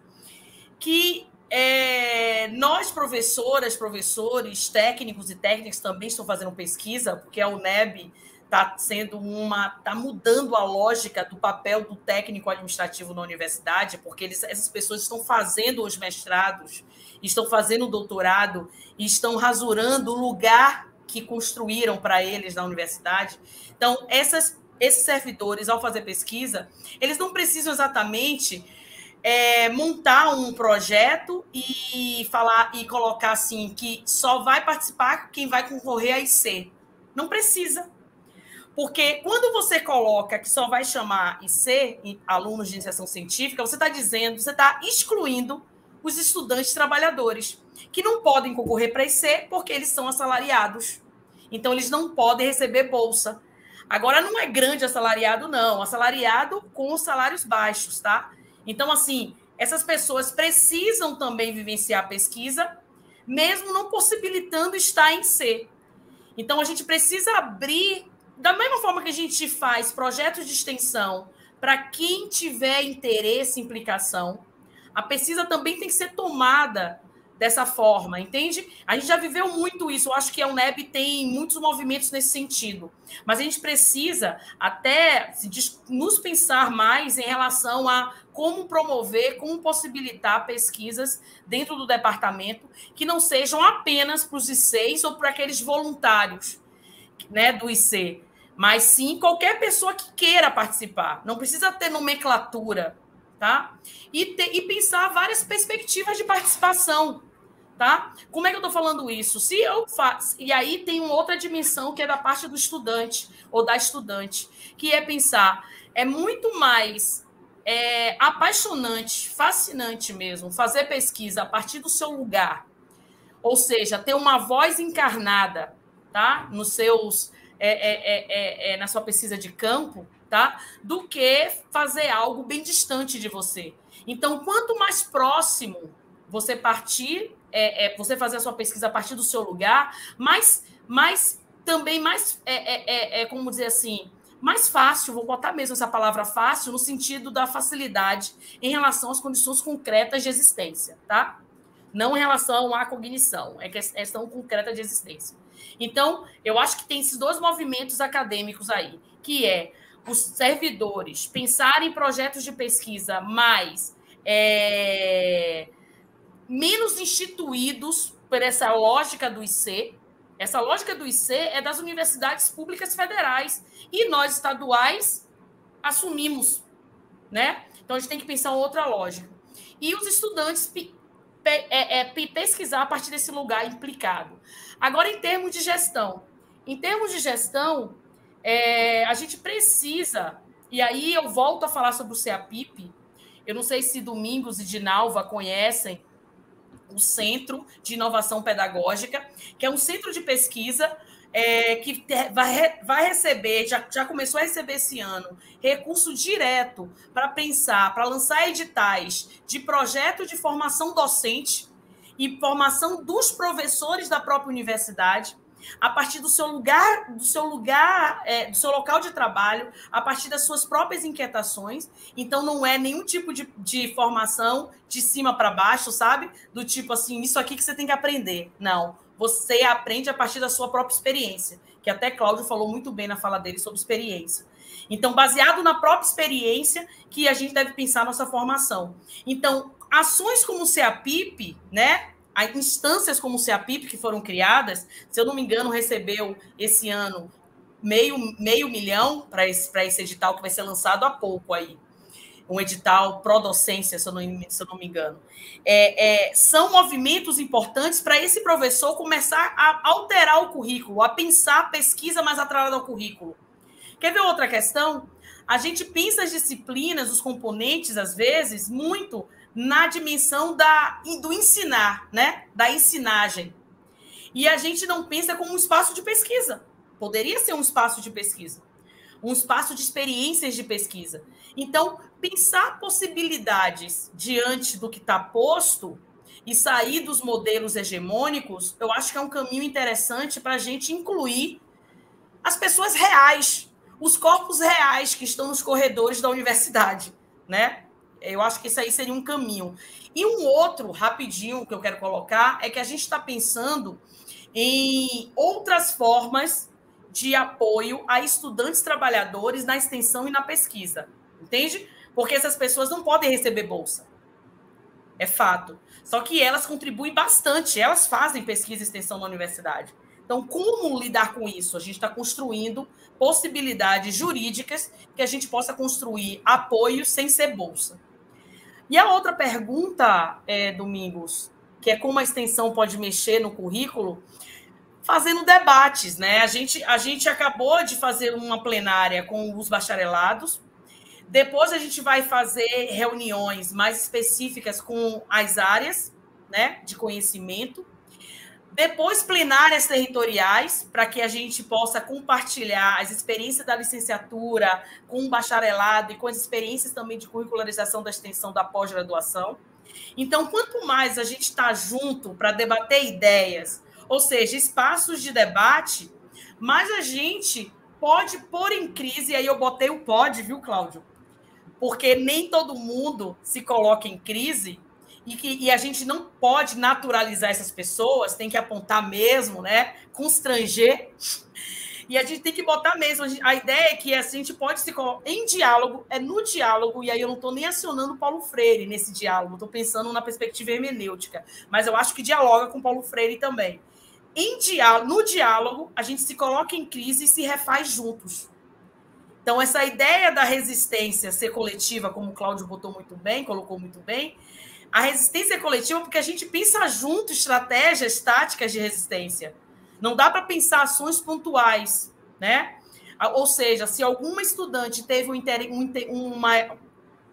Que é, nós, professoras, professores, técnicos e técnicas, também estão fazendo pesquisa, porque a UNEB está sendo uma está mudando a lógica do papel do técnico administrativo na universidade, porque eles, essas pessoas estão fazendo os mestrados, estão fazendo o doutorado estão rasurando o lugar que construíram para eles na universidade. Então, essas, esses servidores, ao fazer pesquisa, eles não precisam exatamente é, montar um projeto e falar e colocar assim que só vai participar quem vai concorrer a IC. Não precisa porque quando você coloca que só vai chamar IC, alunos de iniciação científica, você está dizendo, você está excluindo os estudantes trabalhadores, que não podem concorrer para IC porque eles são assalariados. Então, eles não podem receber bolsa. Agora, não é grande assalariado, não. Assalariado com salários baixos, tá? Então, assim, essas pessoas precisam também vivenciar a pesquisa, mesmo não possibilitando estar em C. Então, a gente precisa abrir da mesma forma que a gente faz projetos de extensão para quem tiver interesse e implicação, a pesquisa também tem que ser tomada dessa forma, entende? A gente já viveu muito isso. Eu acho que a UNEB tem muitos movimentos nesse sentido. Mas a gente precisa até nos pensar mais em relação a como promover, como possibilitar pesquisas dentro do departamento que não sejam apenas para os ICs ou para aqueles voluntários né, do IC, mas sim qualquer pessoa que queira participar. Não precisa ter nomenclatura, tá? E, ter, e pensar várias perspectivas de participação, tá? Como é que eu estou falando isso? Se eu faço. E aí tem uma outra dimensão que é da parte do estudante ou da estudante, que é pensar. É muito mais é, apaixonante, fascinante mesmo, fazer pesquisa a partir do seu lugar. Ou seja, ter uma voz encarnada, tá? Nos seus é é, é, é, é, na sua pesquisa de campo, tá? Do que fazer algo bem distante de você. Então, quanto mais próximo você partir, é, você fazer a sua pesquisa a partir do seu lugar, mais, mais também mais, é, como dizer assim, mais fácil, vou botar mesmo essa palavra fácil, no sentido da facilidade em relação às condições concretas de existência, tá? Não em relação à cognição, é questão concreta de existência. Então, eu acho que tem esses dois movimentos acadêmicos aí, que é os servidores pensarem em projetos de pesquisa mais é, menos instituídos por essa lógica do IC. Essa lógica do IC é das universidades públicas federais e nós estaduais assumimos, né? Então a gente tem que pensar outra lógica. E os estudantes é, é, pesquisar a partir desse lugar implicado. Agora, em termos de gestão, em termos de gestão, é, a gente precisa, e aí eu volto a falar sobre o CEAPIP, eu não sei se Domingos e Dinalva conhecem o Centro de Inovação Pedagógica, que é um centro de pesquisa é, que vai, vai receber, já, já começou a receber esse ano, recurso direto para pensar, para lançar editais de projeto de formação docente e formação dos professores da própria universidade a partir do seu lugar, do seu lugar, é, do seu local de trabalho, a partir das suas próprias inquietações. Então, não é nenhum tipo de, de formação de cima para baixo, sabe? Do tipo assim, isso aqui que você tem que aprender. Não. Você aprende a partir da sua própria experiência, que até Cláudio falou muito bem na fala dele sobre experiência. Então, baseado na própria experiência, que a gente deve pensar nossa formação. Então, ações como o CEAPIP, né? Instâncias como o CEAPIP que foram criadas, se eu não me engano, recebeu esse ano meio, meio milhão para esse, esse edital que vai ser lançado há pouco aí. um edital pró-docência, se, eu não, se eu não me engano. É, é, são movimentos importantes para esse professor começar a alterar o currículo, a pensar a pesquisa mais atrelada ao currículo. Quer ver outra questão? A gente pensa as disciplinas, os componentes, às vezes, muito na dimensão da, do ensinar, né? Da ensinagem. E a gente não pensa como um espaço de pesquisa. Poderia ser um espaço de pesquisa, um espaço de experiências de pesquisa. Então, pensar possibilidades diante do que está posto e sair dos modelos hegemônicos, eu acho que é um caminho interessante para a gente incluir as pessoas reais, os corpos reais que estão nos corredores da universidade, né? Eu acho que isso aí seria um caminho. E um outro, rapidinho, que eu quero colocar, é que a gente está pensando em outras formas de apoio a estudantes trabalhadores na extensão e na pesquisa. Entende? Porque essas pessoas não podem receber bolsa. É fato. Só que elas contribuem bastante, elas fazem pesquisa e extensão na universidade. Então, como lidar com isso? A gente está construindo possibilidades jurídicas que a gente possa construir apoio sem ser bolsa. E a outra pergunta, é, Domingos, que é como a extensão pode mexer no currículo, fazendo debates, né? A gente, a gente acabou de fazer uma plenária com os bacharelados. Depois a gente vai fazer reuniões mais específicas com as áreas, né, de conhecimento. Depois plenárias territoriais para que a gente possa compartilhar as experiências da licenciatura com o bacharelado e com as experiências também de curricularização da extensão da pós-graduação. Então, quanto mais a gente está junto para debater ideias, ou seja, espaços de debate, mas a gente pode pôr em crise, e aí eu botei o pode, viu, Cláudio? Porque nem todo mundo se coloca em crise e, que, e a gente não pode naturalizar essas pessoas, tem que apontar mesmo, né? Constranger. E a gente tem que botar mesmo. A ideia é que a gente pode se colocar em diálogo, é no diálogo, e aí eu não estou nem acionando Paulo Freire nesse diálogo, estou pensando na perspectiva hermenêutica, mas eu acho que dialoga com Paulo Freire também em diálogo, no diálogo, a gente se coloca em crise e se refaz juntos. Então, essa ideia da resistência ser coletiva, como o Cláudio botou muito bem, colocou muito bem, a resistência é coletiva porque a gente pensa junto estratégias táticas de resistência. Não dá para pensar ações pontuais, né? Ou seja, se alguma estudante teve um, um, uma,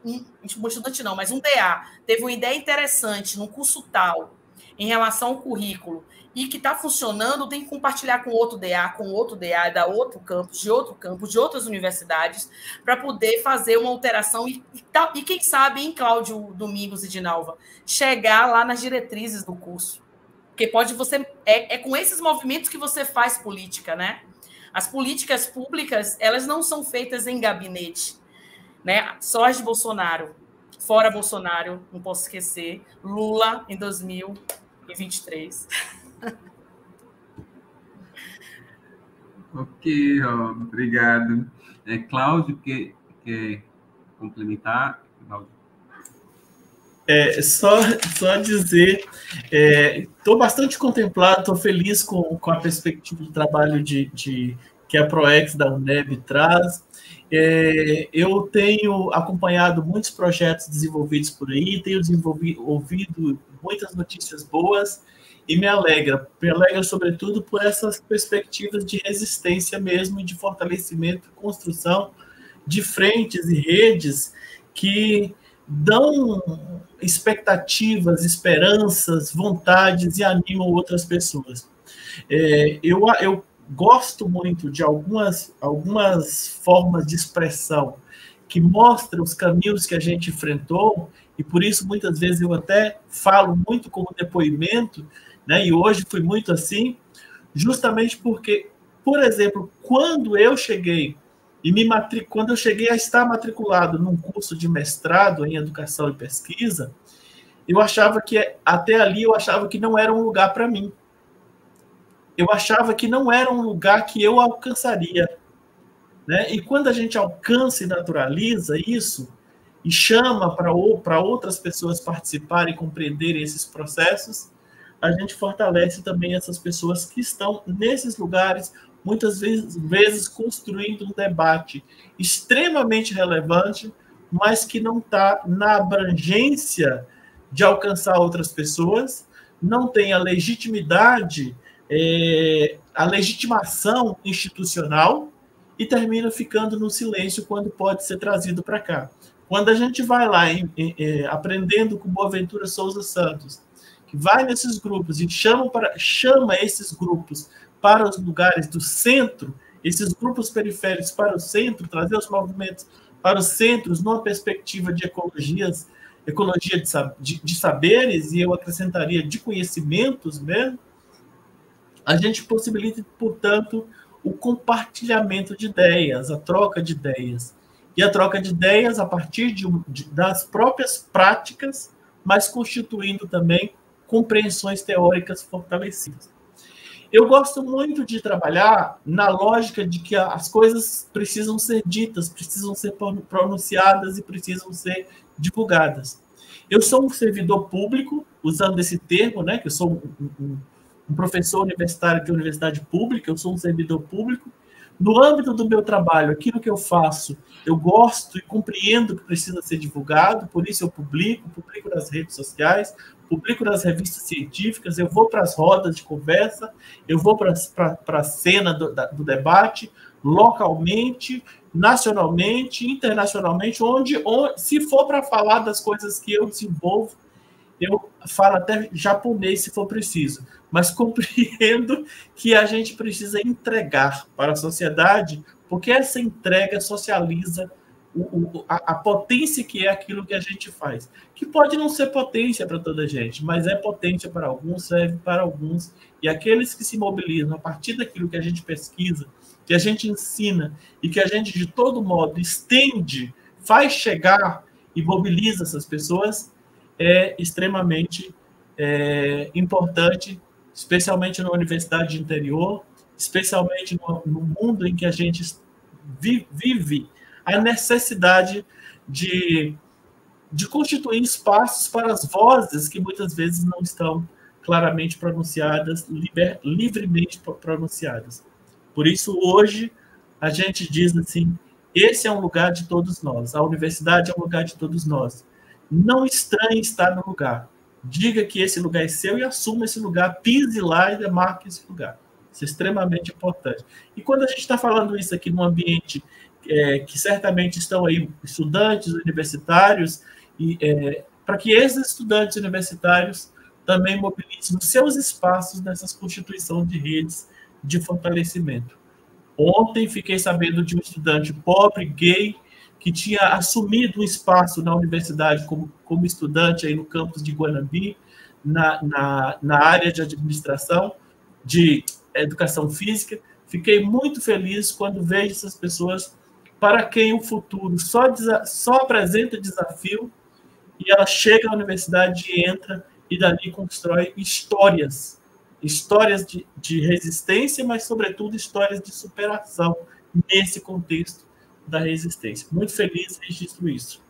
um, um estudante não, mas um DA, teve uma ideia interessante num curso tal, em relação ao currículo, e que está funcionando, tem que compartilhar com outro DA, com outro DA da outro campus, de outro campus, de outras universidades, para poder fazer uma alteração e, e, e, quem sabe, em Cláudio Domingos e Dinalva, chegar lá nas diretrizes do curso. Porque pode você. É, é com esses movimentos que você faz política, né? As políticas públicas, elas não são feitas em gabinete, né? Só as de Bolsonaro. Fora Bolsonaro, não posso esquecer. Lula em 2023. Ok, obrigado. É, Cláudio, quer, quer complementar? É, só, só dizer, estou é, bastante contemplado, estou feliz com, com a perspectiva de trabalho de, de, que a ProEx da UNEB traz. É, eu tenho acompanhado muitos projetos desenvolvidos por aí, tenho ouvido muitas notícias boas, e me alegra. Me alegra, sobretudo, por essas perspectivas de resistência mesmo de fortalecimento e construção de frentes e redes que dão expectativas, esperanças, vontades e animam outras pessoas. É, eu, eu gosto muito de algumas, algumas formas de expressão que mostram os caminhos que a gente enfrentou, e por isso muitas vezes eu até falo muito como depoimento né? E hoje foi muito assim, justamente porque, por exemplo, quando eu cheguei e me matric... quando eu cheguei a estar matriculado num curso de mestrado em educação e pesquisa, eu achava que até ali eu achava que não era um lugar para mim. Eu achava que não era um lugar que eu alcançaria. Né? E quando a gente alcança e naturaliza isso, e chama para outras pessoas participarem e compreenderem esses processos, a gente fortalece também essas pessoas que estão nesses lugares, muitas vezes, vezes construindo um debate extremamente relevante, mas que não está na abrangência de alcançar outras pessoas, não tem a legitimidade, é, a legitimação institucional e termina ficando no silêncio quando pode ser trazido para cá. Quando a gente vai lá em, em, em, aprendendo com Boaventura Souza Santos, vai nesses grupos e chama, para, chama esses grupos para os lugares do centro, esses grupos periféricos para o centro, trazer os movimentos para os centros numa perspectiva de ecologias ecologia de, de, de, saberes, e eu acrescentaria de conhecimentos mesmo, a gente possibilita, portanto, o compartilhamento de ideias, a troca de ideias. E a troca de ideias a partir de, de, das próprias práticas, mas constituindo também compreensões teóricas fortalecidas. Eu gosto muito de trabalhar na lógica de que as coisas precisam ser ditas, precisam ser pronunciadas e precisam ser divulgadas. Eu sou um servidor público, usando esse termo, né, que eu sou um, um, um professor universitário de universidade pública, eu sou um servidor público. No âmbito do meu trabalho, aquilo que eu faço, eu gosto e compreendo que precisa ser divulgado, por isso eu publico, publico nas redes sociais, publico nas revistas científicas, eu vou para as rodas de conversa, eu vou para a cena do, da, do debate, localmente, nacionalmente, internacionalmente, onde, onde se for para falar das coisas que eu desenvolvo, eu falo até japonês se for preciso, mas compreendo que a gente precisa entregar para a sociedade, porque essa entrega socializa o, o, a, a, potência que é aquilo que a gente faz. Que pode não ser potência para toda a gente, mas é potência para alguns, serve para alguns. E aqueles que se mobilizam a partir daquilo que a gente pesquisa, que a gente ensina e que a gente, de todo modo, estende, faz chegar e mobiliza essas pessoas, é extremamente é, importante, especialmente na universidade de interior, especialmente no, no mundo em que a gente vive a necessidade de, de constituir espaços para as vozes que muitas vezes não estão claramente pronunciadas, liber, livremente pronunciadas. Por isso, hoje, a gente diz assim: esse é um lugar de todos nós, a universidade é um lugar de todos nós. Não estranhe estar no lugar. Diga que esse lugar é seu e assuma esse lugar, pise lá e demarque esse lugar. Isso é extremamente importante. E quando a gente está falando isso aqui num ambiente é, que certamente estão aí estudantes universitários, e é, para que esses estudantes universitários também mobilizem os seus espaços nessas constituições de redes de fortalecimento. Ontem fiquei sabendo de um estudante pobre, gay, que tinha assumido um espaço na universidade como, como estudante aí no campus de Guanambi, na, na, na área de administração, de educação física. Fiquei muito feliz quando vejo essas pessoas para quem o futuro só, só apresenta desafio e ela chega à universidade e entra e dali constrói histórias histórias de, de resistência, mas, sobretudo, histórias de superação nesse contexto da resistência. Muito feliz registro isso.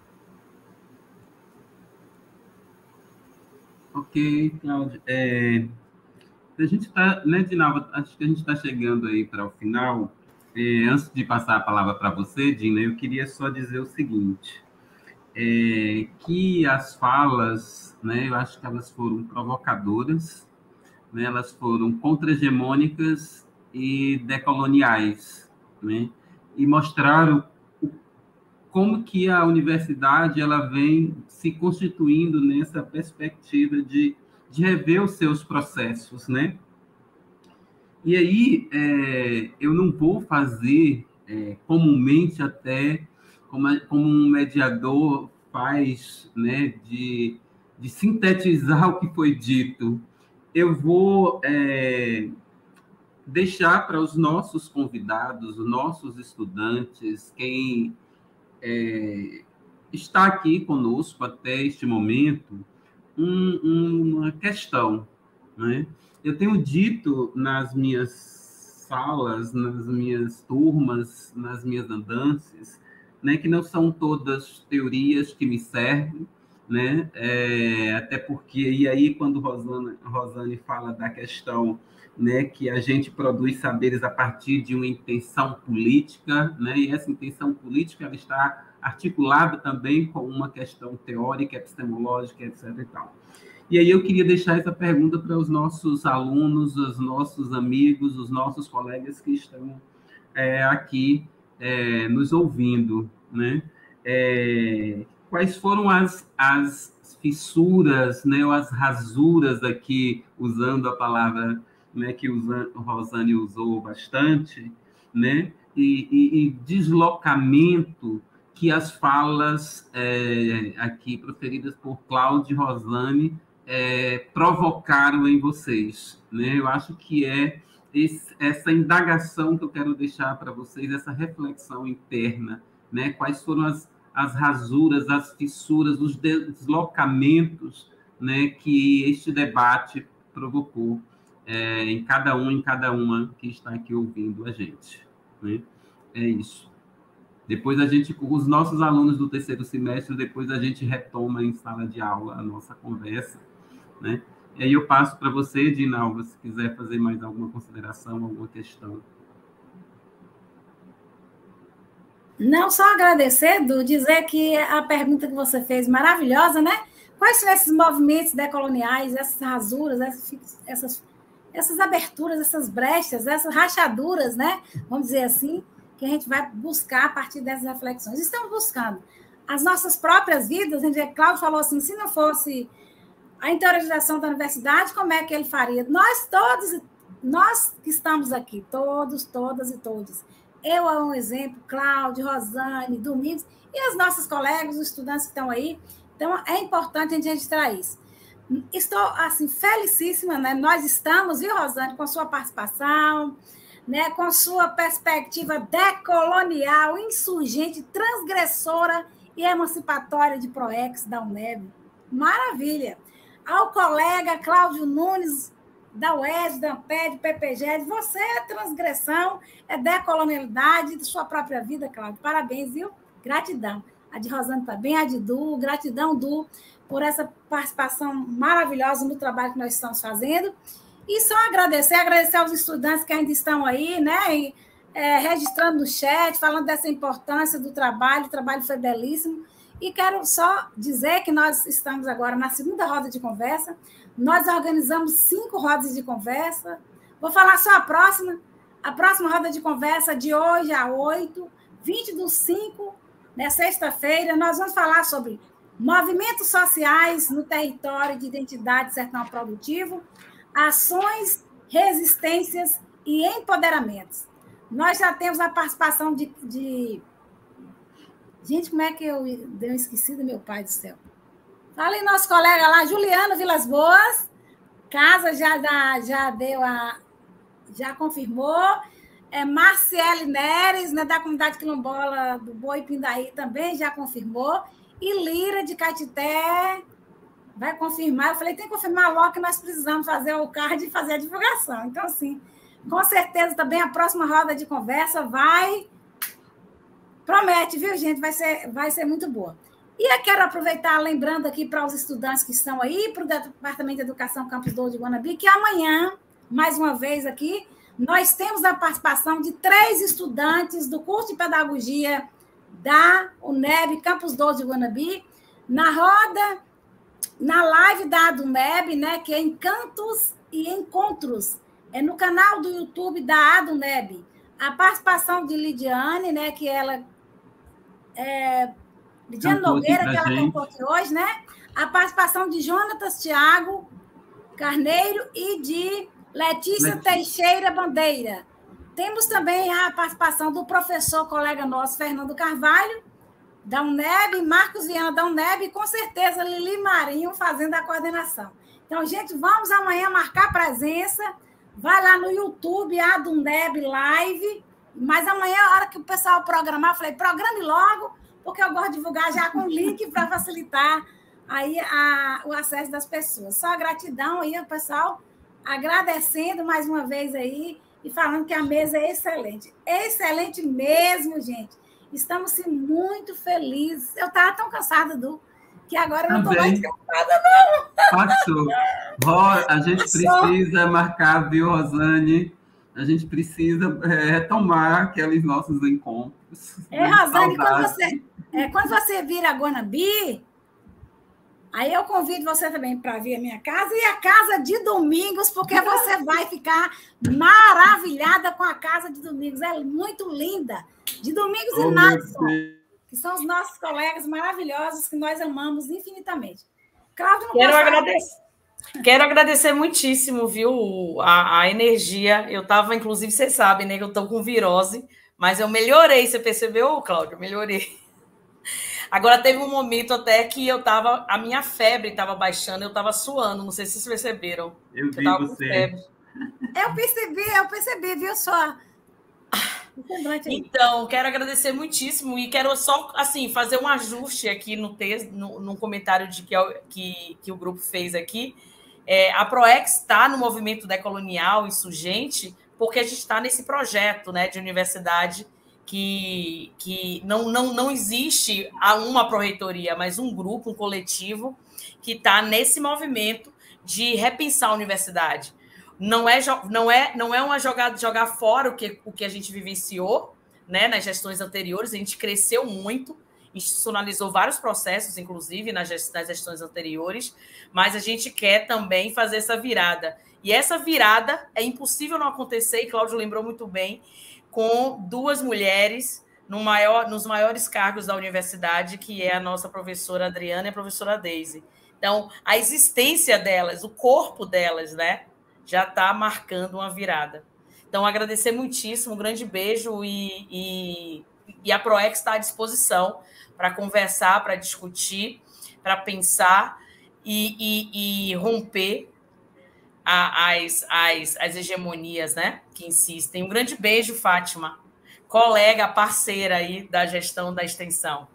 Ok, Cláudio. É, a gente está, né, Dinalva, acho que a gente está chegando aí para o final. É, antes de passar a palavra para você, Dina, eu queria só dizer o seguinte, é, que as falas, né, eu acho que elas foram provocadoras, né, elas foram contra-hegemônicas e decoloniais, né, e mostraram como que a universidade ela vem se constituindo nessa perspectiva de, de rever os seus processos, né? E aí é, eu não vou fazer é, comumente até como, como um mediador faz, né, de, de sintetizar o que foi dito, eu vou é, deixar para os nossos convidados, os nossos estudantes, quem é, está aqui conosco até este momento, um, uma questão. Né? Eu tenho dito nas minhas salas, nas minhas turmas, nas minhas andanças, né, que não são todas teorias que me servem, né? É, até porque, e aí, quando Rosane, Rosane fala da questão né, que a gente produz saberes a partir de uma intenção política, né, e essa intenção política ela está articulada também com uma questão teórica, epistemológica, etc. E, tal. e aí eu queria deixar essa pergunta para os nossos alunos, os nossos amigos, os nossos colegas que estão é, aqui é, nos ouvindo, né? É, quais foram as, as fissuras, né, ou as rasuras aqui, usando a palavra né, que o Rosane usou bastante, né, e, e, e deslocamento que as falas é, aqui proferidas por Cláudio e Rosane é, provocaram em vocês. Né? Eu acho que é esse, essa indagação que eu quero deixar para vocês, essa reflexão interna, né? quais foram as, as rasuras, as fissuras, os deslocamentos né, que este debate provocou é, em cada um, em cada uma que está aqui ouvindo a gente. Né? É isso. Depois a gente, os nossos alunos do terceiro semestre, depois a gente retoma em sala de aula a nossa conversa, né? E aí eu passo para você, Dinalva, se quiser fazer mais alguma consideração, alguma questão. Não, só agradecer, Du, dizer que a pergunta que você fez, maravilhosa, né? Quais são esses movimentos decoloniais, essas rasuras, essas, essas, essas aberturas, essas brechas, essas rachaduras, né? Vamos dizer assim, que a gente vai buscar a partir dessas reflexões. Estamos buscando as nossas próprias vidas. A Cláudio falou assim: se não fosse a interiorização da universidade, como é que ele faria? Nós todos, nós que estamos aqui, todos, todas e todos. Eu é um exemplo, Cláudio, Rosane, Domingos, e as nossas colegas, os estudantes que estão aí. Então, é importante a gente registrar isso. Estou, assim, felicíssima, né? Nós estamos, viu, Rosane, com a sua participação, né, com sua perspectiva decolonial, insurgente, transgressora e emancipatória de PROEX da UNEB. Maravilha! Ao colega Cláudio Nunes, da UES, da AMPED, PPG, você é transgressão, é decolonialidade de sua própria vida, Cláudio. Parabéns, viu? Gratidão. A de Rosana também, a de Du, gratidão, Du, por essa participação maravilhosa no trabalho que nós estamos fazendo. E só agradecer, agradecer aos estudantes que ainda estão aí, né? E, é, registrando no chat, falando dessa importância do trabalho, o trabalho foi belíssimo. E quero só dizer que nós estamos agora na segunda roda de conversa. Nós organizamos cinco rodas de conversa. Vou falar só a próxima. A próxima roda de conversa de hoje a 8, 20 do 5, né, sexta-feira, nós vamos falar sobre movimentos sociais no território de identidade sertão produtivo, ações, resistências e empoderamentos. Nós já temos a participação de, de... Gente, como é que eu deu esquecido, meu pai do céu? Fala aí, nosso colega lá, Juliano Vilas Boas. Casa já, dá, já deu a. Já confirmou. É, Marciele Neres, né, da comunidade quilombola do Boi Pindaí, também já confirmou. E Lira de Catité vai confirmar. Eu falei, tem que confirmar logo que nós precisamos fazer o card e fazer a divulgação. Então, assim, com certeza também a próxima roda de conversa vai. Promete, viu, gente? Vai ser, vai ser muito boa. E eu quero aproveitar, lembrando aqui para os estudantes que estão aí, para o Departamento de Educação Campus 12 de Guanabi, que amanhã, mais uma vez aqui, nós temos a participação de três estudantes do curso de Pedagogia da UNEB Campus 12 de Guanabi, na roda na live da Aduneb, né, que é Encantos e Encontros, é no canal do YouTube da Aduneb. A participação de Lidiane, né, que ela é, Lidiane Nogueira, que ela contou aqui hoje, né? A participação de Jonatas Tiago Carneiro e de Letícia, Letícia Teixeira Bandeira. Temos também a participação do professor, colega nosso, Fernando Carvalho, da UNEB, Marcos Viana da UNEB e com certeza Lili Marinho fazendo a coordenação. Então, gente, vamos amanhã marcar presença. Vai lá no YouTube, a do UNEB Live. Mas amanhã, a hora que o pessoal programar, eu falei, programe logo, porque eu gosto de divulgar já com link para facilitar aí a, o acesso das pessoas. Só gratidão aí, pessoal, agradecendo mais uma vez aí e falando que a mesa é excelente. Excelente mesmo, gente. Estamos sim, muito felizes. Eu estava tão cansada do Que agora eu não estou mais preocupada, não. Passou. a gente precisa marcar, viu, Rosane? A gente precisa é, retomar aqueles nossos encontros. É, Rosane, quando você, é, quando você vir a Guanabi, Aí eu convido você também para vir à minha casa e a casa de domingos, porque você vai ficar maravilhada com a casa de domingos. É muito linda. De domingos oh, e Nadson, que são os nossos colegas maravilhosos que nós amamos infinitamente. Cláudio, não Quero agradecer. Quero agradecer muitíssimo, viu, a, a energia. Eu estava, inclusive, vocês sabem, né, que eu estou com virose, mas eu melhorei. Você percebeu, Cláudio? Melhorei. Agora teve um momento até que eu tava, a minha febre estava baixando, eu estava suando, não sei se vocês perceberam. Eu vi eu você. Eu percebi, eu percebi, viu só? Então, quero agradecer muitíssimo e quero só assim fazer um ajuste aqui no texto, no, no comentário de que, que, que o grupo fez aqui. É, a ProEx está no movimento decolonial insurgente porque a gente está nesse projeto né, de universidade que, que não, não, não existe uma proreitoria, mas um grupo, um coletivo que está nesse movimento de repensar a universidade. Não é, não é, não é uma jogada jogar fora o que, o que a gente vivenciou né, nas gestões anteriores, a gente cresceu muito, institucionalizou vários processos, inclusive nas gestões anteriores, mas a gente quer também fazer essa virada. E essa virada é impossível não acontecer, e Cláudio lembrou muito bem, com duas mulheres no maior, nos maiores cargos da universidade, que é a nossa professora Adriana e a professora Daisy. Então, a existência delas, o corpo delas, né, já está marcando uma virada. Então, agradecer muitíssimo, um grande beijo e, e, e a ProEx está à disposição para conversar, para discutir, para pensar e, e, e romper as, as, as hegemonias né, que insistem. Um grande beijo, Fátima, colega, parceira aí da gestão da extensão.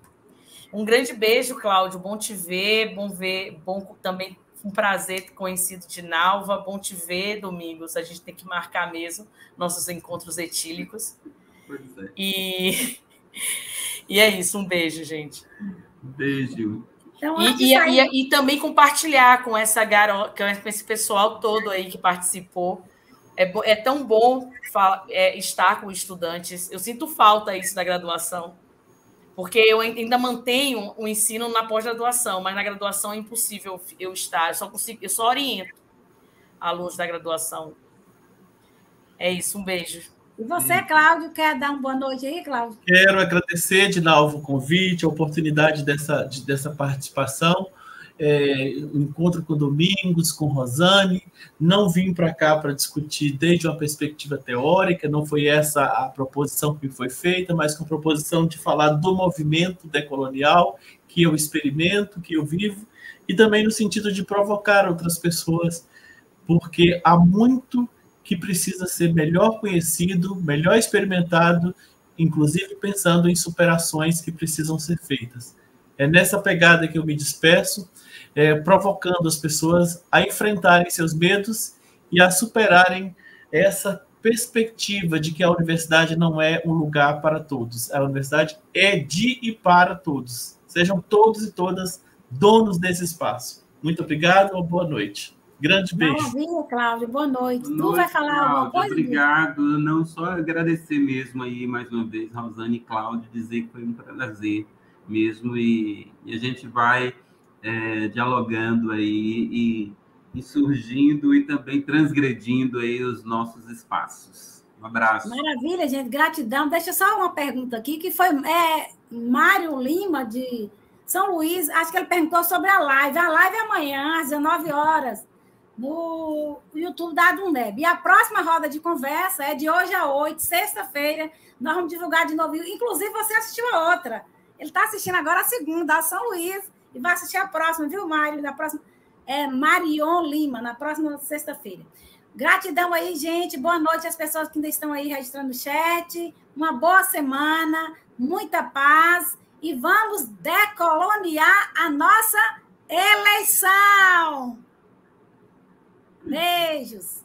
Um grande beijo, Cláudio. Bom te ver, bom ver, bom também um prazer ter conhecido de Nalva. Bom te ver, Domingos. A gente tem que marcar mesmo nossos encontros etílicos. Pois é. E, e é isso. Um beijo, gente. Beijo. Então, e, e, e, e, também compartilhar com essa garota, com esse pessoal todo aí que participou. É, é tão bom é, estar com estudantes. Eu sinto falta isso da graduação, porque eu ainda mantenho o ensino na pós-graduação, mas na graduação é impossível eu estar. Eu só consigo, eu só oriento alunos da graduação. É isso, um beijo. E você, Cláudio, quer dar uma boa noite aí, Cláudio? Quero agradecer de novo o convite, a oportunidade dessa, de, dessa participação. É, encontro com Domingos, com Rosane. Não vim para cá para discutir desde uma perspectiva teórica, não foi essa a proposição que foi feita, mas com a proposição de falar do movimento decolonial que eu experimento, que eu vivo, e também no sentido de provocar outras pessoas, porque há muito que precisa ser melhor conhecido, melhor experimentado, inclusive pensando em superações que precisam ser feitas. É nessa pegada que eu me despeço, é, provocando as pessoas a enfrentarem seus medos e a superarem essa perspectiva de que a universidade não é um lugar para todos. A universidade é de e para todos. Sejam todos e todas donos desse espaço. Muito obrigado, uma boa noite. Grande beijo. Maravilha, Cláudio. Boa noite. Boa noite tu vai falar Cláudio, alguma coisa? Obrigado. Não só agradecer mesmo aí mais uma vez, Rosane e Cláudio, dizer que foi um prazer mesmo e, e a gente vai é, dialogando aí e, e, surgindo e também transgredindo aí os nossos espaços. Um abraço. Maravilha, gente. Gratidão. Deixa só uma pergunta aqui, que foi é, Mário Lima, de São Luís. Acho que ele perguntou sobre a live. A live é amanhã, às 19 horas no YouTube da Adundeb. E a próxima roda de conversa é de hoje a 8, sexta-feira. Nós vamos divulgar de novo. Inclusive, você assistiu a outra. Ele está assistindo agora a segunda, a São Luís, e vai assistir a próxima, viu, Mário? Na próxima, é Marion Lima, na próxima sexta-feira. Gratidão aí, gente. Boa noite às pessoas que ainda estão aí registrando o chat. Uma boa semana, muita paz. E vamos decoloniar a nossa eleição. Beijos!